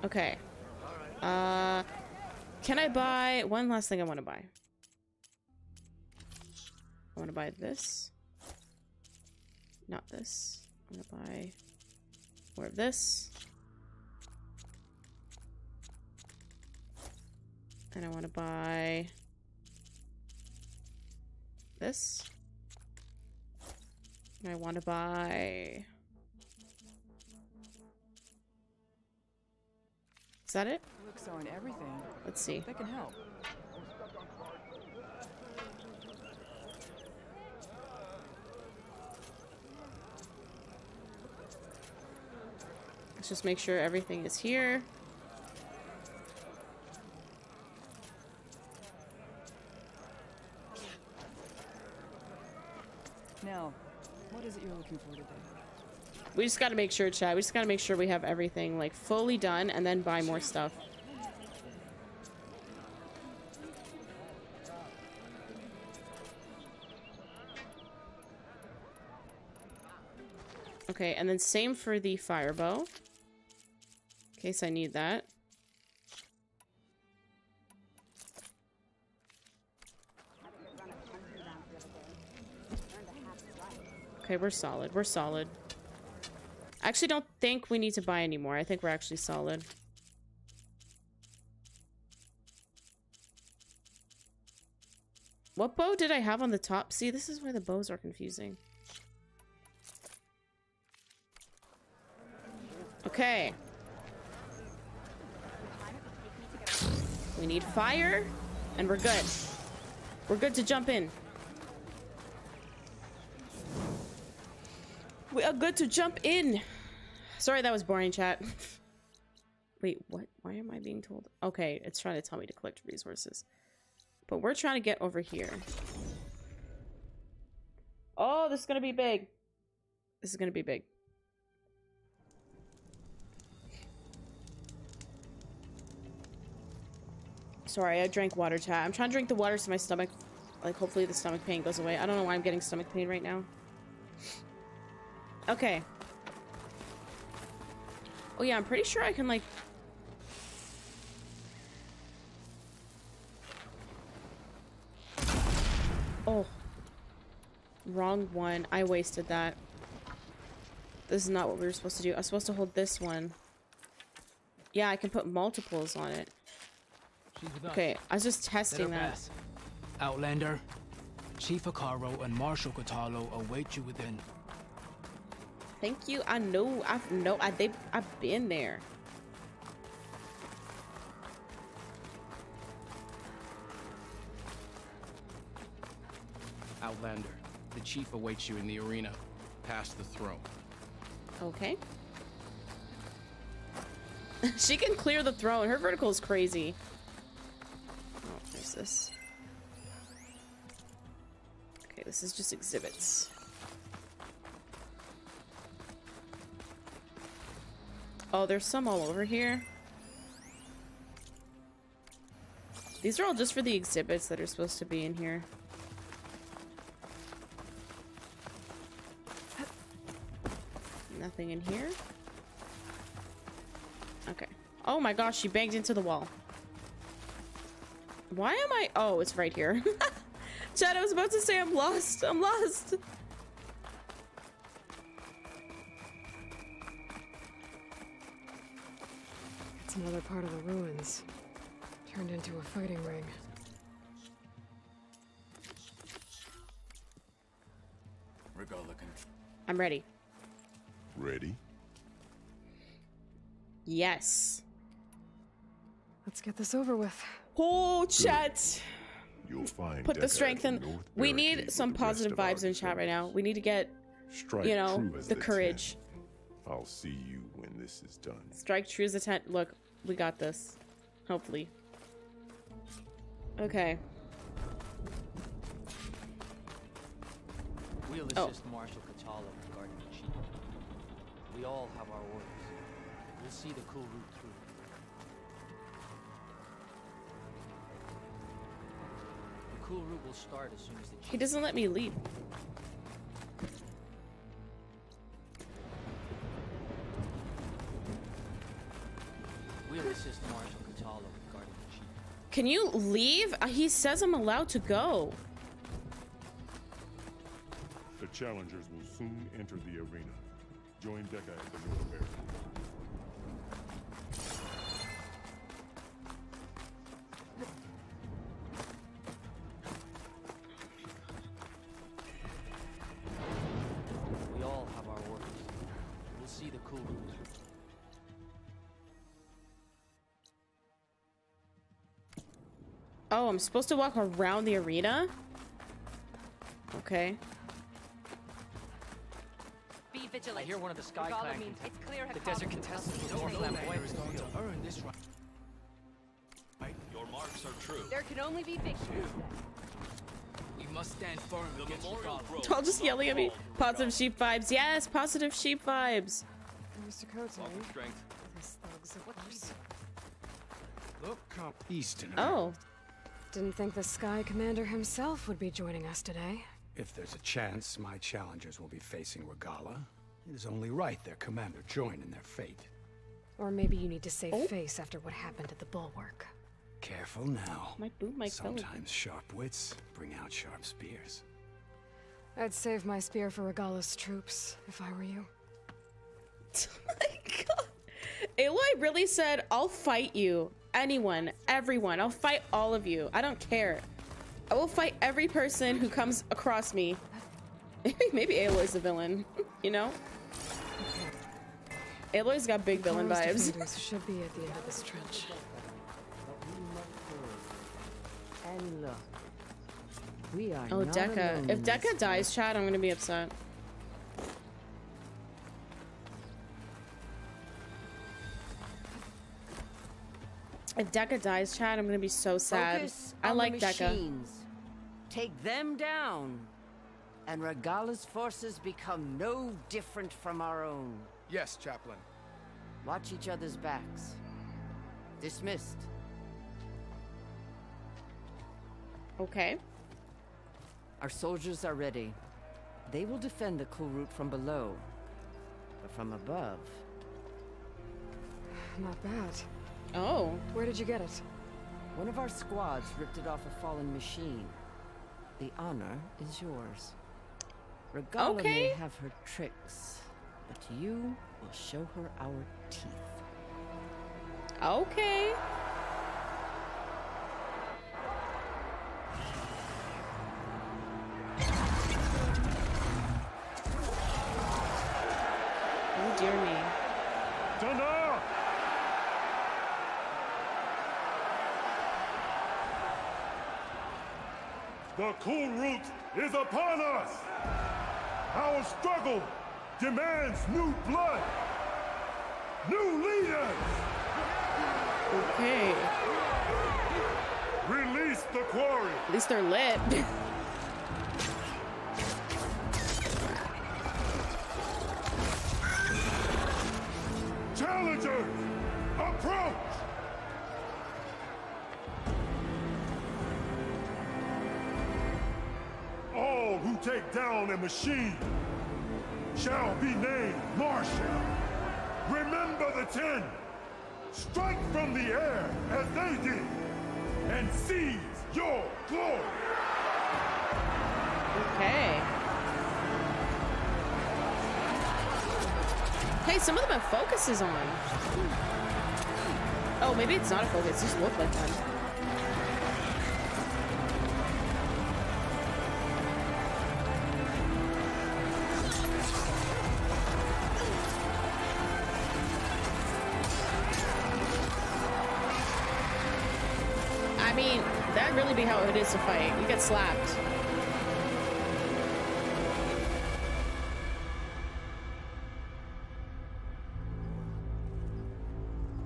Okay. Uh, can I buy one last thing I want to buy? I want to buy this. Not this. I'm gonna buy more of this. And I want to buy this. I want to buy... Is that it? Looks on everything. Let's see. That can help. Let's just make sure everything is here. Now, what is it you're looking for today? We just gotta make sure, Chad. We just gotta make sure we have everything, like, fully done and then buy more stuff. Okay, and then same for the fire bow. In case I need that. Okay, we're solid. We're solid. I actually don't think we need to buy anymore. I think we're actually solid. What bow did I have on the top? See, this is where the bows are confusing. Okay. We need fire, and we're good. We're good to jump in. We are good to jump in. Sorry, that was boring, chat. Wait, what? Why am I being told? Okay, it's trying to tell me to collect resources. But we're trying to get over here. Oh, this is gonna be big. This is gonna be big. Sorry, I drank water, chat. I'm trying to drink the water so my stomach, like, hopefully the stomach pain goes away. I don't know why I'm getting stomach pain right now. Okay. Oh yeah, I'm pretty sure I can, like... Oh. Wrong one. I wasted that. This is not what we were supposed to do. I was supposed to hold this one. Yeah, I can put multiples on it. Okay, I was just testing that. Pass. Outlander, Chief Hekarro and Marshal Kotallo await you within. Thank you. I know. I've no. I they. I've been there. Outlander, the chief awaits you in the arena, past the throne. Okay. she can clear the throne. Her vertical is crazy. Oh, there's this. Okay, this is just exhibits. Oh, there's some all over here. These are all just for the exhibits that are supposed to be in here. Nothing in here. Okay. Oh my gosh, she banged into the wall. Why am I? Oh, it's right here. Chad, I was about to say I'm lost. I'm lost. It's another part of the ruins. Turned into a fighting ring. Regalla can I'm ready. Ready? Yes. Let's get this over with. Oh, chat. You'll find Put the strength in. We need some positive vibes in chat right now. We need to get, Strike you know, the the courage. I'll see you when this is done. Strike true as a tent. Look, we got this. Hopefully. Okay. We'll Oh. assist Marshal Kotallo in guarding the chief. We all have our orders. We'll see the Kulrut through. The Kulrut will start as soon as the chief... He doesn't let me leave. We'll assist Marshal Kotallo in guarding the chief. Can you leave? Uh, He says I'm allowed to go. The challengers will soon enter the arena. Join Dekka at the north area. I'm supposed to walk around the arena? Okay. Be vigilant. I hear one of the Sky Clan means it's clear the desert will contestants be will more taken. flamboyant is going to earn this right. Your marks are true. There can only be victory. We must stand firm The against memorial Regalla. grove All just yelling at me. Positive sheep vibes. Yes, positive sheep vibes. Mr. Cote, Welcome, eh? strength. this thugs of course. Look up east and Oh. Didn't think the Sky Commander himself would be joining us today. If there's a chance my challengers will be facing Regalla, it is only right their commander join in their fate. Or maybe you need to save Oh. face after what happened at the Bulwark. Careful now. My boot my belly. Sometimes sharp wits bring out sharp spears. I'd save my spear for Regalla's troops, if I were you. Oh my God, Aloy really said, I'll fight you. Anyone, everyone. I'll fight all of you. I don't care. I will fight every person who comes across me. Maybe Aloy's a villain, you know? Aloy's got big villain vibes. defenders should be at the end of this trench. And look, we are Oh, not Dekka. If in this Dekka dies, Chad, I'm gonna be upset. If Dekka dies, Chad, I'm gonna be so sad. Focus I on like the Dekka. machines. Take them down, and Regalla's forces become no different from our own. Yes, Chaplain. Watch each other's backs. Dismissed. Okay. Our soldiers are ready. They will defend the Kulrut from below. But from above, Not bad. Oh. Where did you get it? one of our squads ripped it off a fallen machine. The honor is yours. Regalla may have her tricks, but you will show her our teeth. Okay. The Kulrut is upon us! Our struggle demands new blood! New leaders! Okay. Release the quarry! At least they're lit. down a machine shall be named Marshal. Remember the ten! Strike from the air as they did, and seize your glory! Okay. Hey, some of them have focuses on. Oh, maybe it's not a focus. It just look like one. It is to fight. You get slapped.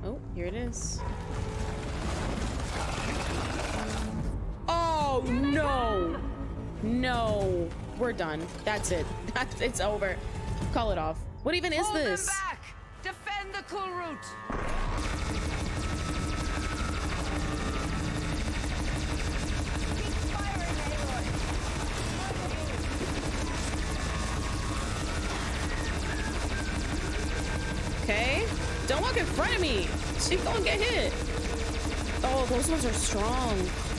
Oh, this. Oh no! No. We're done. That's it. That's it's over. Call it off. What even is Hold this? back! Defend the Kulrut! In front of me. She's gonna get hit. Oh, those ones are strong.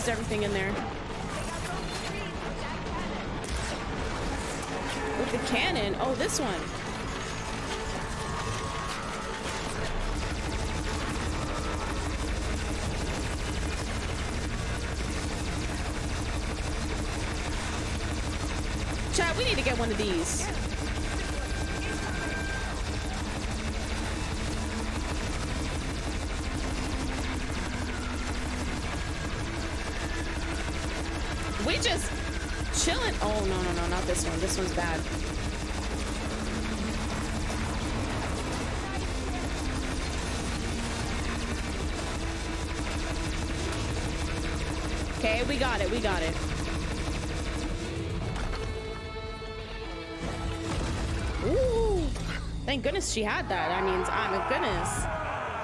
Used everything in there. With the cannon. Oh, this one. Chat, we need to get one of these. This one. This one's bad. Okay, we got it. We got it. Ooh. Thank goodness she had that. I mean, ah, my goodness.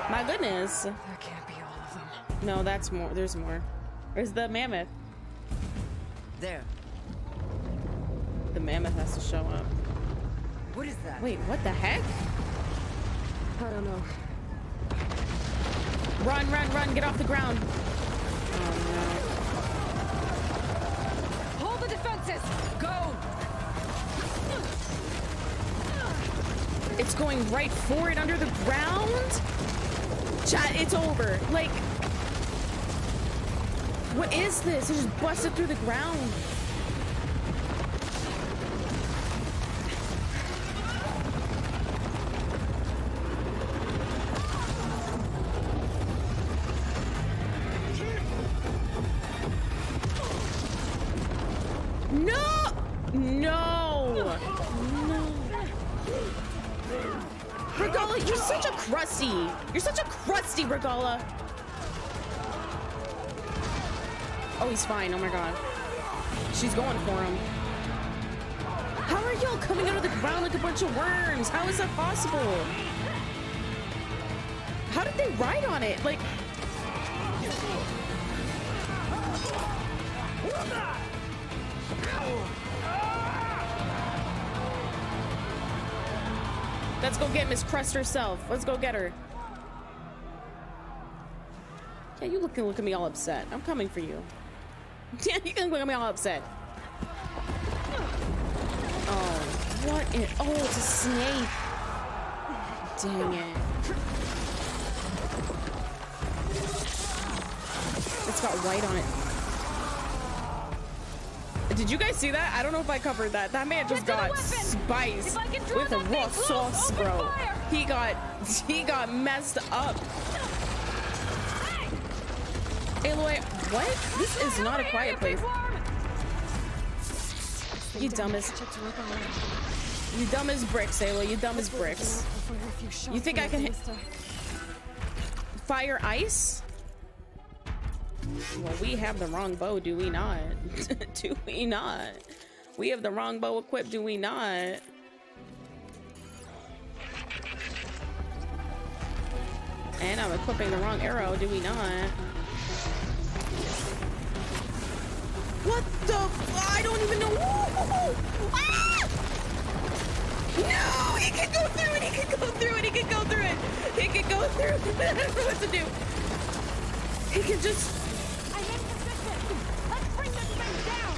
My goodness. That can't be all of them. No, that's more. There's more. There's the mammoth? Wait, what the heck? I don't know. Run, run, run. Get off the ground. Oh, Hold the defenses! Go! It's going right for it under the ground? Chat, it's over. Like, what is this? It just busted through the ground. Fine. Oh my god. She's going for him. How are y'all coming out of the ground like a bunch of worms? How is that possible? How did they ride on it? Like. Let's go get Miss Crest herself. Let's go get her. Yeah, you look, look at me all upset. I'm coming for you. Yeah, you can at me all upset. Oh, what in- Oh, it's a snake. Dang it. It's got white on it. Did you guys see that? I don't know if I covered that. That man just got spiced with a raw sauce, bro. He got he got messed up. Aloy, what? This is not a quiet place. You dumb as you dumb as bricks, Aloy. You dumb as bricks. You think I can hit fire ice? Well, we have the wrong bow, do we not? do we not? We have the wrong bow equipped, do we not? And I'm equipping the wrong arrow, do we not? What the? I don't even know. Ah! No! He can go through it! He can go through it! He can go through it! He can go through it! I don't know what to do. He can just... I hit position. Let's bring this thing down.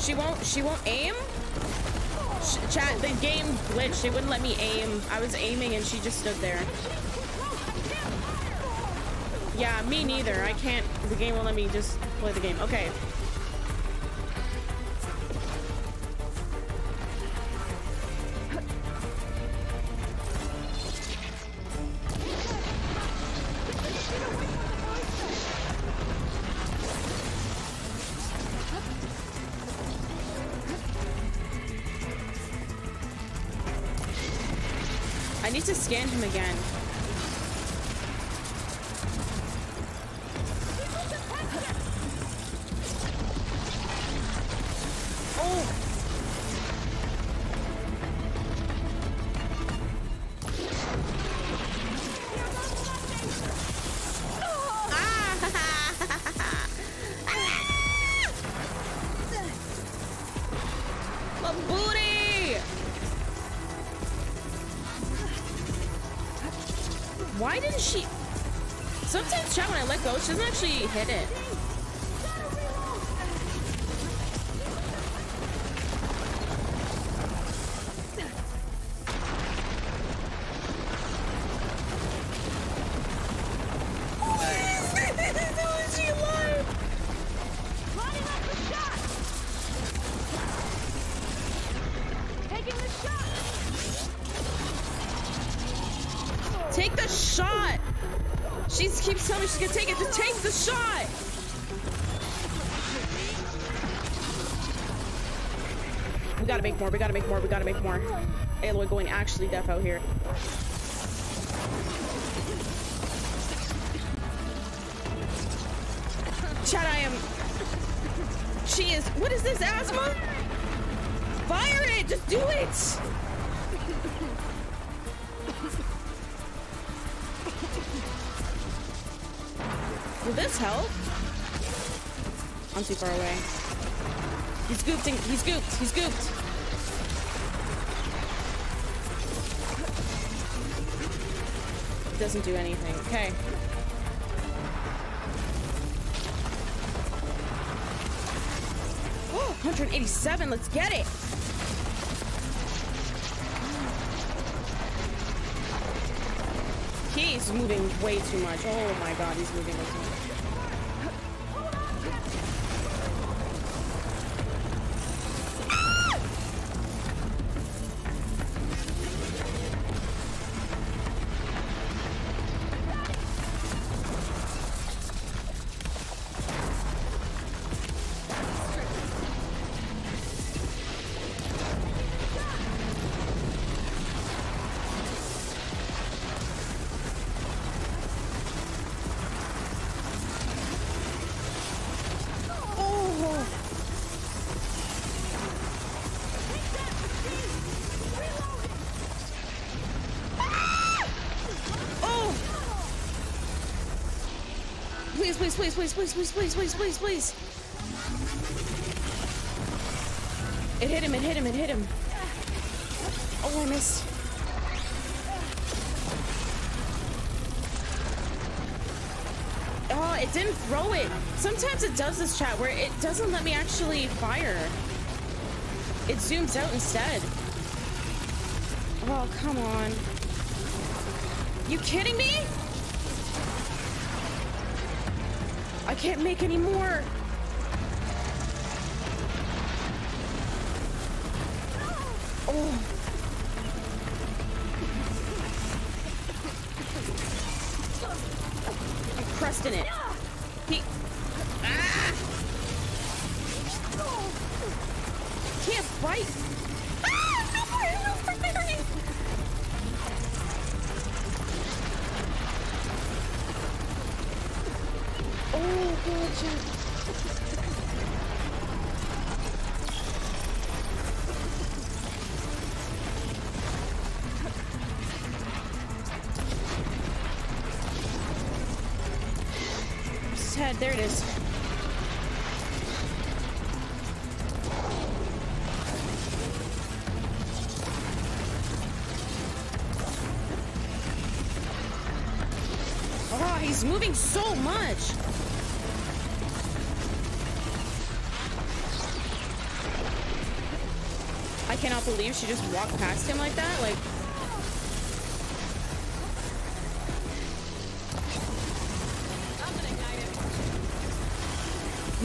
She won't, she won't aim? Sh chat, the game glitched. It wouldn't let me aim. I was aiming and she just stood there. Yeah, me neither. I can't, the game won't let me just play the game. Okay. I need to scan him again. Actually hit it. More. Aloy going actually deaf out here. Chad, I am... She is... What is this, asthma? Fire it! Just do it! Will this help? I'm too far away. He's gooped. He's gooped. He's gooped. Doesn't do anything. Okay. Oh, 187. Let's get it. He's moving way too much. Oh my god, he's moving way too much. Please, please, please, please, please, please, please, please, please. It hit him, it hit him, it hit him. Oh, I missed. Oh, it didn't throw it. Sometimes it does this chat where it doesn't let me actually fire. It zooms out instead. Oh, come on. You kidding me? Can't make any more. There it is. Oh, he's moving so much! I cannot believe she just walked past him like that. Like,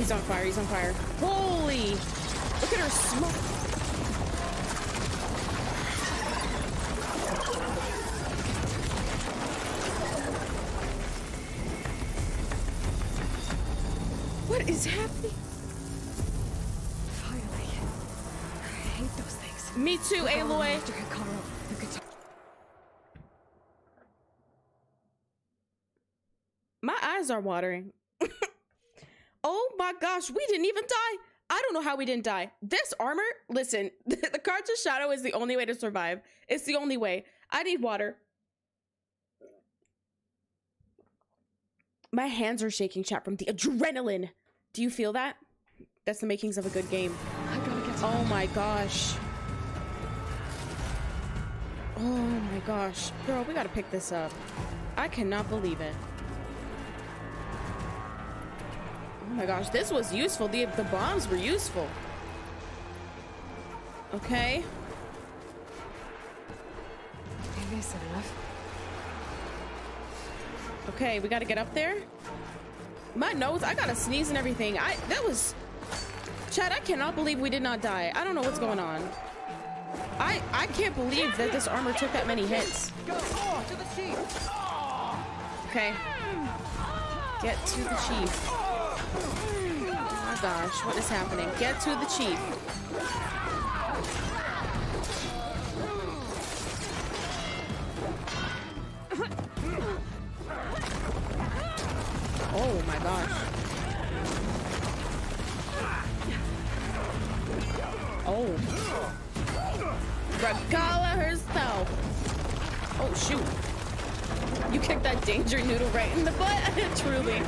He's on fire, he's on fire. Holy! Look at her smoke. What is happening? Finally. I hate those things. Me too, Aloy. After the guitar. My eyes are watering. Gosh, we didn't even die. I don't know how we didn't die. This armor, listen, the cards of shadow is the only way to survive. It's the only way. I need water. My hands are shaking, chat, from the adrenaline. Do you feel that? That's the makings of a good game. oh my gosh. Oh my gosh. Girl, we gotta pick this up. I cannot believe it. Oh my gosh, this was useful. The, the bombs were useful. Okay. Maybe enough. Okay, we gotta get up there. My nose, I gotta sneeze and everything. I that was Chad, I cannot believe we did not die. I don't know what's going on. I I can't believe that this armor took that many hits. Okay. Get to the chief. Oh gosh, what is happening? Get to the chief. Oh my gosh. Oh. Regalla herself. Oh shoot. You kicked that danger noodle right in the butt? Truly.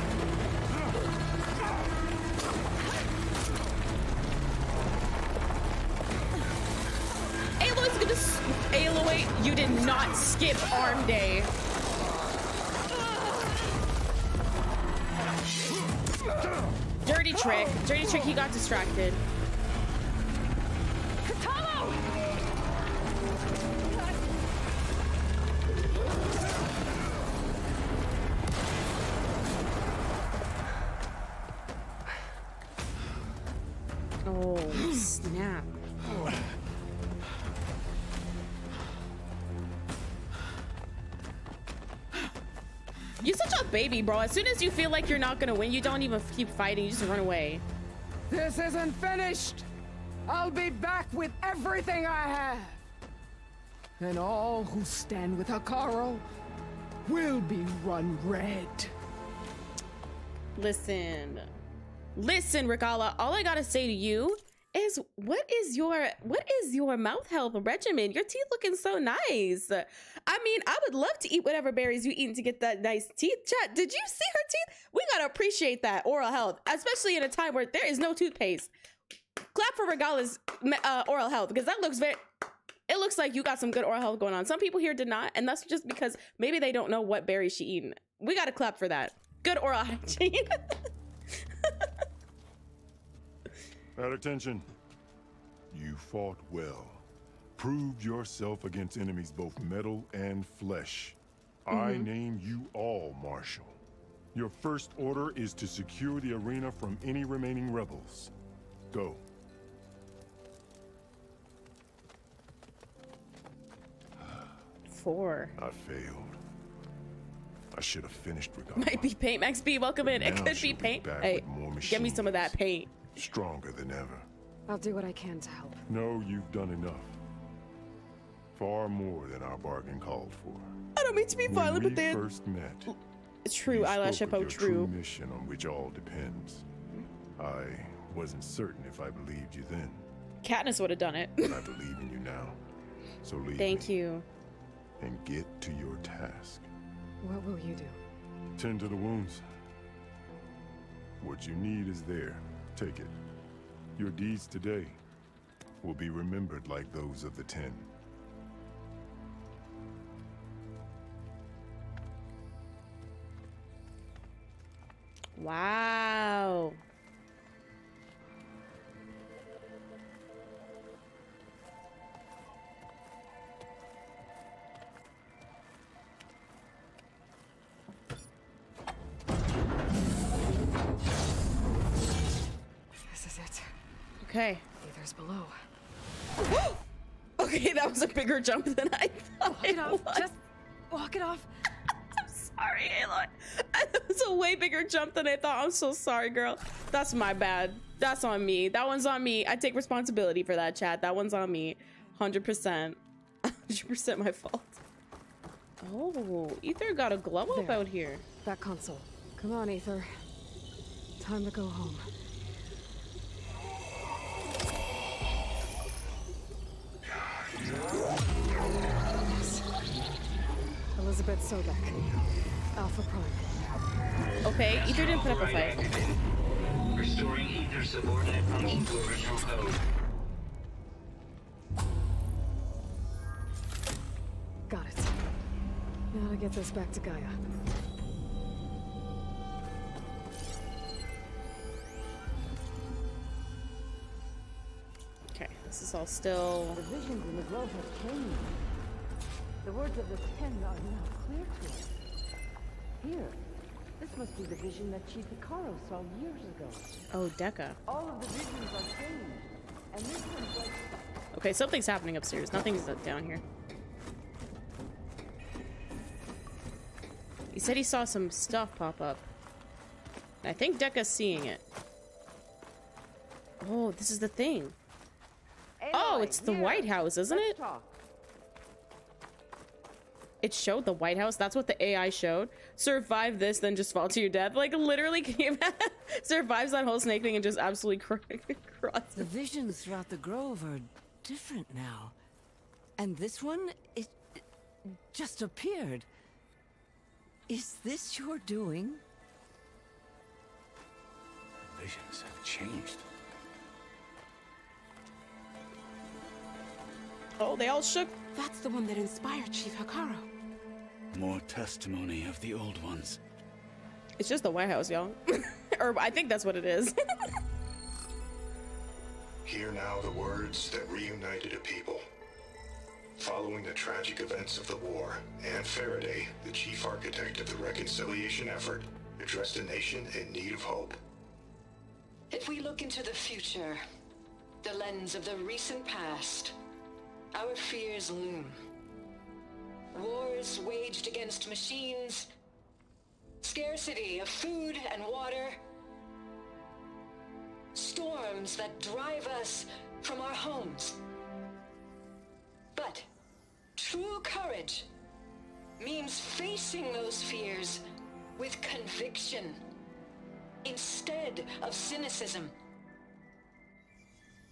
You did not skip arm day. Dirty trick. Dirty trick, he got distracted. Bro. As soon as you feel like you're not gonna win, you don't even keep fighting. You just run away. This isn't finished. I'll be back with everything I have. And all who stand with Hekarro will be run red. Listen. Listen, Regalla, all I gotta say to you is what is your what is your mouth health regimen? Your teeth looking so nice. I mean, I would love to eat whatever berries you eating to get that nice teeth. Chat, did you see her teeth? We gotta appreciate that oral health, especially in a time where there is no toothpaste. Clap for Regalla's uh, oral health because that looks very. It looks like you got some good oral health going on. Some people here did not, and that's just because maybe they don't know what berries she eating. We gotta clap for that. Good oral hygiene. At attention. You fought well. Proved yourself against enemies both metal and flesh. I Mhm. name you all Marshal. Your first order is to secure the arena from any remaining rebels. Go. Four. I failed. I should have finished with Might be paint. Max B, welcome in. It could be be paint. back Hey, get me some of that paint. Stronger than ever. I'll do what I can to help. No, you've done enough. Far more than our bargain called for. I don't mean to be When violent, but then first met, it's true. you Eyelash up, Hippo, of your true. mission on which all depends. I wasn't certain if I believed you then, Katniss would have done it. but I believe in you now. So leave Thank me you. and get to your task. What will you do? Tend to the wounds. What you need is there. Take it. Your deeds today will be remembered like those of the Ten. Wow. This is it. Okay. Aether's below. okay, that was a bigger jump than I thought. Walk it off. Just walk it off. Sorry, Aloy. That was a way bigger jump than I thought. I'm so sorry, girl. That's my bad. That's on me. That one's on me. I take responsibility for that, chat. That one's on me. 100%. 100% my fault. Oh, Aether got a glow up There. out here. That console. Come on, Aether. Time to go home. Yes. Elisabet Sobeck. Alpha Prime. Okay, Aether didn't put up a fight. Restoring Aether subordinate function to original code. Got it. Now to get this back to Gaia. Okay, this is all still. The visions in the grove have changed. The words of the Ten are now clear to us. Here, this must be the vision that Chief Hekarro saw years ago. Oh, Dekka. All of the visions are changed, and this one's like Okay, something's happening upstairs. Nothing's down here. He said he saw some stuff pop up. I think Dekka's seeing it. Oh, this is the thing. Oh, it's the White House, isn't it? It showed the White House. That's what the AI showed. Survive this, then just fall to your death. Like literally, can you imagine? survives that whole snake thing and just absolutely cr cross. The visions throughout the grove are different now. And this one, it, it just appeared. Is this your doing? Visions have changed. Oh, they all shook. That's the one that inspired Chief Hekarro. More testimony of the old ones. It's just the White House, y'all. or I think that's what it is. Hear now the words that reunited a people. Following the tragic events of the war, Anne Faraday, the chief architect of the reconciliation effort, addressed a nation in need of hope. If we look into the future, the lens of the recent past, our fears loom. Wars waged against machines, scarcity of food and water, storms that drive us from our homes. But true courage means facing those fears with conviction instead of cynicism.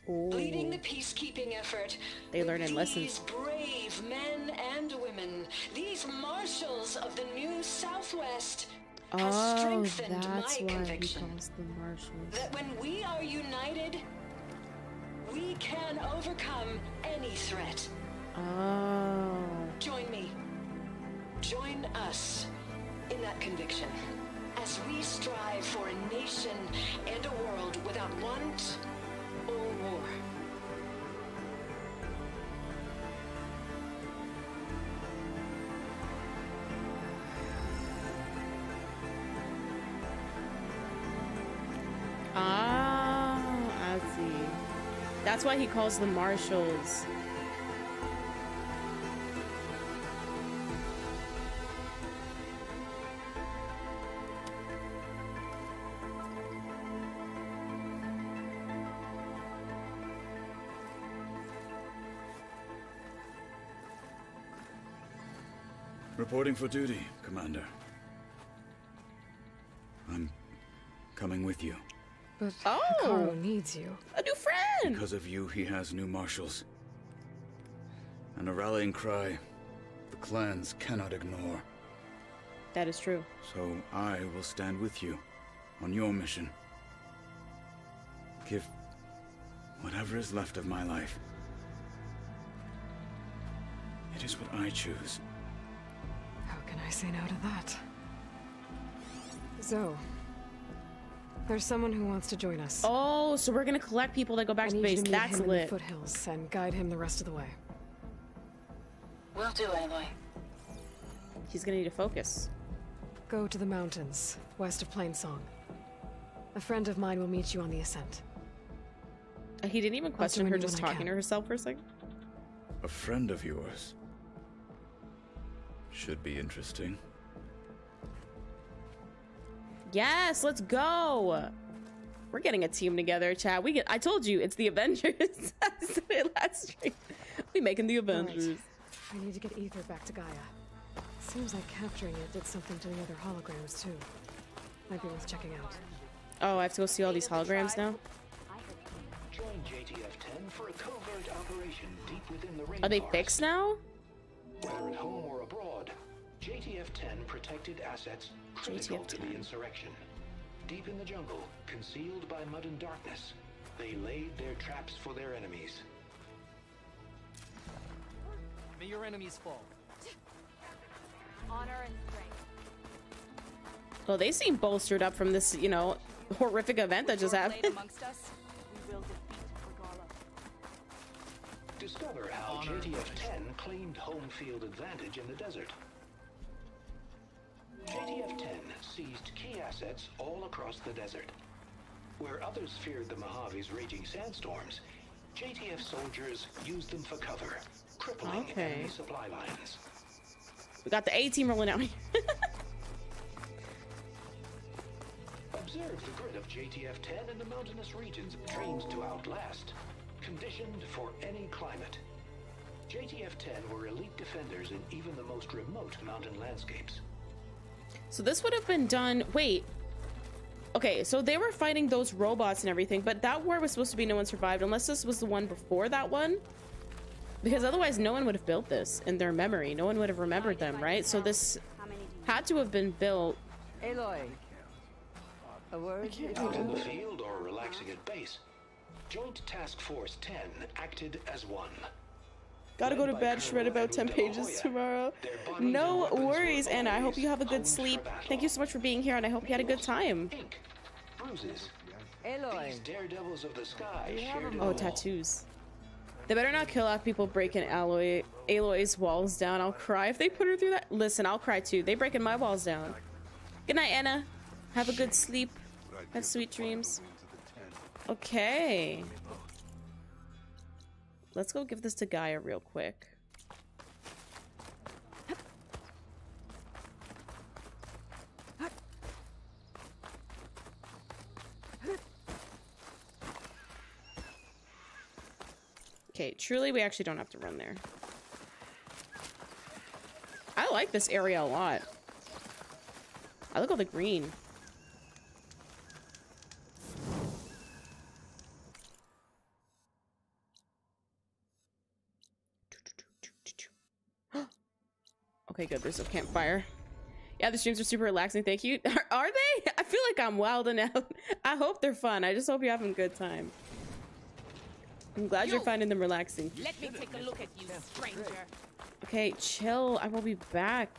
Leading the peacekeeping effort. They learning these lessons. brave men and women, these marshals of the new Southwest, has Oh, strengthened that's my why he conviction calls the marshals. that when we are united, we can overcome any threat. Oh. Join me. Join us in that conviction as we strive for a nation and a world without want Ah, I see. That's why he calls the marshals. Reporting for duty, Commander. I'm coming with you. But Oh. Hekarro needs you. A new friend! Because of you, he has new marshals. And a rallying cry the clans cannot ignore. That is true. So I will stand with you on your mission. Give whatever is left of my life. It is what I choose. How can I say no to that? Zoe, There's someone who wants to join us. Oh, so we're gonna collect people that go back I to base. to That's him in lit. the foothills and guide him the rest of the way. Will do, Aloy. He's gonna need to focus. Go to the mountains, west of Plainsong. A friend of mine will meet you on the ascent. He didn't even question her just talking to herself for a second. A friend of yours. Should be interesting. Yes, let's go. We're getting a team together, Chad. We get. I told you, it's the Avengers. I said it last stream. We making the Avengers. I need to get Aether back to Gaia. Seems like capturing it did something to the other holograms too. Might be worth checking out. Oh, I have to go see all these holograms now. Join JTF-10 for a covert operation deep within the Are they fixed now? Whether at home or abroad, JTF-10 protected assets critical to the insurrection. Deep in the jungle, concealed by mud and darkness, they laid their traps for their enemies. May your enemies fall. Honor and strength. Well, they seem bolstered up from this, you know, horrific event that just Sword happened. Discover how JTF-10 claimed home field advantage in the desert. JTF-10 seized key assets all across the desert. Where others feared the Mojave's raging sandstorms, JTF soldiers used them for cover, crippling Okay. enemy supply lines. We got the A team rolling out. Observe the grit of JTF-10 in the mountainous regions trained to outlast, conditioned for any climate. JTF-10 were elite defenders in even the most remote mountain landscapes. so this would have been done. Wait. Okay, so they were fighting those robots and everything, but that war was supposed to be no one survived, unless this was the one before that one. Because otherwise, no one would have built this in their memory. No one would have remembered them, right? So this had to have been built. Aloy. A word? Out in the field or relaxing at base, Joint Task Force 10 acted as one. Gotta go to bed. Just read about 10 pages tomorrow. No worries, Anna. I hope you have a good sleep. Thank you so much for being here, and I hope you had a good time. Bruises. Aloy. These daredevils of the sky shared it Oh, tattoos. They better not kill off people breaking Aloy, Aloy's walls down. I'll cry if they put her through that. Listen, I'll cry too. They breaking my walls down. Good night, Anna. Have a good sleep. Have sweet dreams. Okay. Let's go give this to Gaia real quick. Okay, truly, we actually don't have to run there. I like this area a lot. I look all the green. Okay, good. There's a campfire. Yeah, the streams are super relaxing. Thank you. Are, are they? I feel like I'm wilding out. I hope they're fun. I just hope you're having a good time. I'm glad you're finding them relaxing. Let me take a look at you, stranger. Okay, chill. I will be back.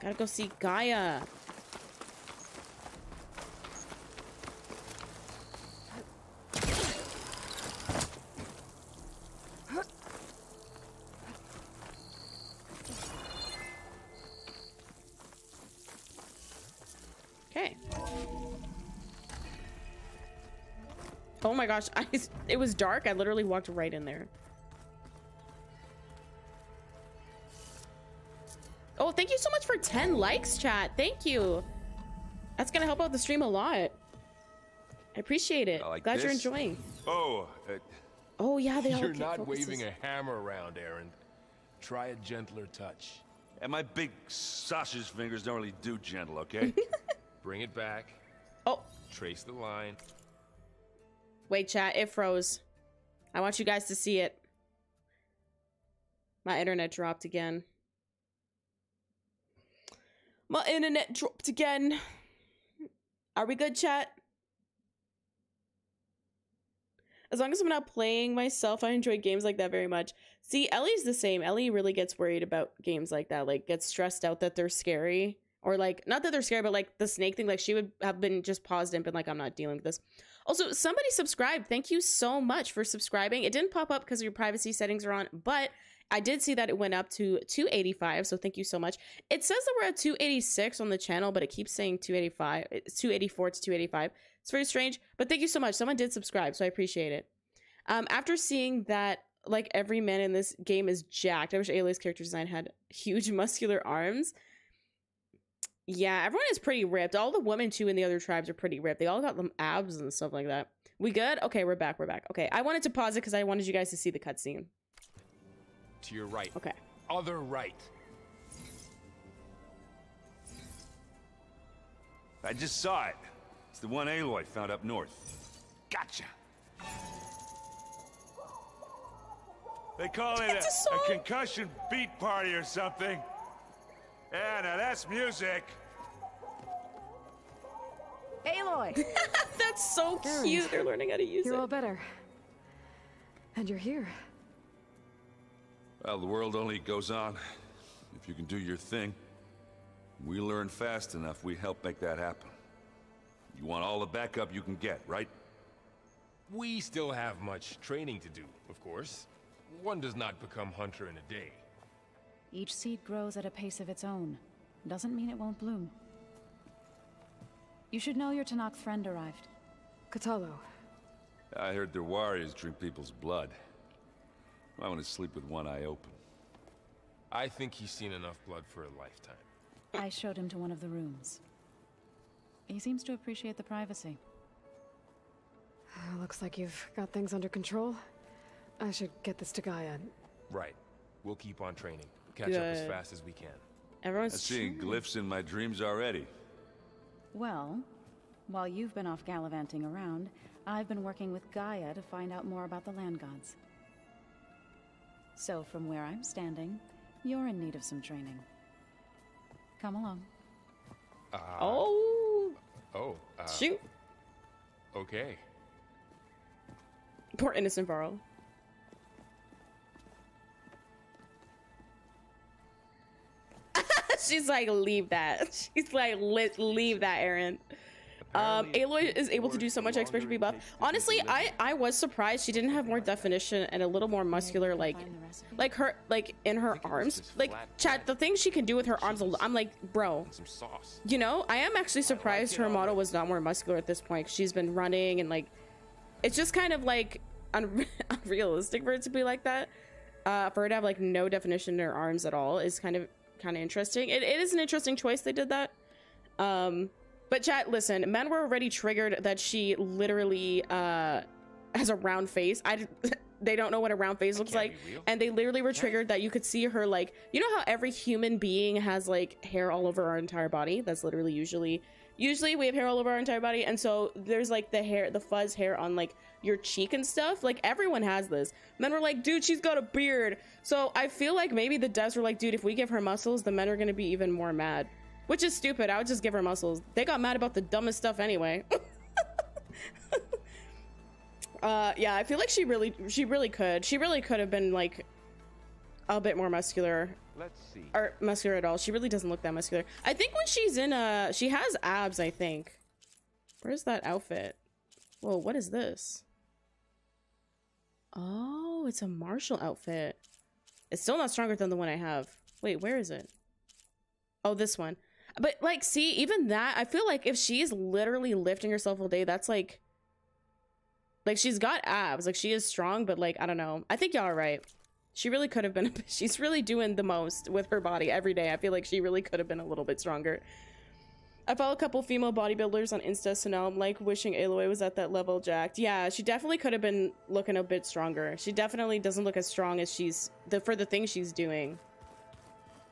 Gotta go see Gaia. Gosh, I, it was dark. I literally walked right in there. Oh, thank you so much for 10 likes, chat. Thank you. That's gonna help out the stream a lot. I appreciate it. like Glad you're enjoying. Oh, uh, Oh yeah, they all You're not focuses. waving a hammer around, Aaron. Try a gentler touch. And my big sausage fingers don't really do gentle, okay? Bring it back. Oh. Trace the line. Wait, chat, it froze. I want you guys to see it. My internet dropped again. My internet dropped again. Are we good, chat? As long as I'm not playing myself, I enjoy games like that very much. See, Ellie's the same. Ellie really gets worried about games like that, like gets stressed out that they're scary. or like not that they're scared, but like the snake thing, like she would have been just paused and been like, I'm not dealing with this. Also, somebody subscribed. Thank you so much for subscribing. It didn't pop up because your privacy settings are on, but I did see that it went up to 285. So thank you so much. It says that we're at 286 on the channel, but it keeps saying 285. It's 284 to 285. It's very strange, but thank you so much. Someone did subscribe, so I appreciate it. Um, after seeing that, like every man in this game is jacked. I wish Aloy's character design had huge muscular arms. Yeah, everyone is pretty ripped. All the women too in the other tribes are pretty ripped. They all got them abs and stuff like that. We good? Okay, we're back. We're back. Okay, I wanted to pause it because I wanted you guys to see the cutscene. To your right. Okay. Other right. I just saw it. It's the one Aloy found up north. Gotcha. They call it a, a concussion beat party or something. Yeah, now that's music. Aloy! That's so cute. They're learning how to use you're it. all better. And you're here. Well, the world only goes on if you can do your thing. We learn fast enough, we help make that happen. You want all the backup you can get, right? We still have much training to do, of course. One does not become hunter in a day. Each seed grows at a pace of its own. Doesn't mean it won't bloom. You should know your Tenakth friend arrived. Kotallo. I heard their warriors drink people's blood. I want to sleep with one eye open. I think he's seen enough blood for a lifetime. I showed him to one of the rooms. He seems to appreciate the privacy. Looks like you've got things under control. I should get this to Gaia. Right. We'll keep on training. Catch up as fast as we can. Everyone's I'm seeing glyphs in my dreams already. Well, while you've been off gallivanting around, I've been working with Gaia to find out more about the land gods. So, from where I'm standing, you're in need of some training. Come along. Uh, Oh, Oh. Uh, shoot. Okay. Poor innocent Varl. She's like, leave that. She's like, let leave that, Aaron. Um, Aloy is able to do so much. I expect her to be buff. Honestly, I I was surprised she didn't have more definition and a little more muscular, like, like her, like in her arms. Like, chat, the things she can do with her arms. I'm like, bro, Some sauce. you know, I am actually surprised her model was not more muscular at this point. She's been running and like, it's just kind of like un- unrealistic for it to be like that. Uh, for her to have like no definition in her arms at all is kind of kind of interesting. It, it is an interesting choice they did that. Um, but chat, listen, men were already triggered that she literally uh has a round face. I they don't know what a round face looks like, and they literally were triggered that you could see her like you know how every human being has like hair all over our entire body. That's literally usually usually we have hair all over our entire body, and so there's like the hair, the fuzz hair on like your cheek and stuff. Like everyone has this. Men were like, dude, she's got a beard. So I feel like maybe the devs were like, dude, if we give her muscles, the men are gonna be even more mad. Which is stupid. I would just give her muscles. They got mad about the dumbest stuff anyway. uh yeah, I feel like she really she really could. She really could have been like a bit more muscular. Let's see. Or muscular at all. She really doesn't look that muscular. I think when she's in uh she has abs, I think. Where's that outfit? Whoa, what is this? Oh, it's a martial outfit. It's still not stronger than the one I have. Wait, where is it? Oh, this one. But like, see, even that, I feel like if she's literally lifting herself all day, that's like, like she's got abs, like she is strong, but like I don't know. I think y'all are right. She really could have been. She's really doing the most with her body every day. I feel like she really could have been a little bit stronger. I follow a couple female bodybuilders on Insta, so now I'm like wishing Aloy was at that level jacked. Yeah, she definitely could have been looking a bit stronger. She definitely doesn't look as strong as she's the for the things she's doing.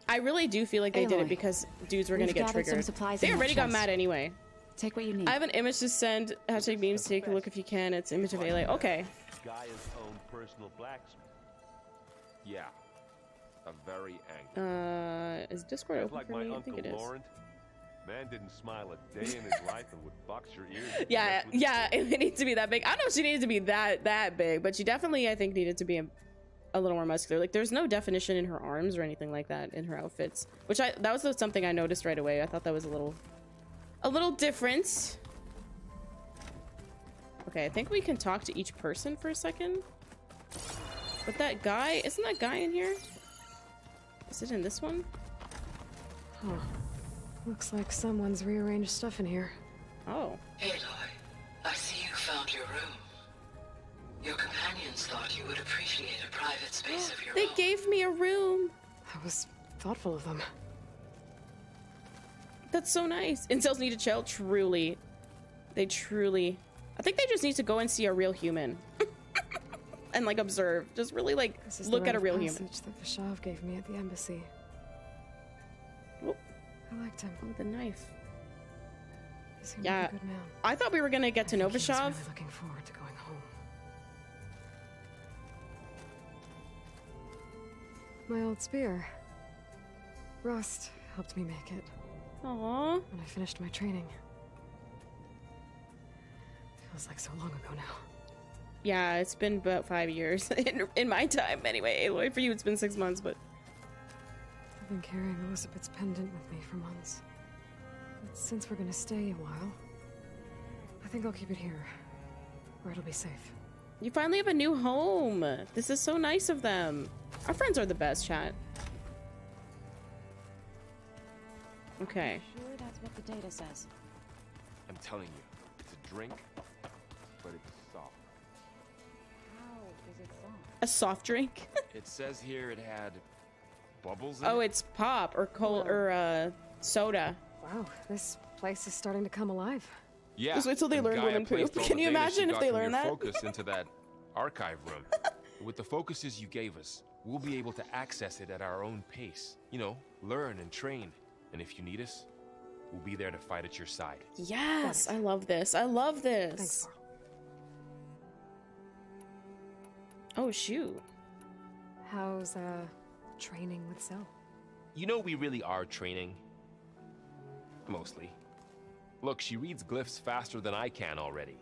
I really do feel like they did it because dudes were gonna get gathered some triggered. supplies they already got mad anyway. Take what you need. I have an image to send. Hashtag memes. Take a look if you can. It's image of Aloy. Okay. Gaia's own personal blacksmith. Yeah. A very angry. Uh, is Discord open like for me? I Uncle think it is. Laurent. Man didn't smile a day in his life and would box your ears. Yeah, messed with his yeah, it needs to be that big. I don't know if she needed to be that that big, but she definitely, I think, needed to be a, a little more muscular. Like there's no definition in her arms or anything like that in her outfits, which I that was something I noticed right away. I thought that was a little a little different. Okay, I think we can talk to each person for a second. But that guy, isn't that guy in here? Is it in this one? Huh. Looks like someone's rearranged stuff in here. Oh. Aloy, I see you found your room. Your companions thought you would appreciate a private space oh, of your They own. They gave me a room. That was thoughtful of them. That's so nice. Incels need to chill. Truly. They truly. I think they just need to go and see a real human. and like observe. Just really like This is look at a of real human. passage that Vashav gave me at the embassy. I liked him. Oh, the knife. He seemed Yeah. like a good man. I thought we were gonna get to I think he really looking forward to going home. My old spear. Rust helped me make it. Aww. When I finished my training. Feels like so long ago now. Yeah, it's been about five years in, in my time anyway. Aloy, for you, it's been six months, but I've been carrying Elisabet's pendant with me for months. But since we're gonna stay a while, I think I'll keep it here, where it'll be safe. you finally have a new home. This is so nice of them. Our friends are the best, chat. Okay. Sure, that's what the data says. I'm telling you, it's a drink, but it's soft. How is it soft? A soft drink. It says here it had bubbles in oh, it. it's pop or cold or uh soda. Wow, this place is starting to come alive. Yeah. Just wait till they learn Gaia women placed poop. Can you imagine if they learn that? Focus into that archive room. With the focuses you gave us, we'll be able to access it at our own pace. You know, learn and train. And if you need us, we'll be there to fight at your side. Yes, I love this. I love this. Thanks, Oh shoot. How's, uh, training with Cell? You know we really are training. Mostly. Look, she reads glyphs faster than I can already.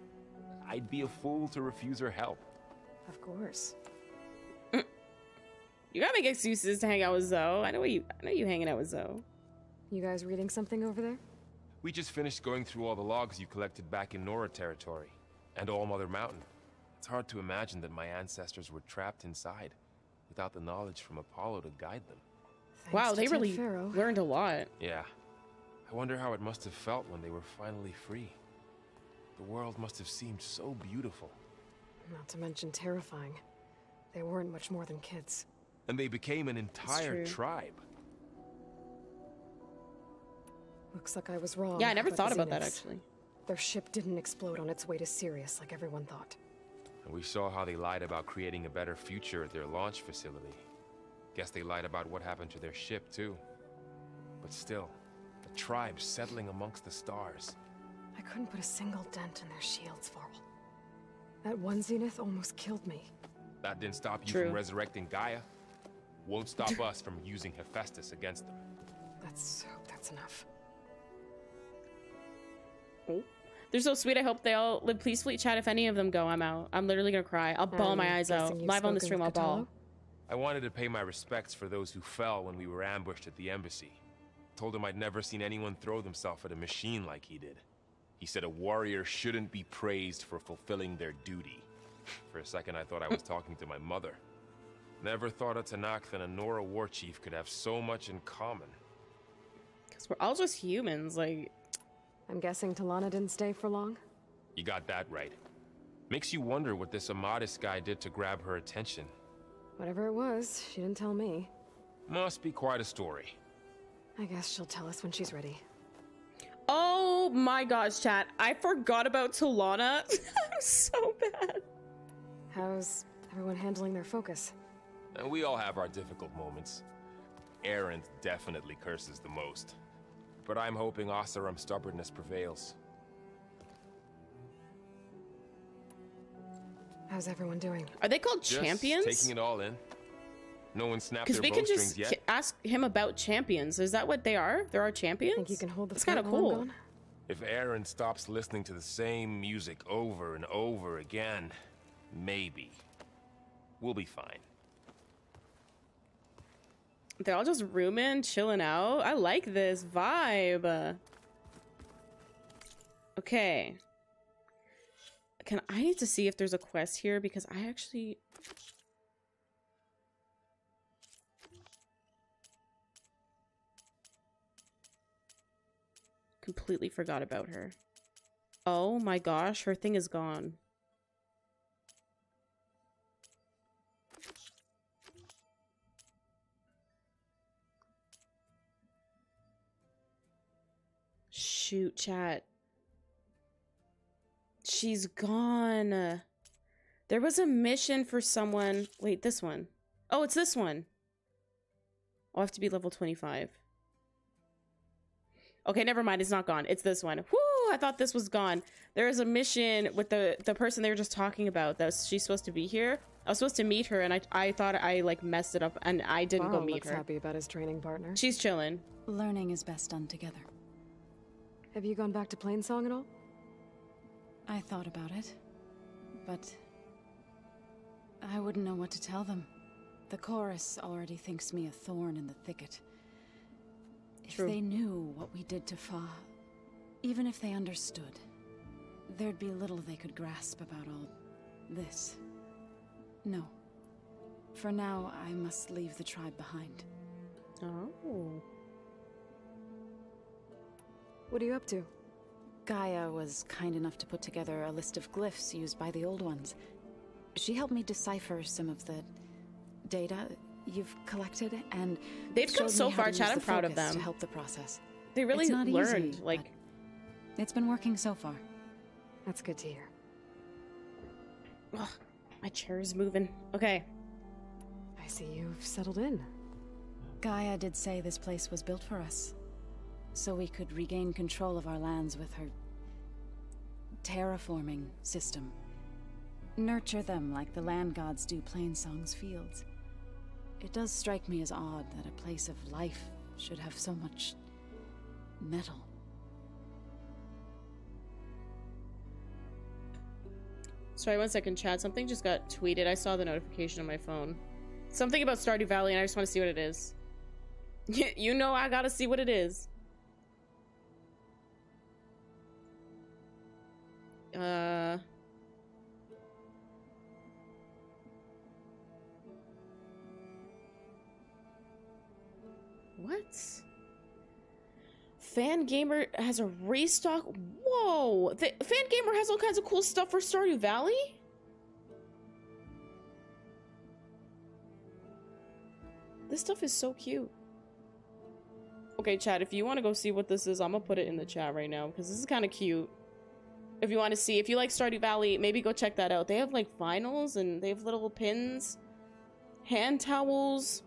I'd be a fool to refuse her help. Of course. You gotta make excuses to hang out with Zoe. I know you. I know you hanging out with Zoe. You guys reading something over there? We just finished going through all the logs you collected back in Nora territory, and All Mother Mountain. It's hard to imagine that my ancestors were trapped inside, without the knowledge from Apollo to guide them. wow, they Ted really Faro. learned a lot. Yeah. I wonder how it must have felt when they were finally free. The world must have seemed so beautiful. Not to mention terrifying. They weren't much more than kids. And they became an entire tribe. Looks like I was wrong. Yeah, I never thought the about that actually. Their ship didn't explode on its way to Sirius like everyone thought. And we saw how they lied about creating a better future at their launch facility. Guess they lied about what happened to their ship, too. But still, the tribe settling amongst the stars. I couldn't put a single dent in their shields, Varl. That one Zenith almost killed me. That didn't stop you True. from resurrecting Gaia. Won't stop us from using Hephaestus against them. Let's hope that's enough. Oh. They're so sweet. I hope they all live peacefully. Chat. If any of them go, I'm out. I'm literally gonna cry. I'll bawl I'm my eyes out. Live on the stream, I'll with bawl. I wanted to pay my respects for those who fell when we were ambushed at the embassy. Told him I'd never seen anyone throw themselves at a machine like he did. He said a warrior shouldn't be praised for fulfilling their duty. For a second, I thought I was talking to my mother. Never thought a Tenakth and a Nora war chief could have so much in common. Cause we're all just humans. Like, I'm guessing Talana didn't stay for long? You got that right. Makes you wonder what this immodest guy did to grab her attention. Whatever it was, she didn't tell me. Must be quite a story. I guess she'll tell us when she's ready. oh my gosh, chat. I forgot about Talana. I'm so bad. How's everyone handling their focus? And we all have our difficult moments. Erend definitely curses the most. But I'm hoping Oseram's stubbornness prevails. How's everyone doing? Are they called Just champions? taking it all in. No one snapped Because their we can bowstrings just yet. ask him about champions. Is that what they are? There are champions. Think you can hold the It's kind of fort while I'm cool. If Erend stops listening to the same music over and over again, maybe. We'll be fine. They're all just rooming, chilling out. I like this vibe. Okay. Can I need to see if there's a quest here because I actually completely forgot about her. Oh my gosh, her thing is gone. Shoot, chat. She's gone. There was a mission for someone. Wait, this one. Oh, it's this one. I'll have to be level 25. Okay, never mind. It's not gone. It's this one. Whoo! I thought this was gone. There is a mission with the the person they were just talking about. That was, she's supposed to be here. I was supposed to meet her, and I I thought I like messed it up, and I didn't Varl go meet looks her. happy about his training partner. She's chilling. Learning is best done together. Have you gone back to Plainsong at all? I thought about it, but I wouldn't know what to tell them. The chorus already thinks me a thorn in the thicket. If True. they knew what we did to Fa, even if they understood, there'd be little they could grasp about all this. No. For now, I must leave the tribe behind. Oh. What are you up to? Gaia was kind enough to put together a list of glyphs used by the old ones. She helped me decipher some of the data you've collected, and They've come so far, to Chad. I'm proud of them. to help the process. They really not learned. easy, like, It's been working so far. That's good to hear. ugh, my chair is moving. Okay. I see you've settled in. Gaia did say this place was built for us, so we could regain control of our lands with her terraforming system. Nurture them like the land gods do Plainsong's fields. It does strike me as odd that a place of life should have so much metal. Sorry, one second, Chad. Something just got tweeted. I saw the notification on my phone. Something about Stardew Valley, and I just want to see what it is. you know I gotta see what it is. Uh... What? Fan Gamer has a restock. Whoa! The, Fan Gamer has all kinds of cool stuff for Stardew Valley. This stuff is so cute. Okay, chat, if you want to go see what this is, I'm gonna put it in the chat right now because this is kind of cute. If you want to see, if you like Stardew Valley, maybe go check that out. They have like vinyls and they have little pins, hand towels,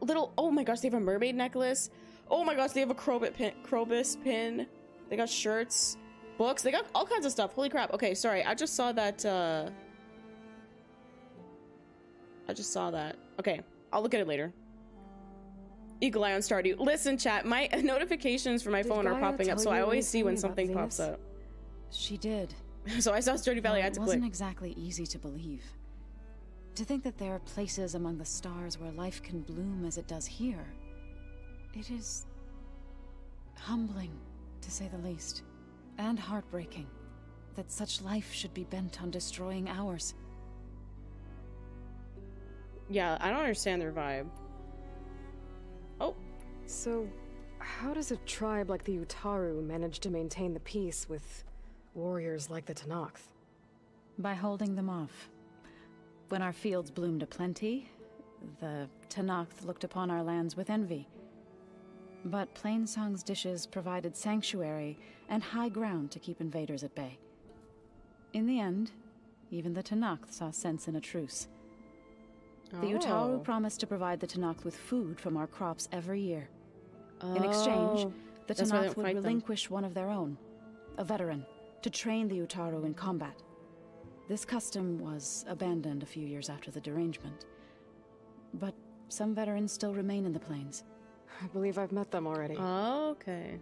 little. Oh my gosh, they have a mermaid necklace. Oh my gosh, they have a Krobit pin, Krobus pin. They got shirts, books. They got all kinds of stuff. Holy crap. Okay, sorry. I just saw that. uh I just saw that. Okay, I'll look at it later. Eagle Eye on Stardew. Listen, chat. My notifications for my Did phone are popping up, so I always see when something pops up. She did. So I saw Stardew Valley. I Well, had it to wasn't click. exactly easy to believe. To think that there are places among the stars where life can bloom as it does here. It is humbling, to say the least, and heartbreaking that such life should be bent on destroying ours. Yeah, I don't understand their vibe. Oh. So, how does a tribe like the Utaru manage to maintain the peace with warriors like the Tenakth? By holding them off. When our fields bloomed aplenty, the Tenakth looked upon our lands with envy. But Plainsong's dishes provided sanctuary and high ground to keep invaders at bay. In the end, even the Tenakth saw sense in a truce. The Oh. Utaru promised to provide the Tenakth with food from our crops every year. In exchange, Oh, the Tenakth would fight them. relinquish one of their own, a veteran, to train the Utaru in combat. This custom was abandoned a few years after the derangement. But some veterans still remain in the plains. I believe I've met them already. Okay.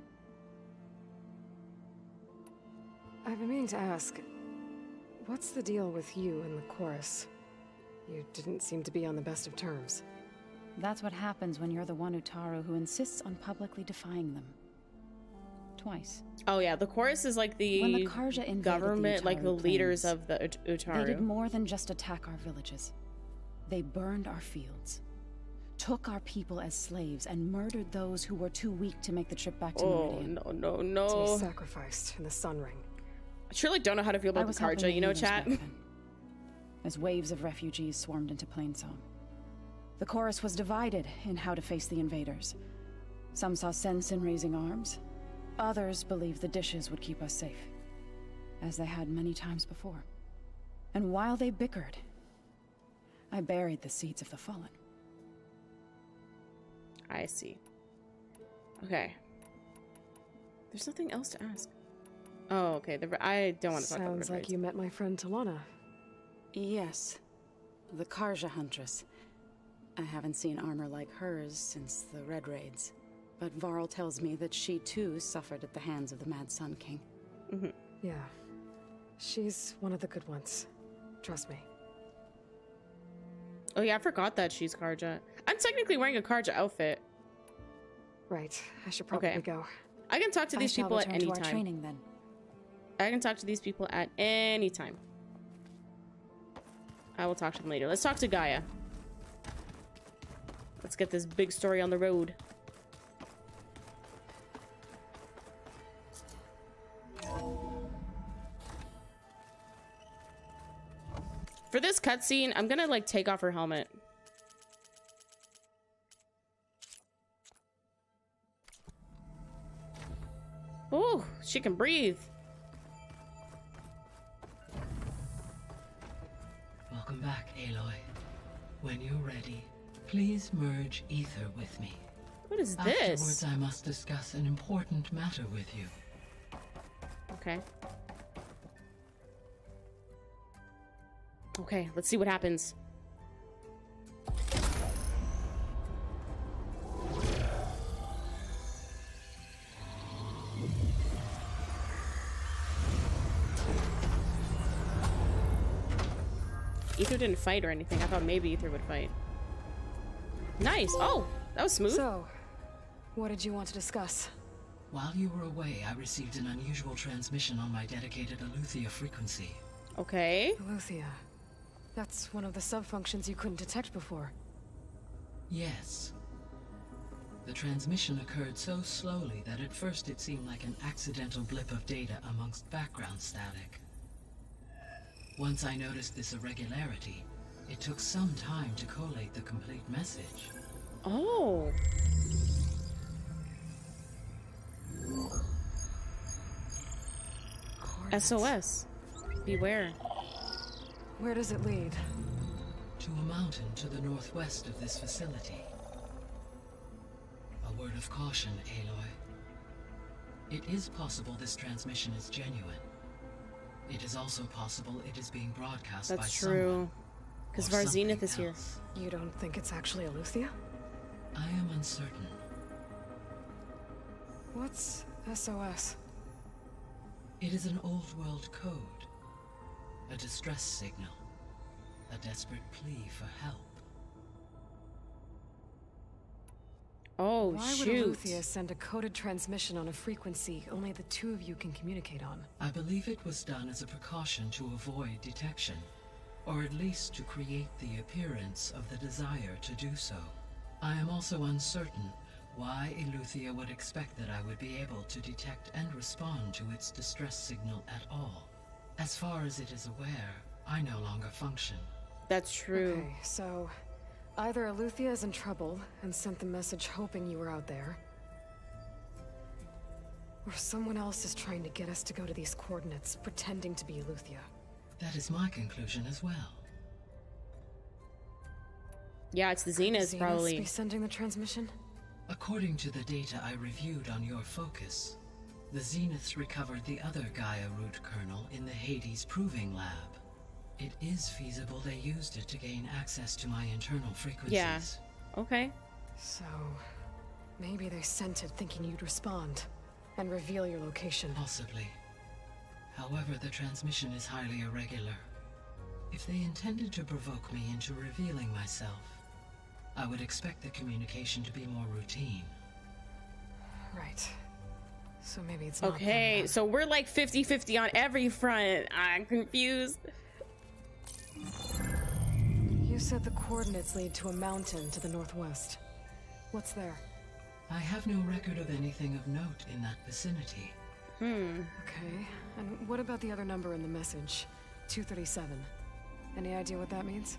I've been meaning to ask, what's the deal with you and the chorus? You didn't seem to be on the best of terms. That's what happens when you're the one Utaru who insists on publicly defying them. Twice. Oh yeah, the chorus is like the, when the Carja invaded government, the like the Utaru leaders of the Ut- Utaru. They did more than just attack our villages. They burned our fields, took our people as slaves, and murdered those who were too weak to make the trip back to Oh Meridian. no no To be sacrificed in the Sun Ring. I truly don't know how to feel about the helping Carja. You know, chat. As waves of refugees swarmed into Plainsong. The chorus was divided in how to face the invaders. Some saw sense in raising arms. Others believed the dishes would keep us safe, as they had many times before. And while they bickered, I buried the seeds of the fallen. I see. Okay. There's nothing else to ask. Oh, okay. The I don't want to talk about the Sounds like you met my friend Talana. Yes, the Carja Huntress. I haven't seen armor like hers since the Red Raids, but Varl tells me that she too suffered at the hands of the Mad Sun King. Mm-hmm. Yeah. She's one of the good ones. Trust me. Oh yeah, I forgot that she's Carja. I'm technically wearing a Carja outfit. Right. I should probably Okay. go. I can talk to these shall people at any time. training then. I can talk to these people at any time. I will talk to them later. Let's talk to Gaia. Let's get this big story on the road. Cutscene, I'm gonna like take off her helmet. Ooh, she can breathe. Welcome back, Aloy. When you're ready, please merge Aether with me. What is Afterwards, this? I must discuss an important matter with you. Okay. Okay, let's see what happens. Aether didn't fight or anything. I thought maybe Aether would fight. Nice. Oh, that was smooth. So, what did you want to discuss? While you were away, I received an unusual transmission on my dedicated Eleuthia frequency. Okay. Luthia. That's one of the subfunctions you couldn't detect before. Yes. The transmission occurred so slowly that at first it seemed like an accidental blip of data amongst background static. Once I noticed this irregularity, it took some time to collate the complete message. Oh. SOS. Beware. Where does it lead? To a mountain to the northwest of this facility. A word of caution, Aloy. It is possible this transmission is genuine. It is also possible it is being broadcast by That's someone. true. Because or Varzenith is here. You don't think it's actually Eleuthia? I am uncertain. What's SOS? It is an old world code. A distress signal. A desperate plea for help. Oh, Why shoot. would Eleuthia send a coded transmission on a frequency only the two of you can communicate on? I believe it was done as a precaution to avoid detection, or at least to create the appearance of the desire to do so. I am also uncertain why Eleuthia would expect that I would be able to detect and respond to its distress signal at all. As far as it is aware, I no longer function. That's true. Okay, so either Eleuthia is in trouble and sent the message hoping you were out there, or someone else is trying to get us to go to these coordinates pretending to be Eleuthia. That is my conclusion as well. Yeah, it's the Could Zenith, Zeniths probably. be sending the transmission? According to the data I reviewed on your focus, the Zeniths recovered the other Gaia root kernel in the Hades Proving Lab. It is feasible they used it to gain access to my internal frequencies. Yeah. Okay. So, maybe they sent it thinking you'd respond and reveal your location. Possibly. However, the transmission is highly irregular. If they intended to provoke me into revealing myself, I would expect the communication to be more routine. Right. So maybe it's not Okay, so we're like 50-50 on every front. I'm confused. You said the coordinates lead to a mountain to the northwest. What's there? I have no record of anything of note in that vicinity. Hmm. Okay. And what about the other number in the message? 237. Any idea what that means?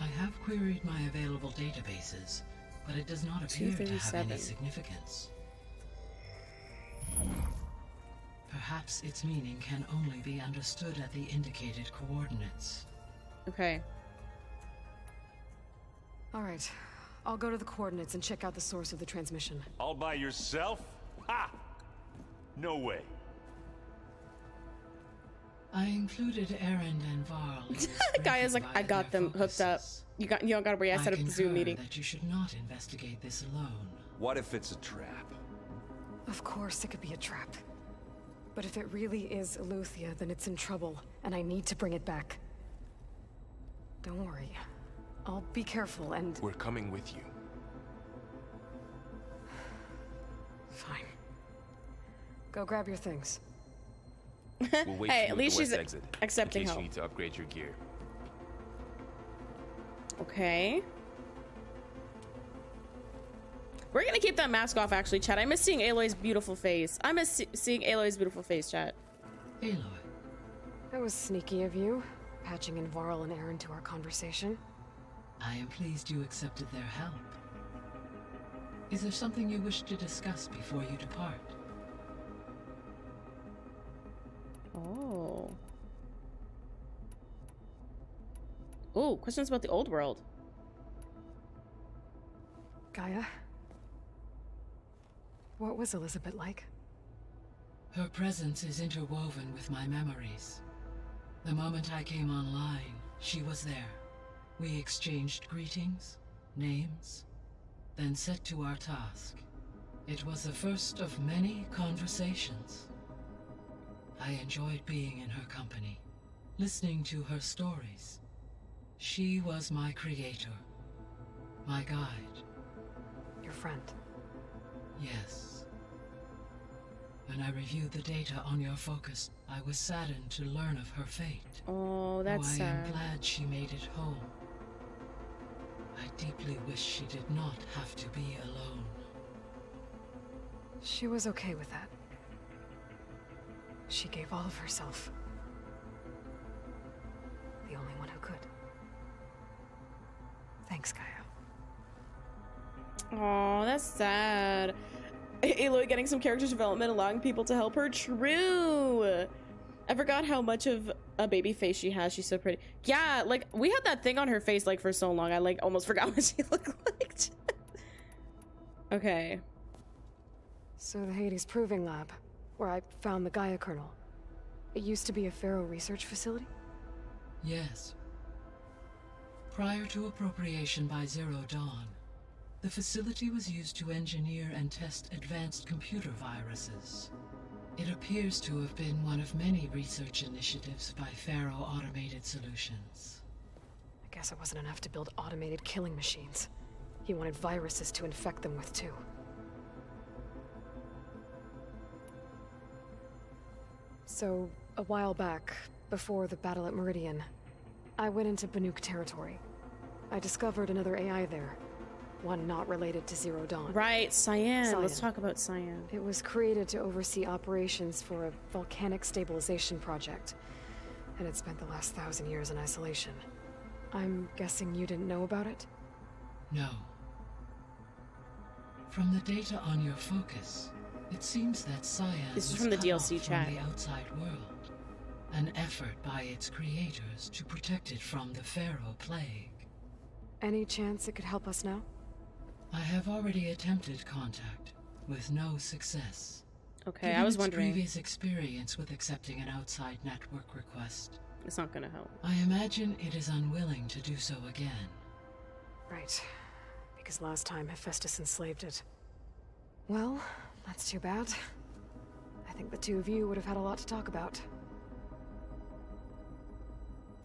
I have queried my available databases, but it does not appear to have any 237. significance. Perhaps its meaning can only be understood at the indicated coordinates. Okay. All right. I'll go to the coordinates and check out the source of the transmission. All by yourself? Ha! No way. I included Erend and Varl. in this Guy is like, I got their them hooked up. You got, you don't gotta worry. I set up the Zoom concur meeting. that you should not investigate this alone. What if it's a trap? Of course it could be a trap. But if it really is Eleuthia, then it's in trouble, and I need to bring it back. Don't worry. I'll be careful and... We're coming with you. Fine. Go grab your things. We'll wait Hey, at least she's the west exit accepting in case help. you need to upgrade your gear. Okay. We're gonna keep that mask off, actually, Chad. I miss seeing Aloy's beautiful face. I miss see- seeing Aloy's beautiful face, Chad. Aloy. That was sneaky of you, patching in Varl and Erend to our conversation. I am pleased you accepted their help. Is there something you wish to discuss before you depart? Oh. Ooh, questions about the old world. Gaia? What was Elisabet like? Her presence is interwoven with my memories. The moment I came online, she was there. We exchanged greetings, names, then set to our task. It was the first of many conversations. I enjoyed being in her company, listening to her stories. She was my creator, my guide. Your friend. Yes. When I reviewed the data on your focus, I was saddened to learn of her fate. Oh, that's Though I sad. am glad she made it home. I deeply wish she did not have to be alone. She was okay with that. She gave all of herself. The only one who could. Thanks, Gaia. Oh, that's sad. Aloy getting some character development, allowing people to help her. True. I forgot how much of a baby face she has. She's so pretty. Yeah, like we had that thing on her face like for so long. I like almost forgot what she looked like. okay. So the Hades Proving Lab, where I found the Gaia kernel. It used to be a Faro research facility? Yes. Prior to appropriation by Zero Dawn, the facility was used to engineer and test advanced computer viruses. It appears to have been one of many research initiatives by Faro Automated Solutions. I guess it wasn't enough to build automated killing machines. He wanted viruses to infect them with, too. So, a while back, before the battle at Meridian, I went into Banuk territory. I discovered another AI there. One not related to Zero Dawn. Right, Cyan. Let's talk about Cyan. It was created to oversee operations for a volcanic stabilization project, and it spent the last thousand years in isolation. I'm guessing you didn't know about it? No. From the data on your focus, it seems that Cyan This is from the DLC off chat. from the outside world. An effort by its creators to protect it from the Faro plague. Any chance it could help us now? I have already attempted contact, with no success. Okay, Given I was its wondering. previous experience with accepting an outside network request, It's not gonna help. I imagine it is unwilling to do so again. Right. Because last time Hephaestus enslaved it. Well, that's too bad. I think the two of you would have had a lot to talk about.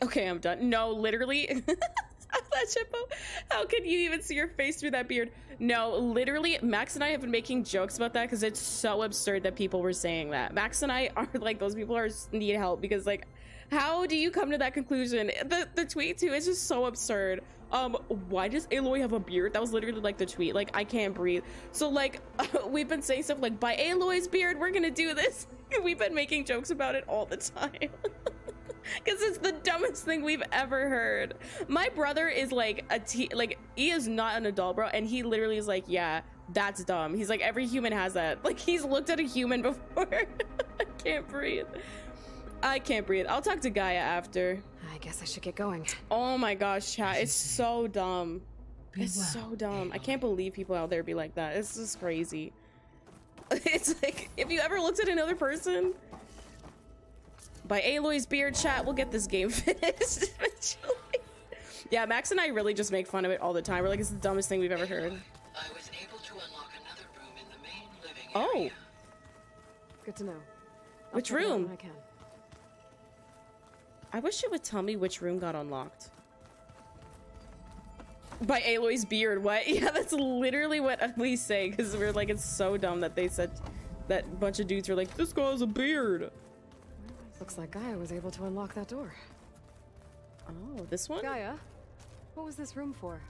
Okay, I'm done. No, literally. How can you even see your face through that beard? No, literally, Max and I have been making jokes about that because it's so absurd that people were saying that. Max and I are like, those people are need help because like, how do you come to that conclusion? The the tweet too is just so absurd. Um, why does Aloy have a beard? That was literally like the tweet. Like, I can't breathe. So like, we've been saying stuff like, by Aloy's beard, we're gonna do this. we've been making jokes about it all the time. Because it's the dumbest thing we've ever heard. My brother is like a t like he is not an adult, bro, and he literally is like, yeah, that's dumb. He's like, every human has that. Like he's looked at a human before. I can't breathe. I can't breathe. I'll talk to Gaia after. I guess I should get going. Oh my gosh, chat. It's so dumb. It's so dumb. I can't believe people out there be like that. It's just crazy. It's like, if you ever looked at another person by Aloy's beard chat, we'll get this game finished eventually. yeah, Max and I really just make fun of it all the time. We're like, it's the dumbest thing we've ever heard. I was able to unlock another room in the main living Oh, Good to know. I'll which check it out room? I can. I wish it would tell me which room got unlocked. By Aloy's beard, what? Yeah, that's literally what we say, because we're like, it's so dumb that they said that bunch of dudes are like, this guy has a beard. Looks like Gaia was able to unlock that door. Oh, this one? Gaia, what was this room for?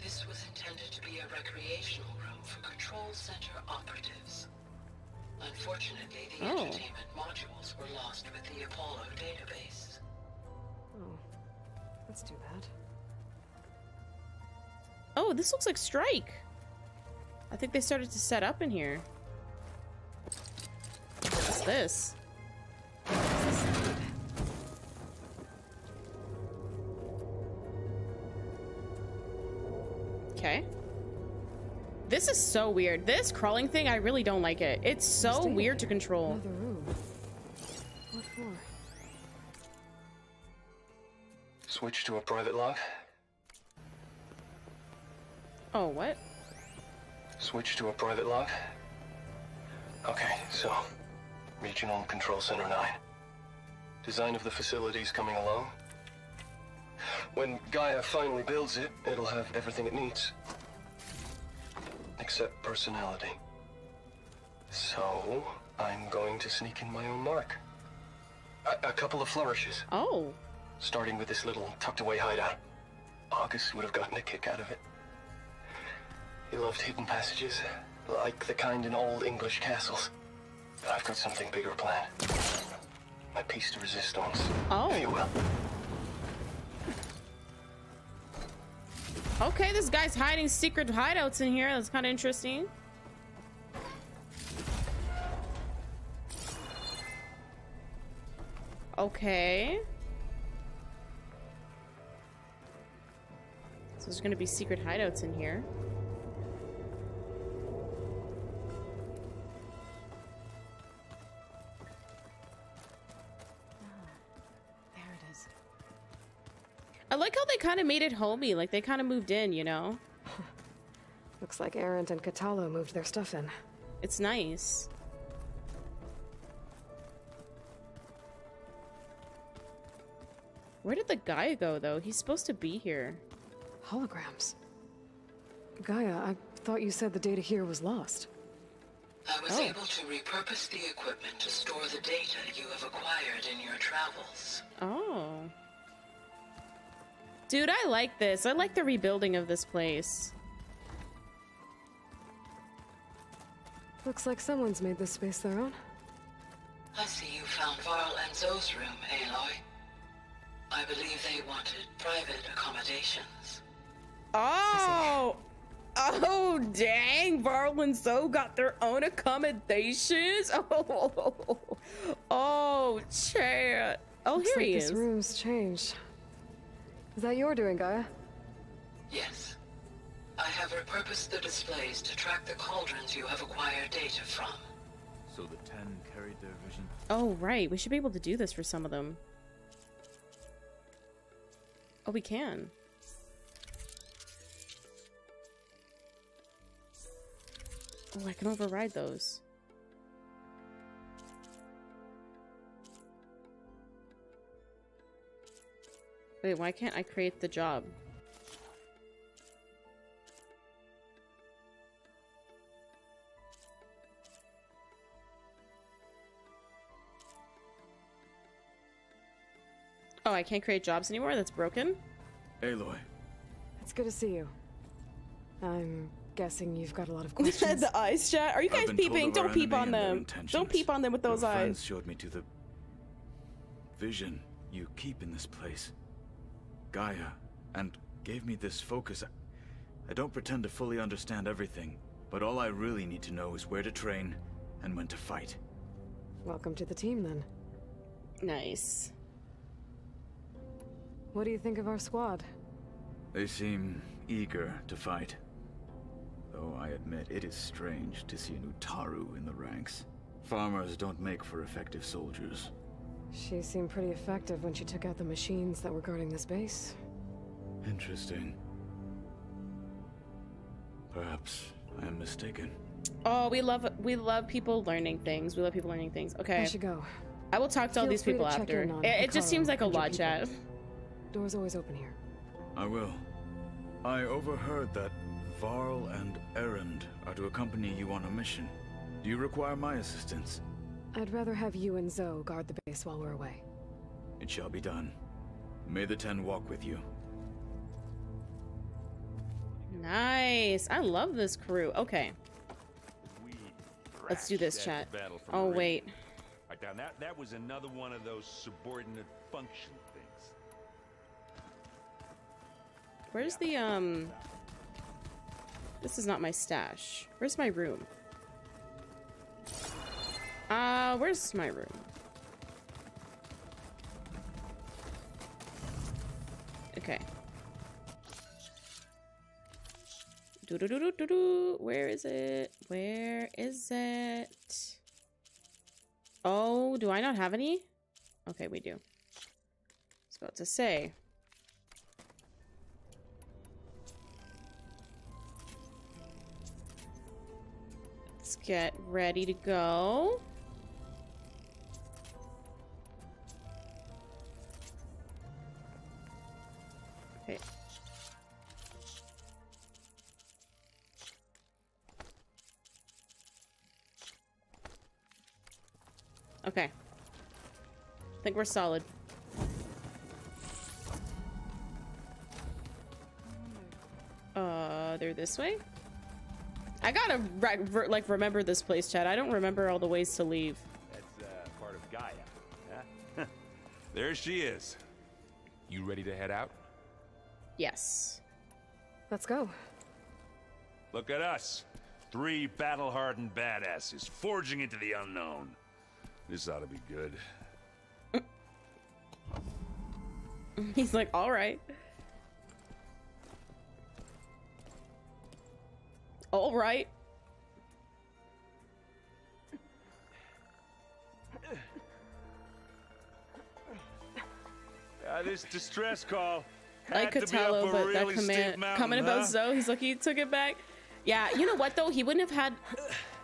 This was intended to be a recreational room for control center operatives. Unfortunately, the Oh. entertainment modules were lost with the Apollo database. Oh, that's too bad. Oh, this looks like Strike. I think they started to set up in here. What's this? Okay. This is so weird. This crawling thing, I really don't like it. It's so weird to control. What for? Switch to a private log. Oh, what? Switch to a private log. Okay, so Regional Control Center 9. Design of the facility's coming along. When Gaia finally builds it, it'll have everything it needs. Except personality. So, I'm going to sneak in my own mark. A, a couple of flourishes. Oh. Starting with this little tucked away hideout. August would have gotten a kick out of it. He loved hidden passages, like the kind in old English castles. But I've got something bigger planned. My piece de resistance, Oh. if you will. Okay, this guy's hiding secret hideouts in here. That's kind of interesting. Okay. So there's gonna be secret hideouts in here. I like how they kind of made it homey. Like they kind of moved in, you know? Looks like Erend and Kotallo moved their stuff in. It's nice. Where did the guy go, though? He's supposed to be here. Holograms. Gaia, I thought you said the data here was lost. I was Oh. able to repurpose the equipment to store the data you have acquired in your travels. Oh. Dude, I like this. I like the rebuilding of this place. Looks like someone's made this space their own. I see you found Varl and Zoe's room, Aloy. I believe they wanted private accommodations. Oh! Oh, dang. Varl and Zoe got their own accommodations? Oh, oh, chat. Oh, Looks here like he this is. room's changed. Is that your doing, Gaia? Yes. I have repurposed the displays to track the cauldrons you have acquired data from. So the Ten carried their vision. Oh, right. We should be able to do this for some of them. Oh, we can. Oh, I can override those. Wait, why can't I create the job? Oh, I can't create jobs anymore? That's broken? Aloy. It's good to see you. I'm guessing you've got a lot of questions. the eyes chat. Are you guys peeping? Don't peep on them. Don't peep on them with those Your eyes. showed me to the vision you keep in this place. Gaia, and gave me this focus. I, I don't pretend to fully understand everything, but all I really need to know is where to train and when to fight. Welcome to the team, then. Nice. What do you think of our squad? They seem eager to fight. Though I admit it is strange to see an Utaru in the ranks. Farmers don't make for effective soldiers. She seemed pretty effective when she took out the machines that were guarding this base. Interesting. Perhaps I am mistaken. Oh, we love we love people learning things. We love people learning things. Okay. I should go. I will talk to all these people after. It, it just seems like a and your lot, people. chat. Door's always open here. I will. I overheard that Varl and Erend are to accompany you on a mission. Do you require my assistance? I'd rather have you and Zoe guard the base while we're away. It shall be done. May the Ten walk with you. Nice. I love this crew. Okay. Let's do this, chat. Oh wait. Right down. That that was another one of those subordinate function things. Where's the um? This is not my stash. Where's my room? Uh, where's my room? Okay. Do do do do do do. Where is it? Where is it? Oh, do I not have any? Okay, we do. I was about to say. Let's get ready to go. Okay. I think we're solid. Uh, they're this way? I gotta re re like remember this place, Chad. I don't remember all the ways to leave. That's uh, part of Gaia. Huh? there she is. You ready to head out? Yes. Let's go. Look at us. Three battle-hardened badasses forging into the unknown. This ought to be good. He's like, all right. All right. Uh, this distress call Like had to be up Kotallo, but really that steep command mountain, comment about? Zoe, he's like he took it back. Yeah, you know what though? He wouldn't have had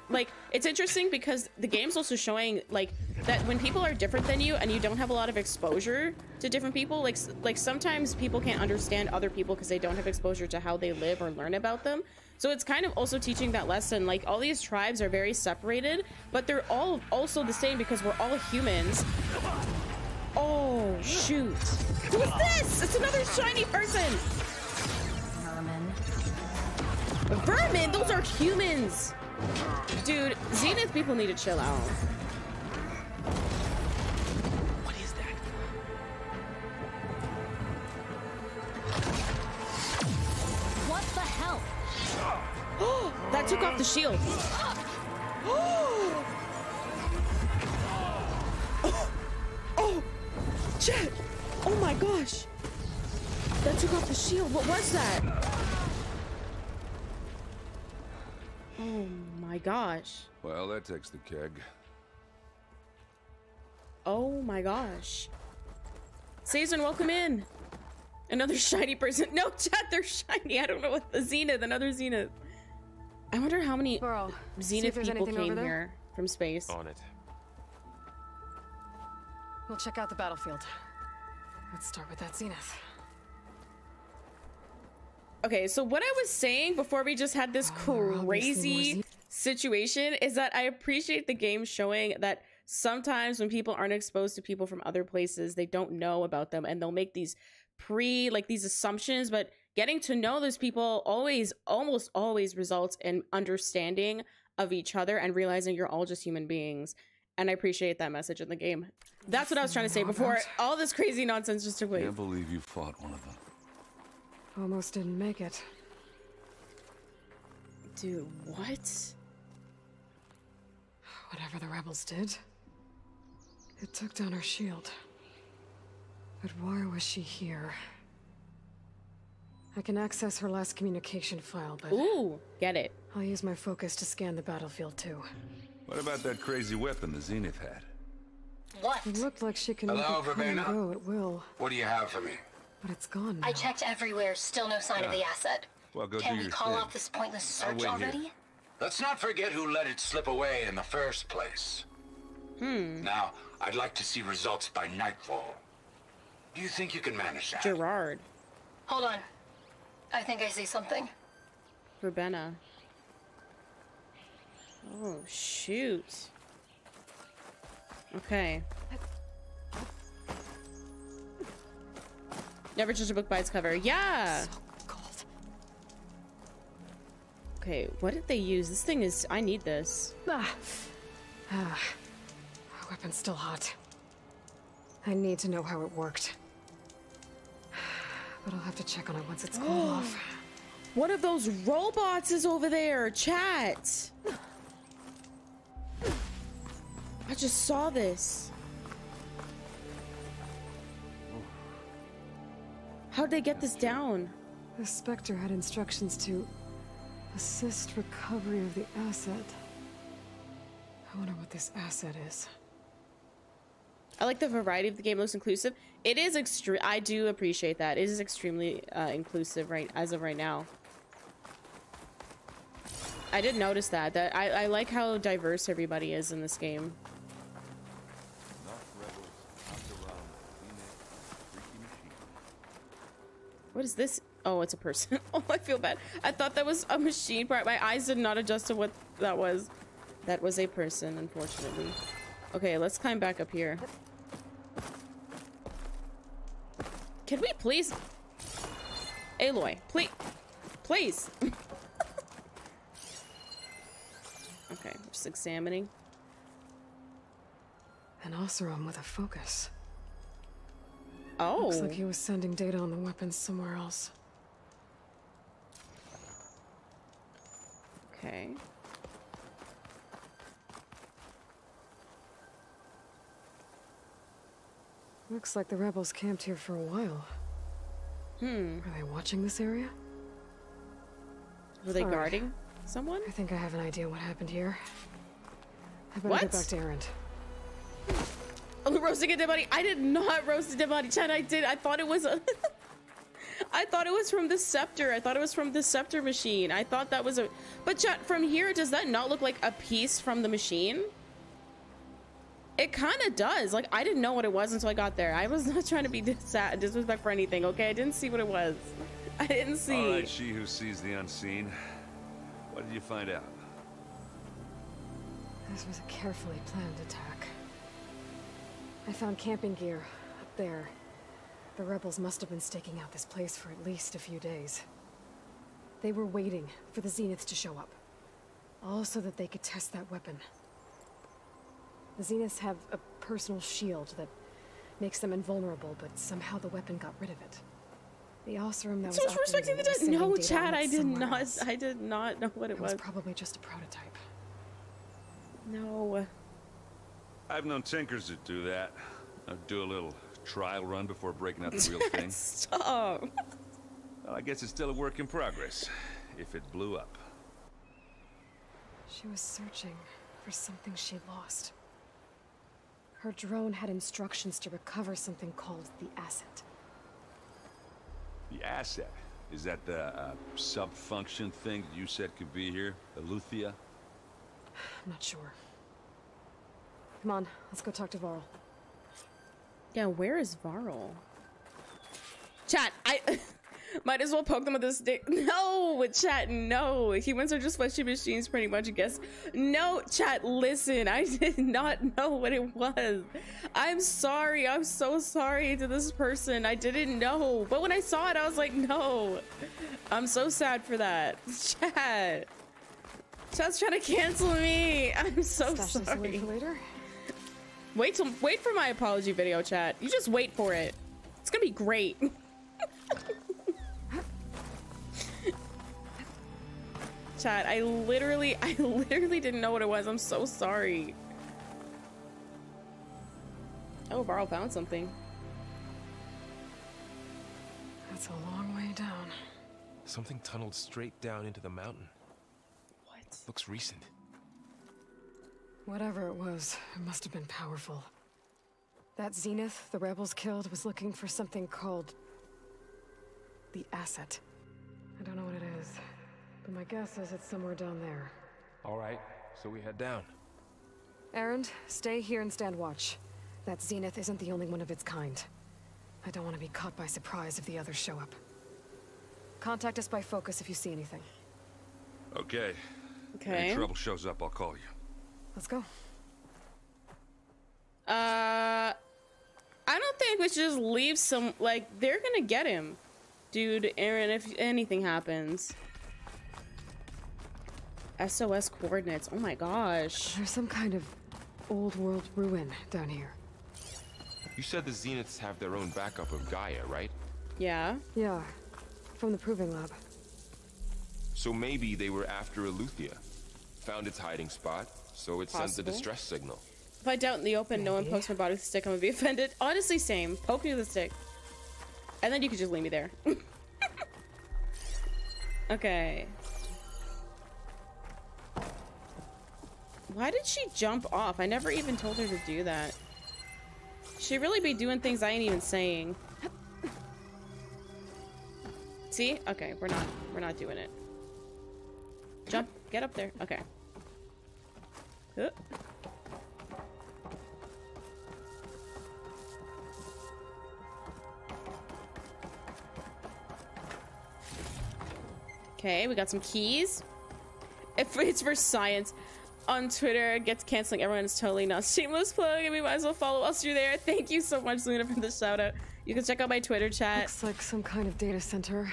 like it's interesting because the game's also showing like that when people are different than you and you don't have a lot of exposure to different people, like like sometimes people can't understand other people because they don't have exposure to how they live or learn about them. So it's kind of also teaching that lesson. Like all these tribes are very separated, but they're all also the same because we're all humans. Oh shoot! Who is this? It's another shiny person. Vermin. Vermin? Those are humans! Dude, Zenith people need to chill out. What is that? What the hell? that took off the shield. oh, Jet! Oh my gosh! That took off the shield. What was that? Oh my gosh. Well, that takes the keg. Oh my gosh. Season, welcome in. Another shiny person. No, chat, they're shiny. I don't know what the Zenith, another Zenith. I wonder how many see if Zenith there's people anything over came here from space. On it. We'll check out the battlefield. Let's start with that zenith. Okay, so what I was saying before we just had this Oh, crazy situation is that I appreciate the game showing that sometimes when people aren't exposed to people from other places, they don't know about them and they'll make these pre like these assumptions, but getting to know those people always almost always results in understanding of each other and realizing you're all just human beings. And I appreciate that message in the game. That's what I was trying to say before all this crazy nonsense just took place. Can't believe you fought one of them. Almost didn't make it. Dude, what? Whatever the rebels did, it took down her shield. But why was she here? I can access her last communication file, but... Ooh, get it. I'll use my focus to scan the battlefield, too. What about that crazy weapon the Zenith had? What? It looked like she can Hello, make it come and Verbena? go at will, What do you have for me? but it's gone now. I checked everywhere, still no sign of the asset. Well, go Can do we your call thing. off this pointless search already? here. Already? Let's not forget who let it slip away in the first place. Hmm. Now, I'd like to see results by nightfall. Do you think you can manage that? Gerard. Hold on. I think I see something. Verbena. Oh, shoot. Okay. Never judge a book by its cover. Yeah. Okay, what did they use? This thing is. I need this. Ah. Ah. My weapon's still hot. I need to know how it worked. But I'll have to check on it once it's cooled off. One of those robots is over there. Chat. I just saw this. How'd they get this down? The Spectre had instructions to assist recovery of the asset. I wonder what this asset is. I like the variety of the game looks inclusive. It is extreme. I do appreciate that. It is extremely uh, inclusive right as of right now. I did notice that. That I, I like how diverse everybody is in this game. What is this? Oh, it's a person. oh, I feel bad. I thought that was a machine part. My eyes did not adjust to what that was. That was a person, unfortunately. Okay, let's climb back up here. Can we please? Aloy, please. Please. okay, just examining. An Oseram with a focus. Oh. Looks like he was sending data on the weapons somewhere else. Okay. Looks like the rebels camped here for a while. Hmm. Are they watching this area? Were they guarding someone? I think I have an idea what happened here. I better What? get back to Erend. Oh, roasting a dead body. I did not roast a dead body, Chad. I did. I thought it was a. I thought it was from the scepter. I thought it was from the scepter machine. I thought that was a. But Chad, from here, does that not look like a piece from the machine? It kind of does. Like I didn't know what it was until I got there. I was not trying to be dis- sad, disrespect for anything. Okay, I didn't see what it was. I didn't see. All right, she who sees the unseen. What did you find out? This was a carefully planned attack. I found camping gear up there. The rebels must have been staking out this place for at least a few days. They were waiting for the Zeniths to show up. All so that they could test that weapon. The Zeniths have a personal shield that makes them invulnerable, but somehow the weapon got rid of it. The Oseram that was So much respect to operating the was dead. No, Chad, I did not. else. I did not know what it, It was was. probably just a prototype. No. I've known tinkers that do that. Uh, do a little trial run before breaking out the real thing. Stop. Well, I guess it's still a work in progress. If it blew up. She was searching for something she lost. Her drone had instructions to recover something called the asset. The asset. Is that the uh, sub-function thing that you said could be here? Eleuthia? I'm not sure. Come on, let's go talk to Varl. Yeah, where is Varl? Chat, I Might as well poke them with a stick. No, chat, no. Humans are just fleshy machines, pretty much, I guess. No, chat, listen. I did not know what it was. I'm sorry. I'm so sorry to this person. I didn't know. But when I saw it, I was like, no. I'm so sad for that. Chat. Chat's trying to cancel me. I'm so Stash sorry. This away for later. Wait till wait for my apology video, chat. You just wait for it. It's gonna be great. chat, I literally, I literally didn't know what it was. I'm so sorry. Oh, Varl found something. That's a long way down. Something tunneled straight down into the mountain. What? Looks recent. Whatever it was, it must have been powerful. That Zenith the rebels killed was looking for something called... the Asset. I don't know what it is, but my guess is it's somewhere down there. All right, so we head down. Erend, stay here and stand watch. That Zenith isn't the only one of its kind. I don't want to be caught by surprise if the others show up. Contact us by focus if you see anything. Okay. Okay. Any trouble shows up, I'll call you. Let's go. Uh, I don't think we should just leave some. Like they're gonna get him, dude. Aaron, if anything happens. SOS coordinates. Oh my gosh. There's some kind of old world ruin down here. You said the Zeniths have their own backup of Gaia, right? Yeah. Yeah, from the proving lab. So maybe they were after Eleuthia. Found its hiding spot, so it sent the Possible. distress signal. If I doubt in the open, no one pokes my body with a stick, I'm gonna be offended. Honestly, same. Poke me with a stick. And then you could just leave me there. okay. Why did she jump off? I never even told her to do that. She really be doing things I ain't even saying. See? Okay, we're not we're not doing it. Jump, get up there. Okay. Uh. Okay, we got some keys. If it's for science, on Twitter gets canceling. Everyone is totally not shameless plug, and we might as well follow us through there. Thank you so much, Luna, for the shout out. You can check out my Twitter chat. Looks like some kind of data center.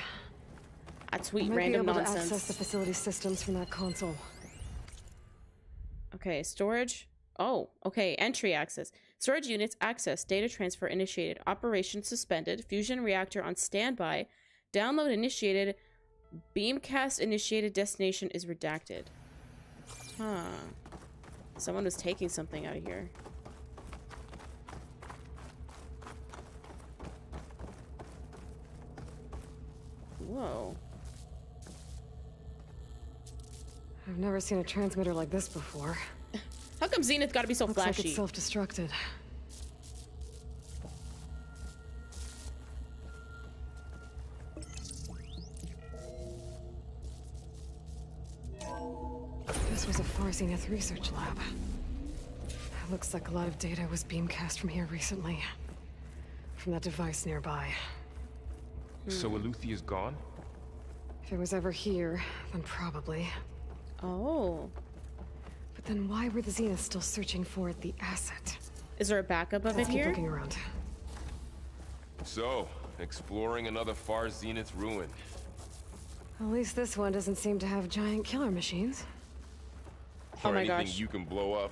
I tweet Might random be able nonsense. to access the facility systems from that console. Okay, storage. Oh, okay. Entry access. Storage units access. Data transfer initiated. Operation suspended. Fusion reactor on standby. Download initiated. Beamcast initiated. Destination is redacted. Huh. Someone was taking something out of here. Whoa. I've never seen a transmitter like this before. How come Zenith gotta be so Looks like flashy? it's self-destructed. This was a Far Zenith research lab. Looks like a lot of data was beamcast from here recently. From that device nearby. So Eleuthia's gone? If it was ever here, then probably. Oh. But then why were the Zeniths still searching for the asset? Is there a backup of Let's it keep here? looking around. So, exploring another far Zenith ruin. At least this one doesn't seem to have giant killer machines. Oh or my anything gosh. you can blow up.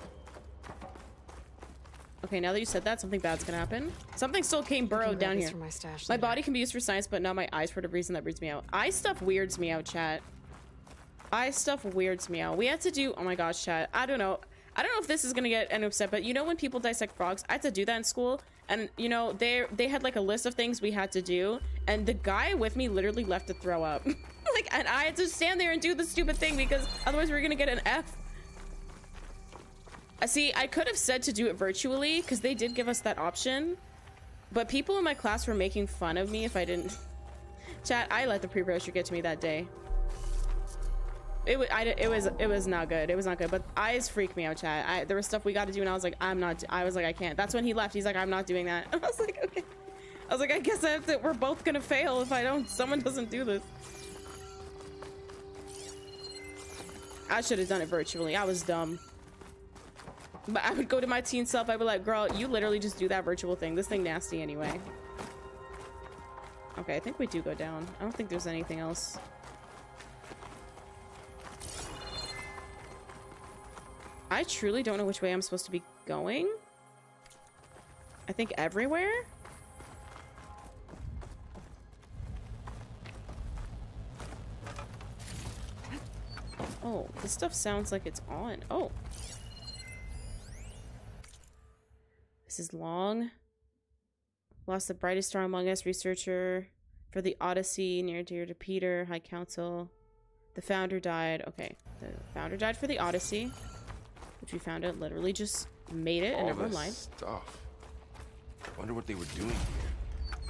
Okay, now that you said that, something bad's gonna happen. Something still came burrowed down here. from my stash My body can be used for science, but not my eyes for the reason that weirds me out. Eye stuff weirds me out, chat. Eye stuff weirds me out. We had to do. Oh my gosh, chat. I don't know. I don't know if this is gonna get anyone upset, but you know when people dissect frogs, I had to do that in school, and you know they they had like a list of things we had to do, and the guy with me literally left to throw up, like, and I had to stand there and do the stupid thing because otherwise we were gonna get an F. I see. I could have said to do it virtually because they did give us that option, but people in my class were making fun of me if I didn't. Chat, I let the pre-roaster get to me that day. It was, I, it was, it was not good. It was not good. But eyes freak me out, chat. I, there was stuff we got to do, and I was like, I'm not. I was like, I can't. That's when he left. He's like, I'm not doing that. I was like, okay. I was like, I guess I have to, we're both gonna fail if I don't, someone doesn't do this. I should have done it virtually. I was dumb. But I would go to my teen self. I'd be like, girl, you literally just do that virtual thing. This thing nasty anyway. Okay, I think we do go down. I don't think there's anything else. I truly don't know which way I'm supposed to be going. I think everywhere? Oh, this stuff sounds like it's on. Oh. This is long. Lost the brightest star among us, researcher for the Odyssey, near dear to Peter, High Council. The founder died. Okay, the founder died for the Odyssey, which we found out literally just made it All and never this mind. stuff. Wonder what they were doing here.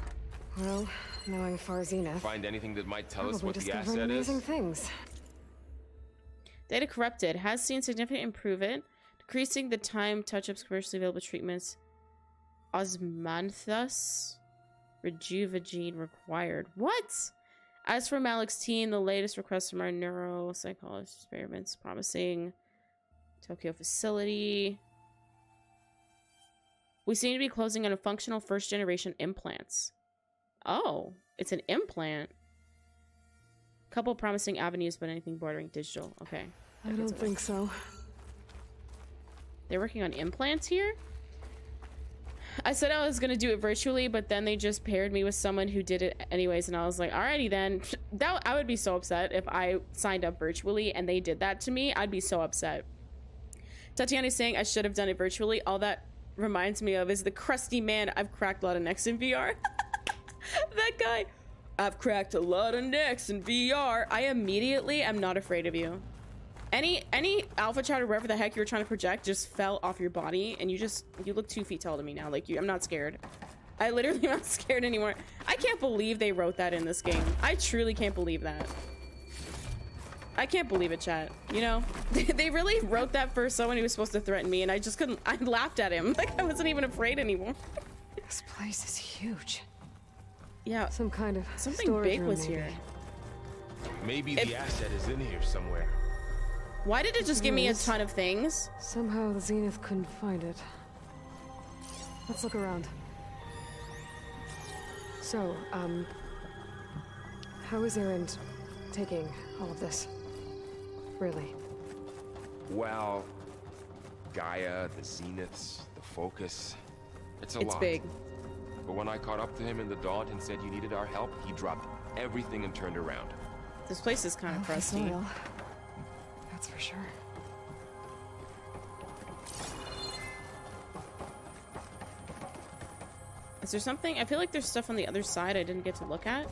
Well, knowing Far Zenith. Find anything that might tell us what the discovering asset is? amazing things. Data corrupted has seen significant improvement, decreasing the time touch-ups commercially available treatments. Osmanthus Rejuvagene required. What? As for Malik's team, the latest request from our neuropsychologist experiments promising Tokyo facility. We seem to be closing on a functional first generation implants. Oh, it's an implant. Couple promising avenues, but anything bordering digital. Okay. I don't think so. They're working on implants here? I said I was gonna do it virtually, but then they just paired me with someone who did it anyways, and I was like, alrighty then. That I would be so upset if I signed up virtually and they did that to me. I'd be so upset. Tatiana is saying I should have done it virtually. All that reminds me of is the crusty man. I've cracked a lot of necks in VR. that guy. I've cracked a lot of necks in VR. I immediately am not afraid of you. Any any alpha chat or whatever the heck you were trying to project just fell off your body and you just you look two feet tall to me now. Like you I'm not scared. I literally am not scared anymore. I can't believe they wrote that in this game. I truly can't believe that. I can't believe it, chat. You know, they really wrote that for someone who was supposed to threaten me, and I just couldn't. I laughed at him like I wasn't even afraid anymore. This place is huge. Yeah, some kind of something storage big room, was maybe. here. Maybe If- the asset is in here somewhere. Why did it just give me a ton of things? Somehow the Zenith couldn't find it. Let's look around. So, um, how is Erend taking all of this? Really? Well, Gaia, the Zeniths, the Focus. It's a It's lot. big. But when I caught up to him in the Daunt and said you needed our help, he dropped everything and turned around. This place is kind of Healthy crusty. soil. That's for sure. Is there something? I feel like there's stuff on the other side I didn't get to look at.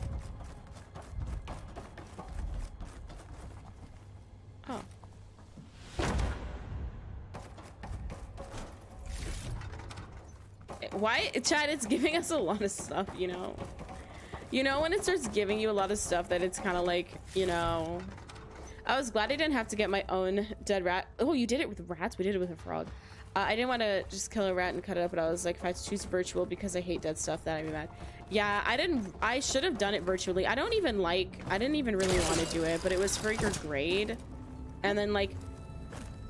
Oh. Why, Chad, it's giving us a lot of stuff, you know? You know, when it starts giving you a lot of stuff that it's kind of like, you know... I was glad I didn't have to get my own dead rat. Oh, you did it with rats? We did it with a frog. Uh, I didn't want to just kill a rat and cut it up, but I was like, if I choose virtual because I hate dead stuff, that I'd be mad. Yeah, I didn't. I should have done it virtually. I don't even like. I didn't even really want to do it, but it was for your grade. And then like,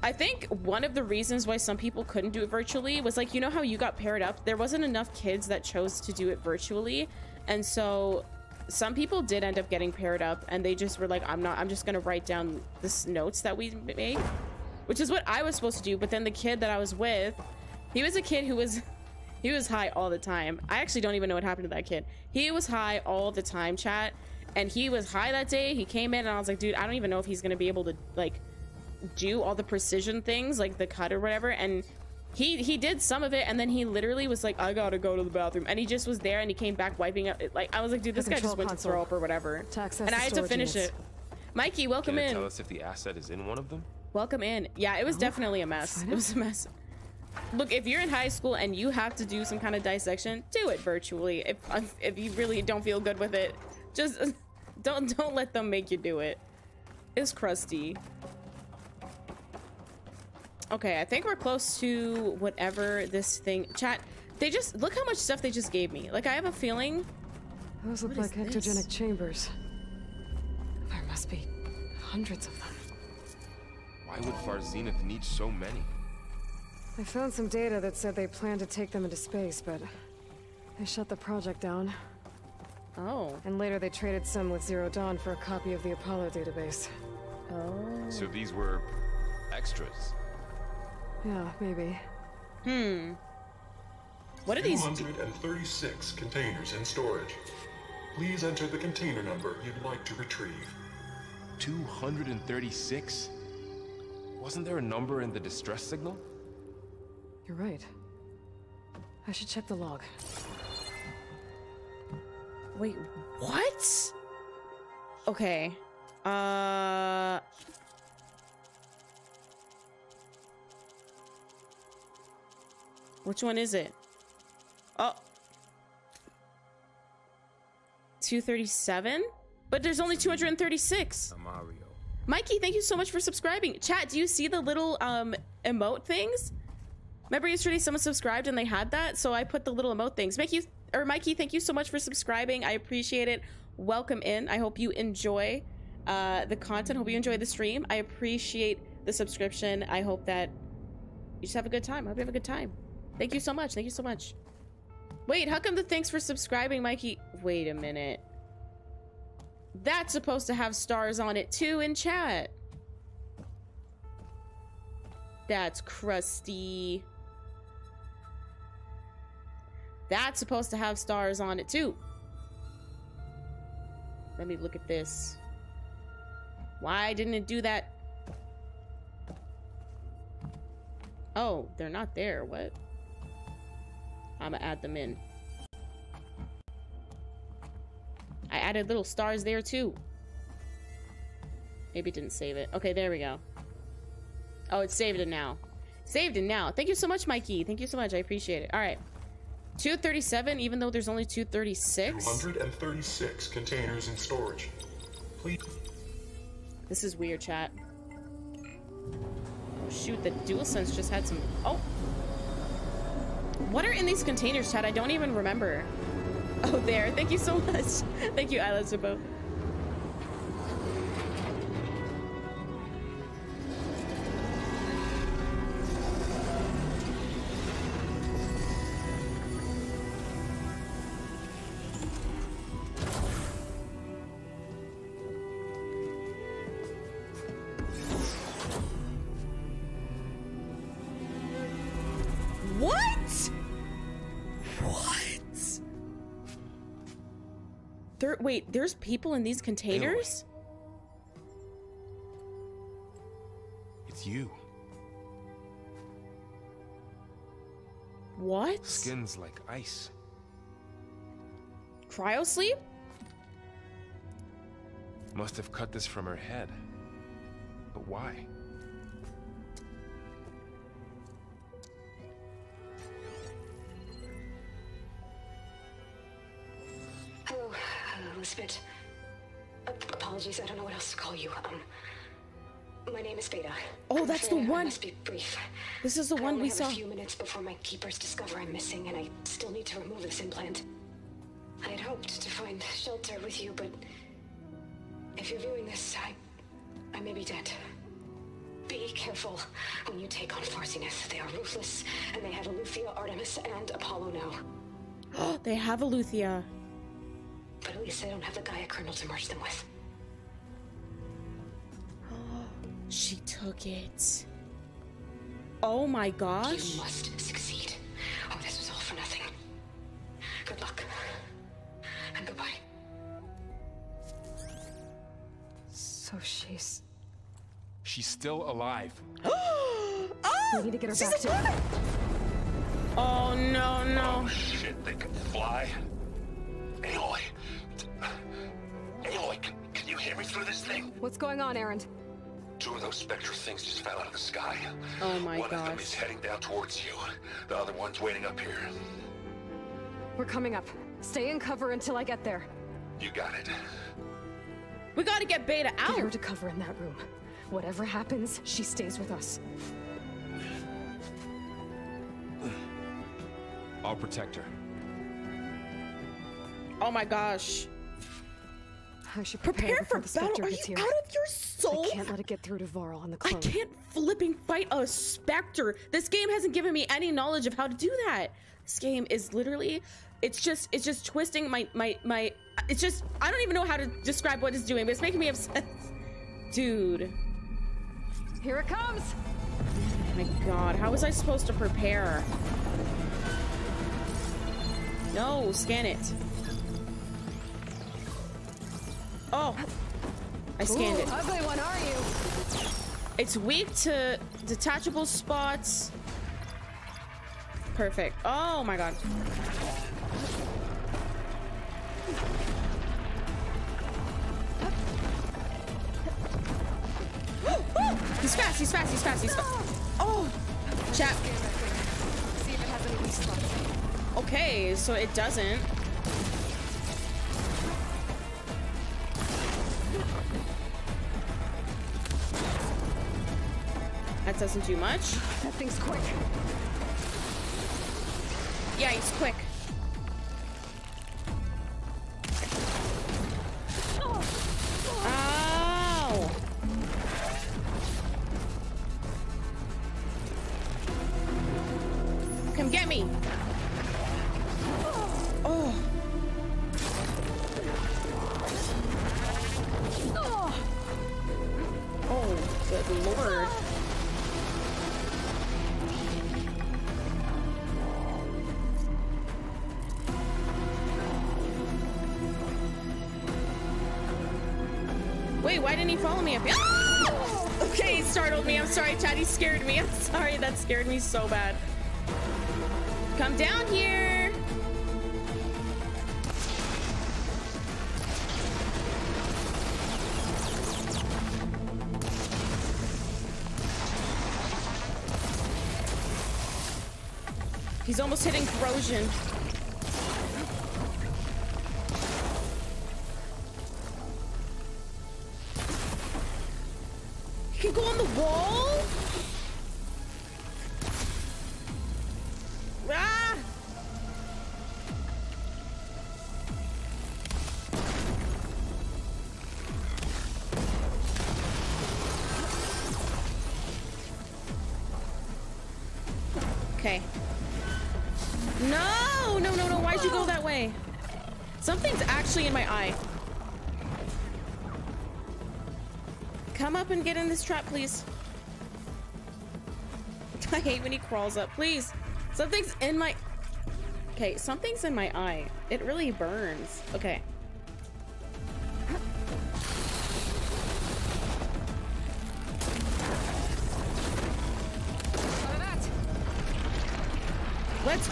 I think one of the reasons why some people couldn't do it virtually was like, you know how you got paired up? There wasn't enough kids that chose to do it virtually, and so some people did end up getting paired up, and they just were like, I'm not. I'm just gonna write down this notes that we made which is what I was supposed to do. But then the kid that I was with, he was a kid who was, he was high all the time. I actually don't even know what happened to that kid. He was high all the time, chat, and he was high that day. He came in and I was like, dude, I don't even know if he's gonna be able to like do all the precision things, like the cut or whatever. And he he did some of it, and then he literally was like, I gotta go to the bathroom, and he just was there, and he came back wiping up. Like I was like, dude, this guy just control went to console. throw up or whatever, and I had to finish units. it. Mikey, welcome Can it in. tell us if the asset is in one of them? Welcome in. Yeah, it was definitely a mess. It was a mess. Look, if you're in high school and you have to do some kind of dissection, do it virtually. If if you really don't feel good with it, just don't don't let them make you do it. It's crusty. Okay, I think we're close to whatever this thing. Chat, They just look how much stuff they just gave me. Like I have a feeling. Those look What is like this? ectogenic chambers. There must be hundreds of them. Why would Far Zenith need so many? I found some data that said they planned to take them into space, but they shut the project down. Oh. And later they traded some with Zero Dawn for a copy of the Apollo database. Oh. So these were extras. Yeah, maybe. Hmm. What are these? 236 containers in storage. Please enter the container number you'd like to retrieve. 236? Wasn't there a number in the distress signal? You're right. I should check the log. Wait, what? Okay. Uh. Which one is it? Oh. 237? But there's only 236. Mario. Mikey, thank you so much for subscribing. Chat, do you see the little um emote things? Remember yesterday someone subscribed and they had that? So I put the little emote things. Mikey or Mikey, thank you so much for subscribing. I appreciate it. Welcome in. I hope you enjoy uh the content. Hope you enjoy the stream. I appreciate the subscription. I hope that you just have a good time. I hope you have a good time. Thank you so much. Thank you so much. Wait, how come the thanks for subscribing, Mikey? Wait a minute. That's supposed to have stars on it too in chat. That's crusty. That's supposed to have stars on it too. Let me look at this. Why didn't it do that? Oh, they're not there. What? I'm gonna add them in. I added little stars there too. Maybe it didn't save it. Okay, there we go. Oh, it saved it now. Saved it now. Thank you so much, Mikey. Thank you so much. I appreciate it. All right. 237, even though there's only 236. 236 containers in storage. Please. This is weird, chat. Oh, shoot. The DualSense just had some... Oh. What are in these containers, chat? I don't even remember. Oh, there. Thank you so much. Thank you, Isla Zubo. Wait, there's people in these containers? It's you. What? Skin's like ice. Cryo sleep? Must have cut this from her head. But why? Elisabet. Uh, apologies, I don't know what else to call you. Um, my name is Beta. Oh, I'm that's the afraid I one. must be brief. This is the I one only we have saw. a few minutes before my keepers discover I'm missing, and I still need to remove this implant. I had hoped to find shelter with you, but if you're viewing this, I, I may be dead. Be careful when you take on Far Zenith. They are ruthless, and they have Eleuthia, Artemis, and Apollo now. they have Eleuthia. But at least I don't have the Gaia kernel to merge them with. She took it. Oh my gosh. You must succeed. Oh, this was all for nothing. Good luck. And goodbye. So she's. She's still alive. oh! we need to get her she's back to. alive! Oh no, no. Oh, shit, they can fly. Aloy. Aloy, can, can you hear me through this thing? What's going on, Erend? Two of those spectral things just fell out of the sky. Oh my One of them is heading down towards you. The other one's waiting up here. We're coming up. Stay in cover until I get there. You got it. We gotta get Beta out. Get her to cover in that room. Whatever happens, she stays with us. I'll protect her. Oh my gosh. I should Prepare prepare, for the battle? Are you here. out of your soul? I can't let it get through to Varl on the I can't flipping fight a specter. This game hasn't given me any knowledge of how to do that. This game is literally it's just it's just twisting my my my it's just I don't even know how to describe what it's doing, but it's making me upset. Dude. Here it comes. My god, how was I supposed to prepare? No, scan it. Oh. I scanned Ooh, it. Ugly one, are you? It's weak to detachable spots. Perfect. Oh my god. he's fast, he's fast, he's fast, he's fast. Oh! Chat. See if it has any spots. Okay, so it doesn't. That doesn't do much. That thing's quick. Yeah, he's quick. Me so bad. Come down here. He's almost hitting corrosion. He can go on the wall? Okay. No, no, no, no. Why'd you go that way? Something's actually in my eye. Come up and get in this trap, please. I hate when he crawls up. Please. Something's in my... Okay, something's in my eye. It really burns. Okay.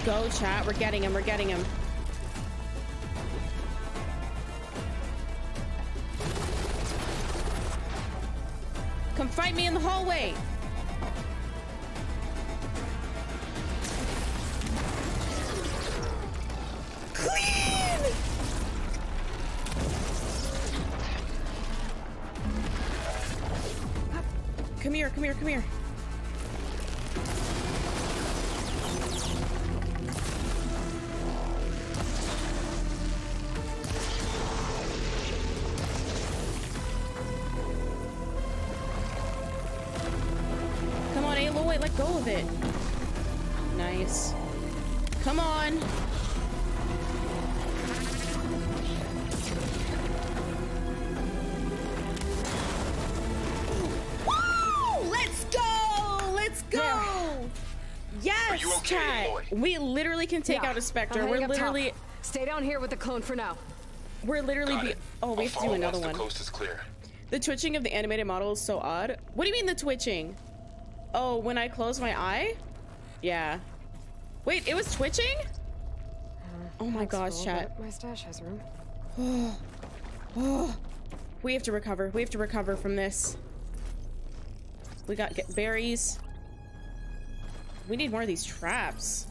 Go, chat. We're getting him. We're getting him. Take Yeah, out a Spectre. We're heading up top. literally... Stay down here with the clone for now. We're literally be- Oh, we I'll have to do another once one. The coast is clear. The twitching of the animated model is so odd. What do you mean the twitching? Oh, when I close my eye? Yeah. Wait, it was twitching? Uh, oh my gosh, Full, chat. My stash has room. Oh. Oh. We have to recover. We have to recover from this. We got get berries. We need more of these traps.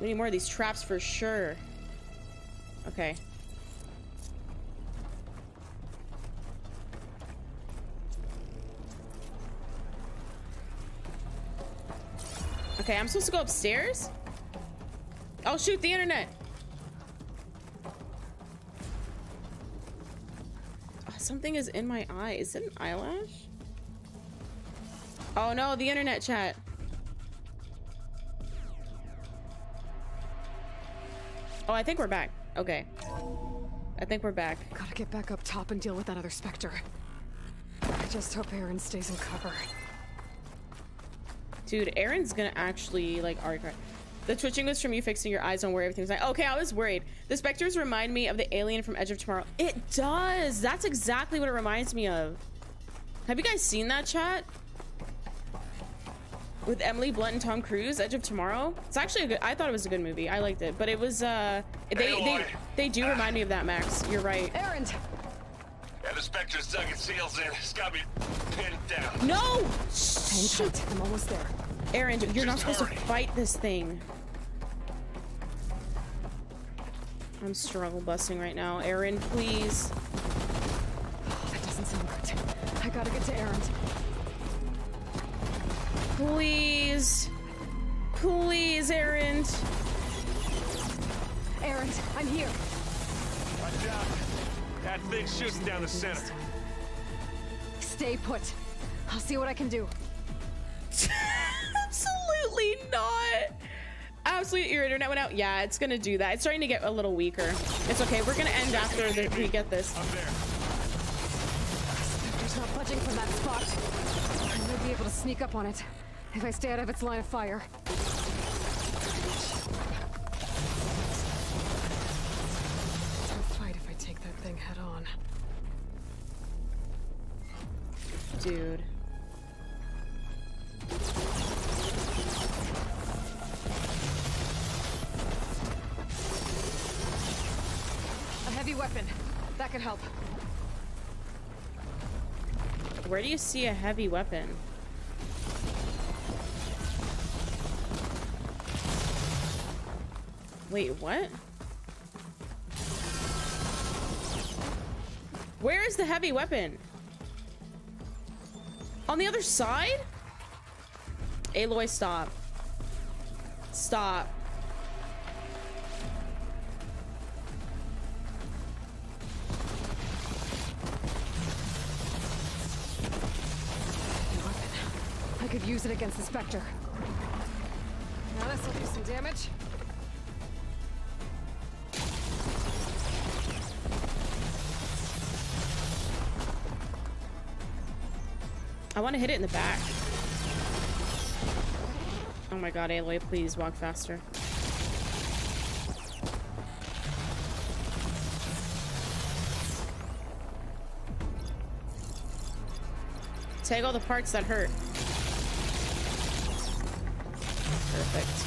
We need more of these traps for sure. Okay. Okay, I'm supposed to go upstairs? Oh shoot, the internet. Oh, something is in my eye. Is it an eyelash? Oh no, the internet chat. Oh, I think we're back. Okay. I think we're back. Gotta get back up top and deal with that other Spectre. I just hope Erend stays in cover. Dude, Aaron's gonna actually like arc. The twitching was from you fixing your eyes on where everything's like. Okay, I was worried. The specters remind me of the alien from Edge of Tomorrow. It does. That's exactly what it reminds me of. Have you guys seen that chat? With Emily Blunt and Tom Cruise, Edge of Tomorrow. It's actually a good. I thought it was a good movie. I liked it, but it was. uh They they they do remind me of that, Max. You're right. Erend. Yeah, the Spectre's dug its heels in. It's got me pinned down. No! Hang tight. I'm almost there. Aaron, you're not supposed to fight this thing. I'm struggle busting right now. Aaron, please. that doesn't sound good. I gotta get to Erend. Please. Please, Aaron. Erend, I'm here. Watch out. That thing's shooting down the center. Stay put. I'll see what I can do. Absolutely not. Absolutely, your internet went out. Yeah, it's gonna do that. It's starting to get a little weaker. It's okay. We're gonna end after the, we get this. Spectre's not budging from that spot. I might be able to sneak up on it if I stay out of its line of fire. Tough fight if I take that thing head on. Dude. A heavy weapon. That could help. Where do you see a heavy weapon? Wait, what? Where is the heavy weapon? On the other side? Aloy, stop. Stop. I could use it against the Spectre. Now this will do some damage. I want to hit it in the back. Oh my god, Aloy, please walk faster. Take all the parts that hurt. Perfect.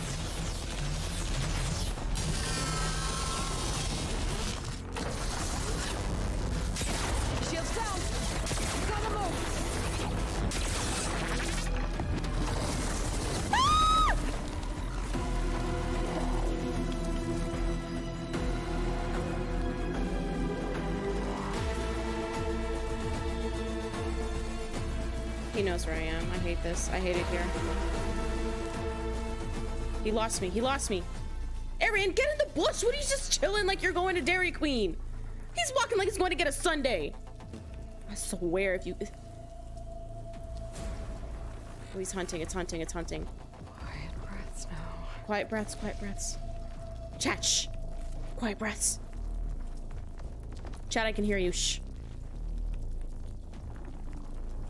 This. I hate it here. He lost me. He lost me. Aaron, get in the bush. What are you just chilling like you're going to Dairy Queen? He's walking like he's going to get a sundae. I swear if you... Oh, he's hunting. It's hunting. It's hunting. Quiet breaths now. Quiet breaths. Quiet breaths. Chat, shh. Quiet breaths. Chat, I can hear you. Shh.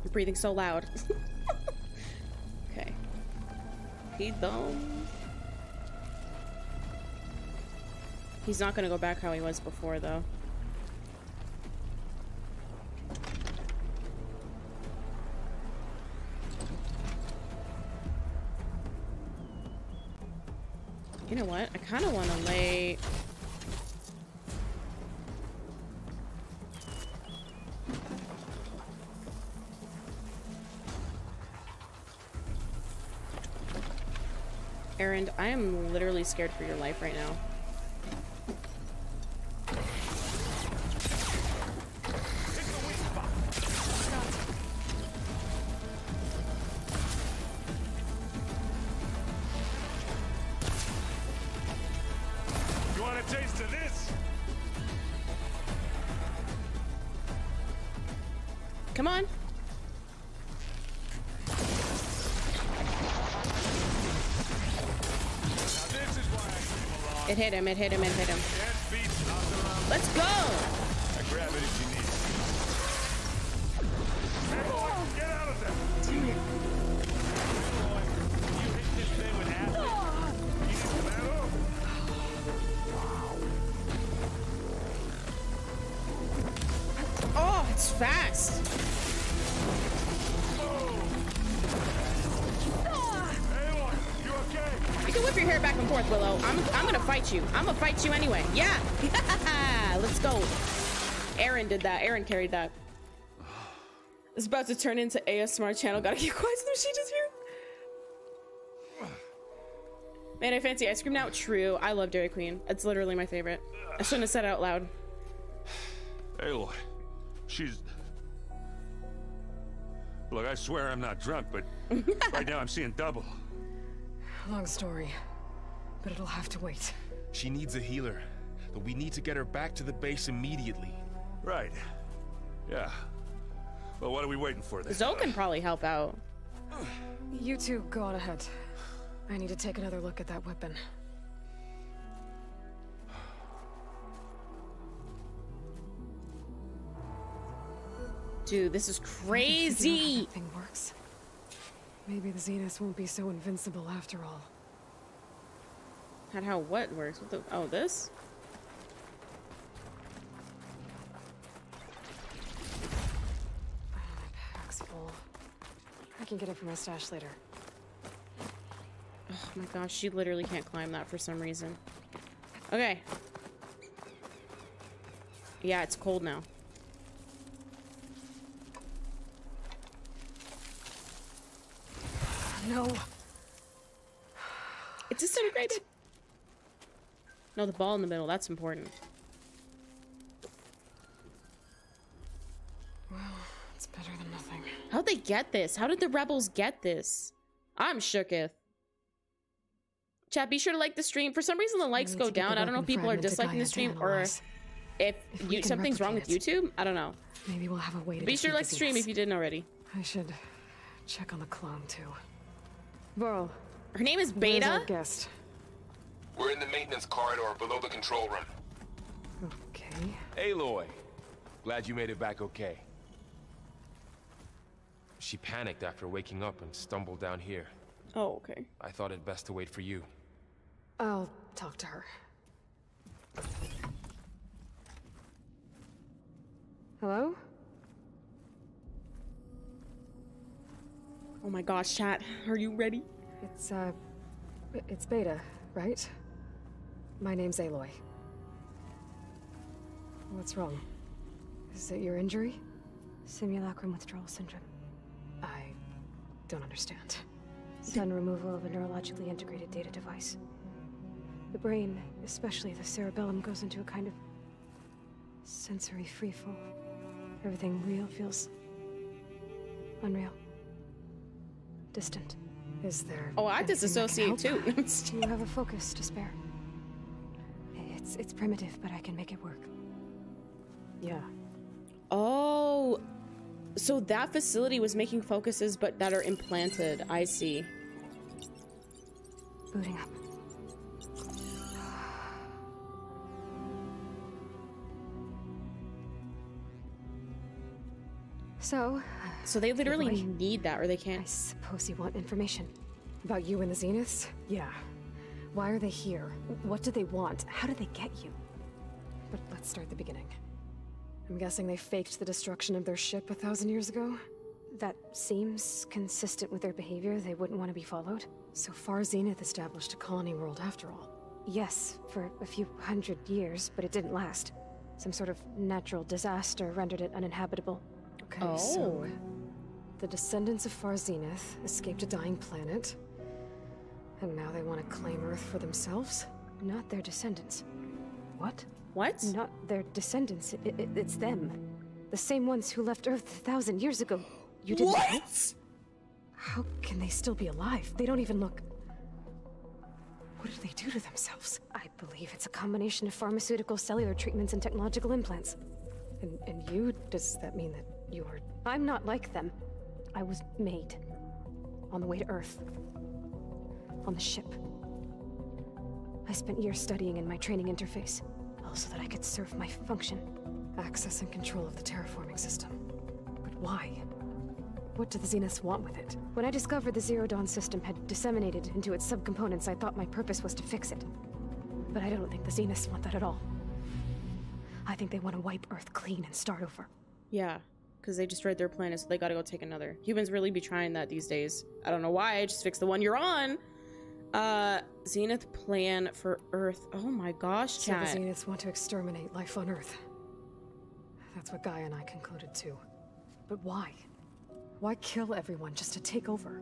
You're breathing so loud. He dumb. He's not gonna go back how he was before, though. You know what? I kind of want to lay... Aaron, I am literally scared for your life right now. Hit him, it hit him, it hit him. Let's go! I grab it if you need? Oh, it's fast. Your hair back and forth, Willow. I'm I'm gonna fight you. I'm gonna fight you anyway. Yeah. Let's go. Aaron did that. Aaron carried that. It's about to turn into ASMR channel. Gotta keep quiet so the she just here. Man, I fancy ice cream now. True. I love Dairy Queen. It's literally my favorite. I shouldn't have said it out loud. Aloy, she's... Look, I swear I'm not drunk, but right now I'm seeing double. Long story, but it'll have to wait. She needs a healer, but we need to get her back to the base immediately. Right. Yeah. Well, what are we waiting for then? Zo can probably help out. You two go on ahead. I need to take another look at that weapon. Dude, this is I can figure crazy. thing works. Maybe the Zenith won't be so invincible after all. Not how what works. What the? Oh, this. Pack's full. I can get it from my stash later. Oh my gosh, she literally can't climb that for some reason. Okay. Yeah, it's cold now. No. It's disintegrated. No, the ball in the middle. That's important. Well, it's better than nothing. How'd they get this? How did the rebels get this? I'm shooketh. Chat, be sure to like the stream. For some reason, the likes go to get the down. I don't know if people are disliking the stream or if, If you, something's wrong with YouTube. I don't know. Maybe we'll have a way to Be sure to like the stream if you didn't already. I should check on the clone too. Varl. Her name is Beta. guest? We're in the maintenance corridor below the control room. Okay. Aloy, glad you made it back okay. She panicked after waking up and stumbled down here. Oh, okay. I thought it best to wait for you. I'll talk to her. Hello? Oh my gosh, chat. Are you ready? It's, uh, it's Beta, right? My name's Aloy. What's wrong? Is it your injury? Simulacrum withdrawal syndrome. I don't understand. Sudden removal of a neurologically integrated data device. The brain, especially the cerebellum, goes into a kind of sensory freefall. Everything real feels unreal. Distant. Is there Oh, I anything that can disassociate help? too. you have a focus to spare. It's it's primitive, but I can make it work. Yeah. Oh, so that facility was making focuses, but that are implanted. I see. Booting up. So, So they literally need that, or they can't. I suppose you want information. About you and the Zeniths? Yeah. Why are they here? What do they want? How did they get you? But let's start at the beginning. I'm guessing they faked the destruction of their ship a thousand years ago? That seems consistent with their behavior. They wouldn't want to be followed. So far, Zenith established a colony world after all. Yes, for a few hundred years, but it didn't last. Some sort of natural disaster rendered it uninhabitable. Okay, Oh. so... The descendants of Far Zenith escaped a dying planet, and now they want to claim Earth for themselves? Not their descendants. What? What? Not their descendants. I- I- it's them. The same ones who left Earth a thousand years ago. You didn't know? What? How can they still be alive? They don't even look... What did they do to themselves? I believe it's a combination of pharmaceutical, cellular treatments, and technological implants. And, and you, does that mean that You're. I'm not like them. I was made. On the way to Earth. On the ship. I spent years studying in my training interface, all so that I could serve my function. Access and control of the terraforming system. But why? What do the Zeniths want with it? When I discovered the Zero Dawn system had disseminated into its subcomponents, I thought my purpose was to fix it. But I don't think the Zeniths want that at all. I think they want to wipe Earth clean and start over. Yeah, because they destroyed their planet, so they gotta go take another. Humans really be trying that these days. I don't know why, just fix the one you're on. Uh, Zenith plan for Earth. Oh my gosh, So the Zeniths want to exterminate life on Earth. That's what Gaia and I concluded too. But why? Why kill everyone just to take over?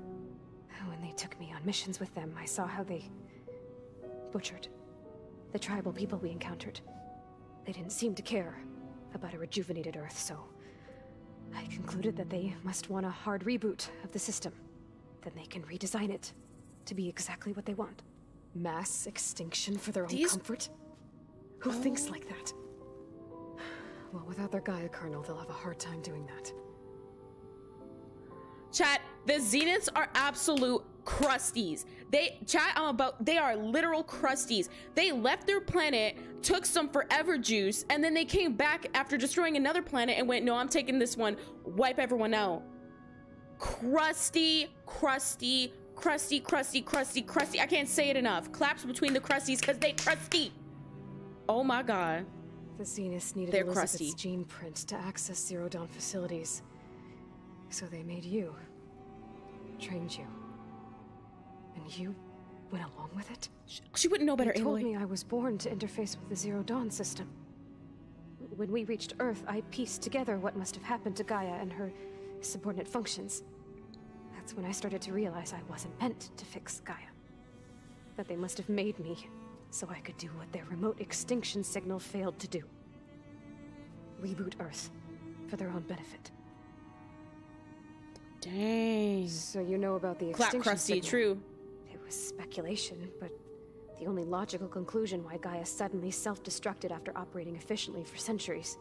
When they took me on missions with them, I saw how they butchered the tribal people we encountered. They didn't seem to care about a rejuvenated Earth, so I concluded that they must want a hard reboot of the system. Then they can redesign it to be exactly what they want. Mass extinction for their own These- comfort? Who thinks like that? Well, without their Gaia kernel, they'll have a hard time doing that. Chat, the Zeniths are absolute crusties. They chat I'm about they are literal crusties. They left their planet, took some forever juice, and then they came back after destroying another planet and went, no, I'm taking this one, wipe everyone out. Crusty, crusty, crusty, crusty, crusty, crusty. I can't say it enough. Claps between the crusties because they crusty. Oh my god. The Zeniths needed They're Elisabet's crusty. gene print to access Zero Dawn facilities. So they made you. Trained you. And you went along with it? She wouldn't know better, They told Aloy. me I was born to interface with the Zero Dawn system. When we reached Earth, I pieced together what must have happened to Gaia and her subordinate functions. That's when I started to realize I wasn't meant to fix Gaia. That they must have made me so I could do what their remote extinction signal failed to do. Reboot Earth for their own benefit. Dang. So you know about the Clap extinction crusty, signal. true. It was speculation, but the only logical conclusion why Gaia suddenly self-destructed after operating efficiently for centuries.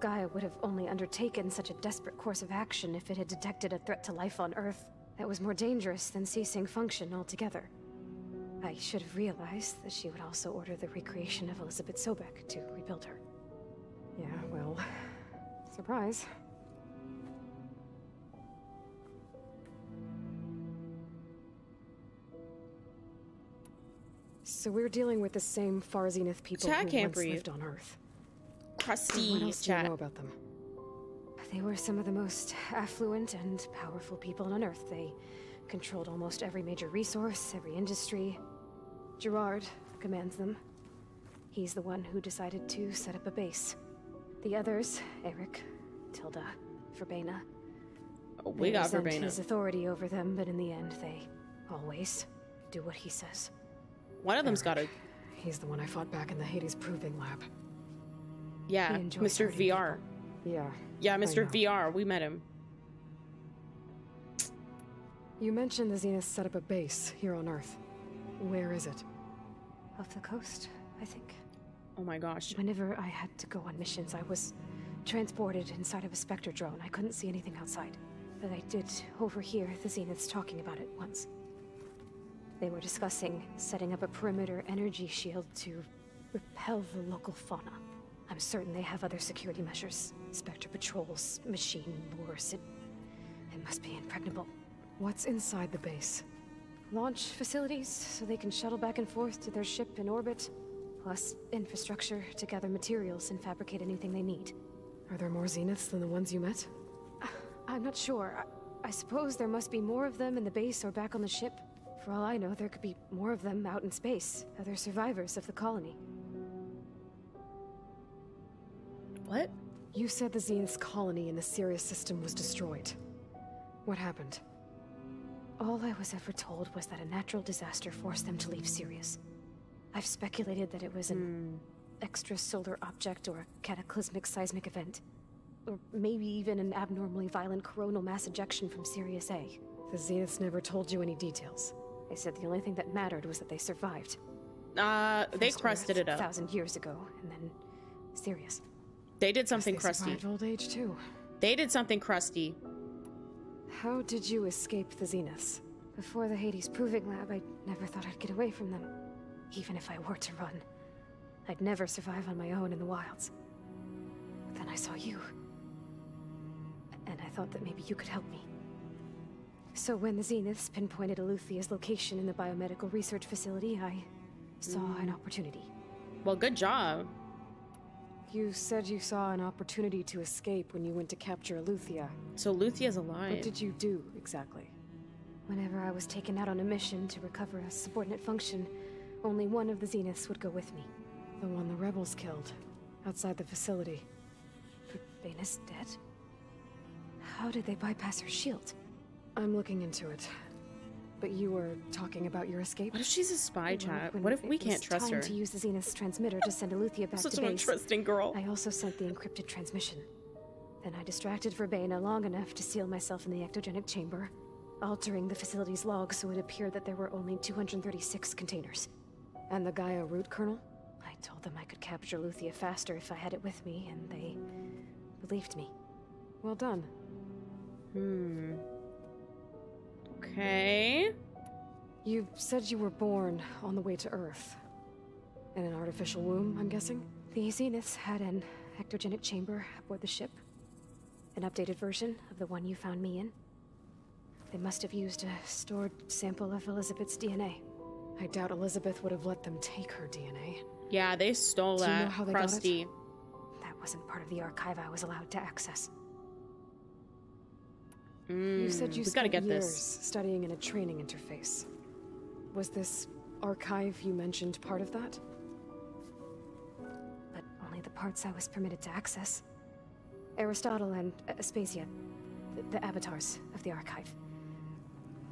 Gaia would have only undertaken such a desperate course of action if it had detected a threat to life on Earth that was more dangerous than ceasing function altogether. I should have realized that she would also order the recreation of Elisabet Sobeck to rebuild her. Yeah, well, surprise. So we're dealing with the same Far Zenith people Chat who can't once breathe. lived on Earth. Crusty What else do you know about them? They were some of the most affluent and powerful people on Earth. They controlled almost every major resource, every industry. Gerard commands them. He's the one who decided to set up a base. The others, Erik, Tilda, Verbena. we got Verbena. his authority over them, but in the end, they always do what he says. One of them's got a He's the one I fought back in the Hades Proving Lab. Yeah, Mr. hurting VR. Yeah. Yeah, Mr. VR. We met him. You mentioned the Zenith set up a base here on Earth. Where is it? Off the coast, I think. Oh my gosh. Whenever I had to go on missions, I was transported inside of a Spectre drone. I couldn't see anything outside. But I did overhear the Zeniths talking about it once. They were discussing setting up a perimeter energy shield to repel the local fauna. I'm certain they have other security measures. Spectre patrols, machine lures. It, it must be impregnable. What's inside the base? Launch facilities, so they can shuttle back and forth to their ship in orbit. Plus, infrastructure to gather materials and fabricate anything they need. Are there more Zeniths than the ones you met? I'm not sure. I, I suppose there must be more of them in the base or back on the ship. For all I know, there could be more of them out in space, other survivors of the colony. What? You said the Zenith's colony in the Sirius system was destroyed. What happened? All I was ever told was that a natural disaster forced them to leave Sirius. I've speculated that it was an extrasolar object or a cataclysmic seismic event. Or maybe even an abnormally violent coronal mass ejection from Sirius A. The Zeniths never told you any details. They said the only thing that mattered was that they survived. Uh, they First crusted Earth, it up. A thousand years ago, and then Sirius. They did something they crusty. old age too. They did something crusty. How did you escape the Zeniths? Before the Hades Proving Lab, I never thought I'd get away from them. Even if I were to run. I'd never survive on my own in the wilds. But then I saw you. And I thought that maybe you could help me. So when the Zeniths pinpointed Eleuthia's location in the biomedical research facility, I saw an mm. opportunity. Well, good job. You said you saw an opportunity to escape when you went to capture Eleuthia. So Luthia's alive. What did you do, exactly? Whenever I was taken out on a mission to recover a subordinate function, only one of the Zeniths would go with me. The one the rebels killed, outside the facility. But Verbena's dead? How did they bypass her shield? I'm looking into it. But you were talking about your escape? What if she's a spy, chat? What if we can't trust time her? to use the Zenith's transmitter to send Eleuthia back Such to an base. interesting girl. I also sent the encrypted transmission. Then I distracted Verbena long enough to seal myself in the ectogenic chamber, altering the facility's log so it appeared that there were only 236 containers. And the Gaia root kernel? I told them I could capture Luthia faster if I had it with me, and they believed me. Well done. Hmm. Okay. You said you were born on the way to Earth. In an artificial womb, I'm guessing? The Zeniths had an ectogenic chamber aboard the ship. An updated version of the one you found me in. They must have used a stored sample of Elisabet's DNA. I doubt Elizabeth would have let them take her DNA. Yeah, they stole Do you that. know how they got it? That wasn't part of the archive I was allowed to access. Mm, You said you we spent get years this. studying in a training interface. Was this archive you mentioned part of that? But only the parts I was permitted to access. Aristotle and uh, Aspasia, the, the avatars of the archive,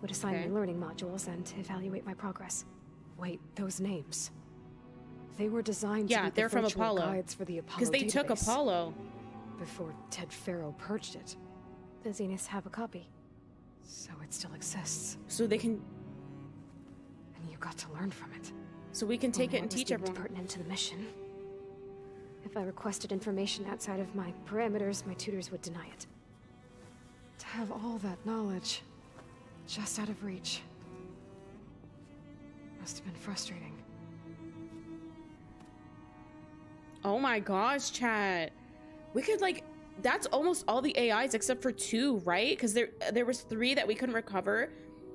would assign Okay. me learning modules and evaluate my progress. Wait, those names. They were designed Yeah, to be they're the from Apollo. guides for the Apollo Because they took. Apollo. Before Ted Faro purged it. The Zeniths have a copy. So it still exists. So they can. And you got to learn from it. So we can take it and teach everyone. pertinent to the mission. If I requested information outside of my parameters, my tutors would deny it. To have all that knowledge just out of reach must have been frustrating. Oh my gosh, chat. We could like that's almost all the AIs except for two, right? Because there there was three that we couldn't recover,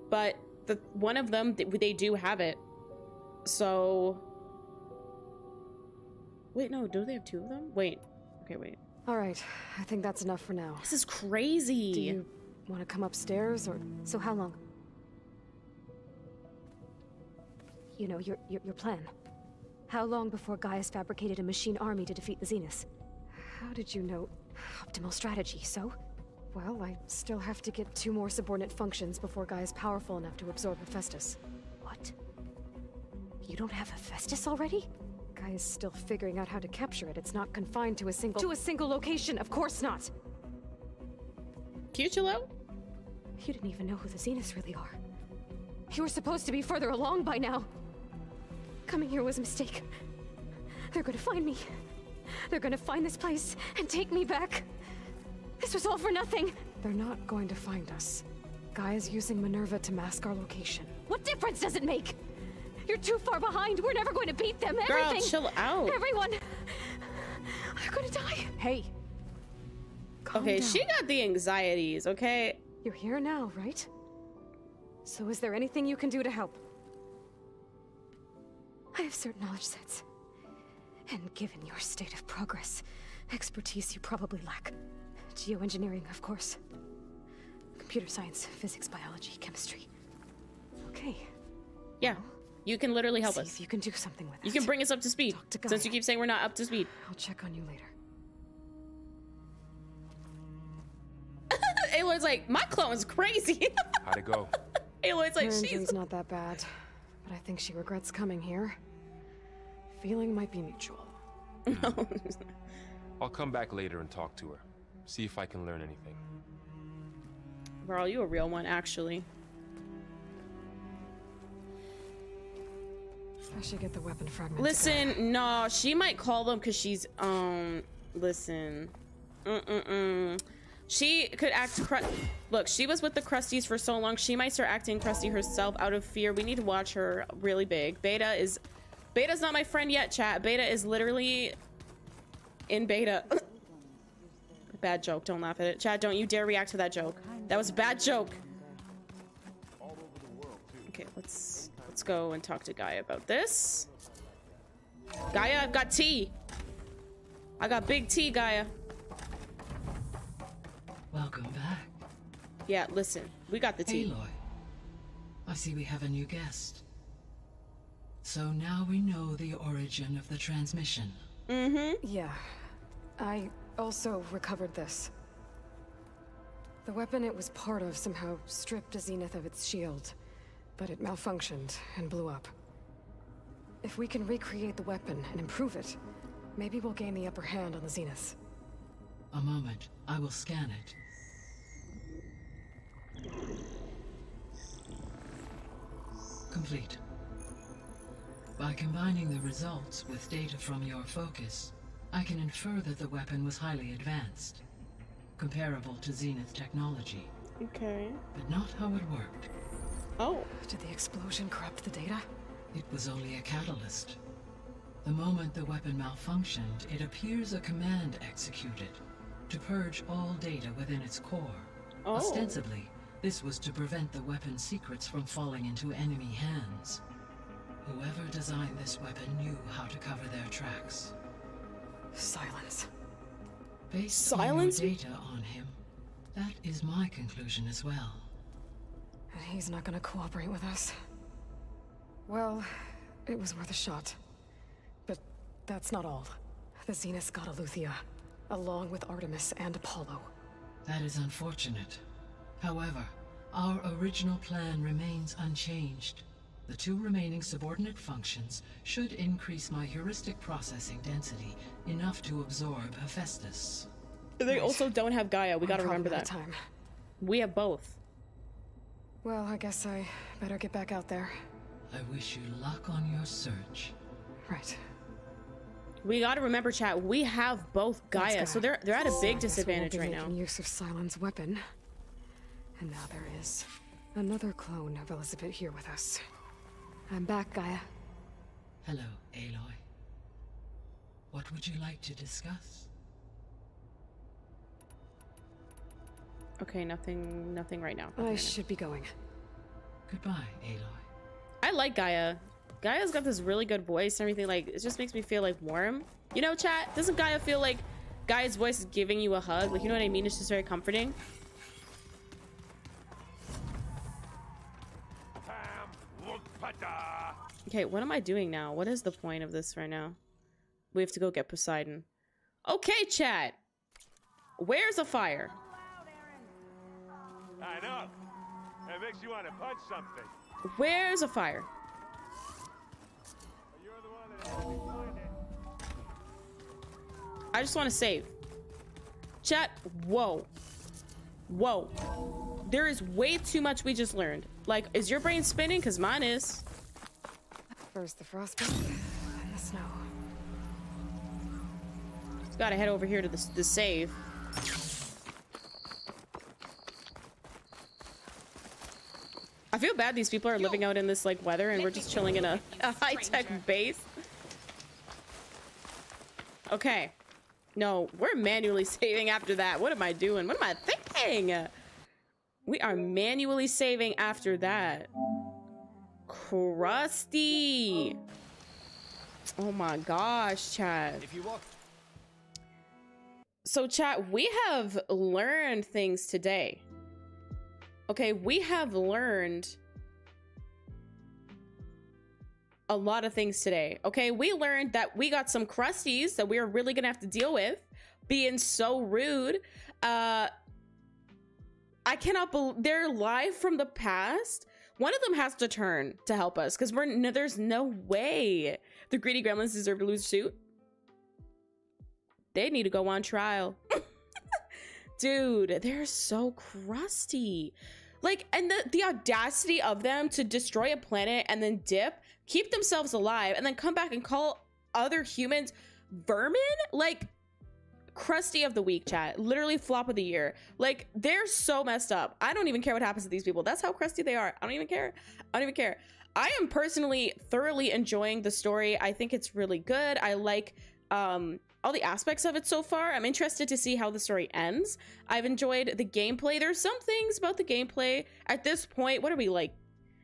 but the one of them th- they do have it. So wait, no, do they have two of them? Wait, okay, wait. All right, I think that's enough for now. This is crazy. Do you want to come upstairs, or so? How long? You know your your, your plan. How long before Gaia's fabricated a machine army to defeat the Zeniths? How did you know optimal strategy? So, well, I still have to get two more subordinate functions before Gaia is powerful enough to absorb Hephaestus. What? You don't have Hephaestus already? Gaia is still figuring out how to capture it. It's not confined to a single to a single location. Of course not. Can you? You didn't even know who the Zeniths really are. You were supposed to be further along by now. Coming here was a mistake. They're gonna find me. They're gonna find this place and take me back. This was all for nothing. They're not going to find us. Gaia is using Minerva to mask our location. What difference does it make? You're too far behind. We're never going to beat them. Girl, Everything. chill out. Everyone. They're gonna die. Hey. Calm okay, down. she got the anxieties, okay? You're here now, right? So is there anything you can do to help? I have certain knowledge sets. And given your state of progress, expertise you probably lack. Geoengineering, of course. Computer science, physics, biology, chemistry. Okay. Yeah. You can literally help See us. if you can do something with You it. can bring us up to speed. to Since you keep saying we're not up to speed. I'll check on you later. Aloy's like, my clone's crazy. How'd it go? Aloy's like, Her she's injury's not that bad, but I think she regrets coming here. Feeling might be mutual. I'll come back later and talk to her. See if I can learn anything. Bro, you a real one, actually. I should get the weapon fragment. Listen, no, she might call them because she's um. Listen, mm mm mm. She could act Look, she was with the Crusties for so long. She might start acting crusty herself out of fear. We need to watch her really big. Beta is... Beta's not my friend yet, chat. Beta is literally in beta. bad joke. Don't laugh at it. Chat, don't you dare react to that joke. That was a bad joke. Okay, let's let's go and talk to Gaia about this. Gaia, I've got tea. I got big tea, Gaia. Welcome back. Yeah, listen, we got the tea. Aloy, I see we have a new guest. So now we know the origin of the transmission. Mm-hmm. Yeah. I also recovered this. The weapon it was part of somehow stripped a Zenith of its shield, but it malfunctioned and blew up. If we can recreate the weapon and improve it, maybe we'll gain the upper hand on the Zenith. A moment. I will scan it. Complete. By combining the results with data from your focus, I can infer that the weapon was highly advanced, comparable to Zenith technology. Okay. But not how it worked. Oh. Did the explosion corrupt the data? It was only a catalyst. The moment the weapon malfunctioned, it appears a command executed to purge all data within its core. Oh. Ostensibly, this was to prevent the weapon's secrets from falling into enemy hands. Whoever designed this weapon knew how to cover their tracks. Sylens. Based Sylens? on data on him, that is my conclusion as well. And he's not gonna cooperate with us. Well, it was worth a shot. But that's not all. The Zenith got Eleuthia, along with Artemis and Apollo. That is unfortunate. However, our original plan remains unchanged. The two remaining subordinate functions should increase my heuristic processing density enough to absorb Hephaestus. They also don't have Gaia. We I'm gotta remember that. time. We have both. Well, I guess I better get back out there. I wish you luck on your search. Right. We gotta remember, chat. We have both Gaia, Gaia. so they're they're at a big guess disadvantage right now. making use of Sylens' weapon. And now there is another clone of Elisabet here with us. I'm back, Gaia. Hello, Aloy. What would you like to discuss? Okay, nothing, nothing right now. I Nothing right now. should be going. Goodbye, Aloy. I like Gaia. Gaia's got this really good voice and everything. Like, it just makes me feel like warm. You know, chat? Doesn't Gaia feel like Gaia's voice is giving you a hug? Like, you know what I mean? It's just very comforting. Okay, what am I doing now? What is the point of this right now? We have to go get Poseidon. Okay, chat. Where's a fire? I know. That makes you want to punch something. Where's a fire? I just want to save. Chat, whoa. Whoa. There is way too much we just learned. Like, is your brain spinning? Because mine is. First the frostbite, then the snow. Gotta head over here to the, the save. I feel bad these people are living out in this like weather and we're just chilling in a, a high-tech base. Okay. No, we're manually saving after that. What am I doing? What am I thinking? We are manually saving after that. Crusty. Oh my gosh, chat. If you walk So, chat, we have learned things today. Okay, we have learned a lot of things today. Okay, we learned that we got some crusties that we are really gonna have to deal with being so rude. Uh, I cannot believe they're live from the past. One of them has to turn to help us because we're no, there's no way the greedy gremlins deserve to lose suit. They need to go on trial. Dude, they're so crusty. Like, and the, the audacity of them to destroy a planet and then dip, keep themselves alive, and then come back and call other humans vermin? Like, crusty of the week, chat. Literally flop of the year. Like they're so messed up. I don't even care what happens to these people. That's how crusty they are. I don't even care. I don't even care. I am personally thoroughly enjoying the story. I think it's really good. I like um all the aspects of it so far. I'm interested to see how the story ends. I've enjoyed the gameplay. There's some things about the gameplay at this point. What are we like?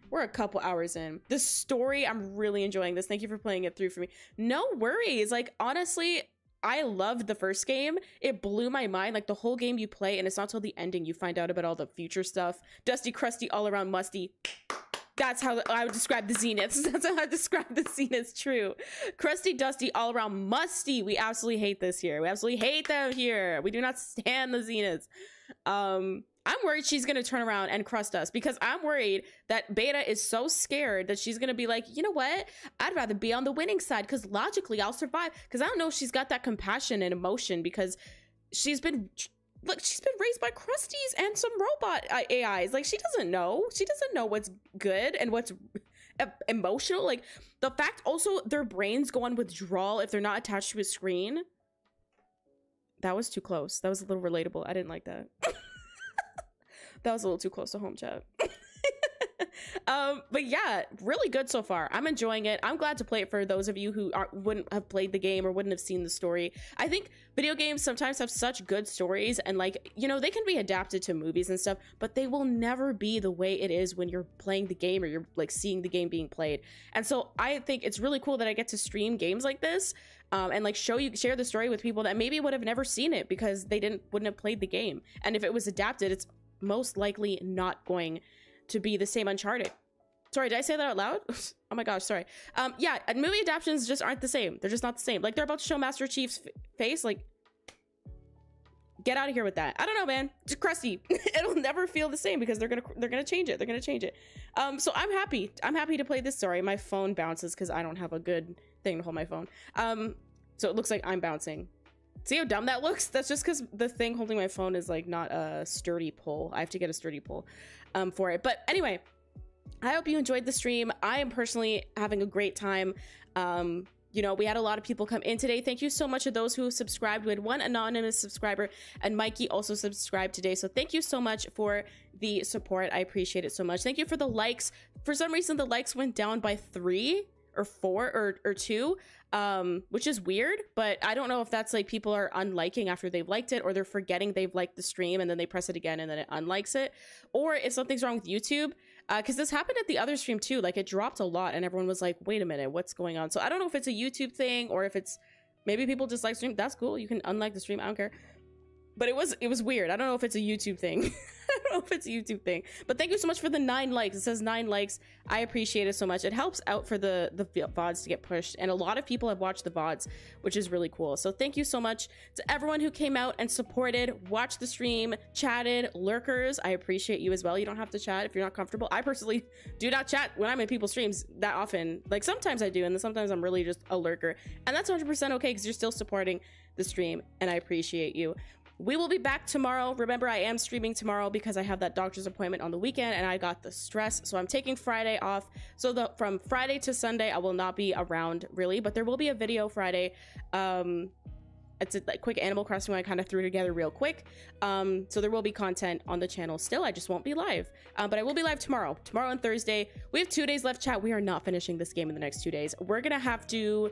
We're a couple hours in. The story, I'm really enjoying this. Thank you for playing it through for me. No worries. Like, honestly, I loved the first game. It blew my mind. Like, the whole game you play, and it's not till the ending you find out about all the future stuff. Dusty, crusty, all around musty. That's how I would describe the Zeniths. That's how I describe the Zeniths. True. Crusty, dusty, all around musty. We absolutely hate this here. We absolutely hate them here. We do not stand the Zeniths. Um, I'm worried she's gonna turn around and crust us because I'm worried that Beta is so scared that she's gonna be like, you know what? I'd rather be on the winning side because logically I'll survive. Because I don't know if she's got that compassion and emotion because she's been look, she's been raised by crusties and some robot uh, AIs. Like she doesn't know. She doesn't know what's good and what's emotional. Like the fact also their brains go on withdrawal if they're not attached to a screen. That was too close. That was a little relatable. I didn't like that. that was a little too close to home chat. um, but yeah, really good so far. I'm enjoying it. I'm glad to play it for those of you who wouldn't have played the game or wouldn't have seen the story. I think video games sometimes have such good stories and like, you know, they can be adapted to movies and stuff, but they will never be the way it is when you're playing the game or you're like seeing the game being played. And so I think it's really cool that I get to stream games like this um, and like show you share the story with people that maybe would have never seen it because they didn't wouldn't have played the game. And if it was adapted, it's most likely not going to be the same Uncharted. Sorry, did I say that out loud? oh my gosh, sorry. Um, yeah, movie adaptations just aren't the same. They're just not the same. Like they're about to show Master Chief's face. Like, get out of here with that. I don't know, man. It's crusty. It'll never feel the same because they're gonna they're gonna change it. They're gonna change it. Um, so I'm happy. I'm happy to play this story. My phone bounces because I don't have a good thing to hold my phone. Um, so it looks like I'm bouncing. See how dumb that looks? That's just because the thing holding my phone is like not a sturdy pull. I have to get a sturdy pull um, for it. But anyway, I hope you enjoyed the stream. I am personally having a great time. Um, you know, we had a lot of people come in today. Thank you so much to those who subscribed. We had one anonymous subscriber, and Mikey also subscribed today. So thank you so much for the support. I appreciate it so much. Thank you for the likes. For some reason, the likes went down by three or four or, or two um which is weird but i don't know if that's like people are unliking after they've liked it or they're forgetting they've liked the stream and then they press it again and then it unlikes it. Or if something's wrong with youtube because uh, this happened at the other stream too like it dropped a lot and everyone was like wait a minute what's going on? So i don't know if it's a youtube thing or if it's maybe people just like stream that's cool you can unlike the stream i don't care but it was it was weird. I don't know if it's a YouTube thing. I don't know if it's a YouTube thing. But thank you so much for the nine likes. It says nine likes. I appreciate it so much. It helps out for the the vods to get pushed, and a lot of people have watched the vods, which is really cool. So thank you so much to everyone who came out and supported, watched the stream, chatted, lurkers. I appreciate you as well. You don't have to chat if you're not comfortable. I personally do not chat when I'm in people's streams that often. Like sometimes I do, and then sometimes I'm really just a lurker, and that's 100% okay because you're still supporting the stream, and I appreciate you. We will be back tomorrow. Remember, I am streaming tomorrow because I have that doctor's appointment on the weekend and I got the stress. So I'm taking Friday off. So the from Friday to Sunday, I will not be around really, but there will be a video Friday. Um, it's a like, quick Animal Crossing one I kind of threw together real quick. Um, so there will be content on the channel still. I just won't be live. Um, but I will be live tomorrow. Tomorrow and Thursday. We have two days left, chat. We are not finishing this game in the next two days. We're going to have to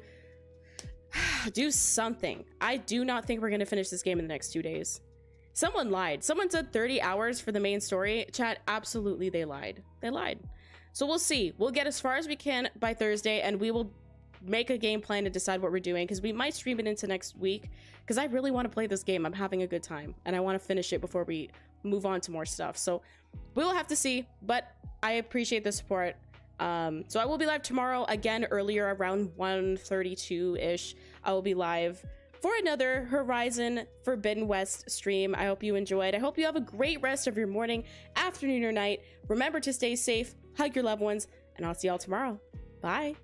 do something. I do not think we're going to finish this game in the next two days. Someone lied. Someone said 30 hours for the main story. Chat, absolutely they lied. They lied. So we'll see. We'll get as far as we can by Thursday and we will make a game plan to decide what we're doing because we might stream it into next week because I really want to play this game. I'm having a good time and I want to finish it before we move on to more stuff. So we'll have to see, but I appreciate the support. Um, so I will be live tomorrow again earlier around 1:32-ish. I will be live for another Horizon Forbidden West stream. I hope you enjoyed. I hope you have a great rest of your morning, afternoon, or night. Remember to stay safe, hug your loved ones, and I'll see y'all tomorrow. Bye.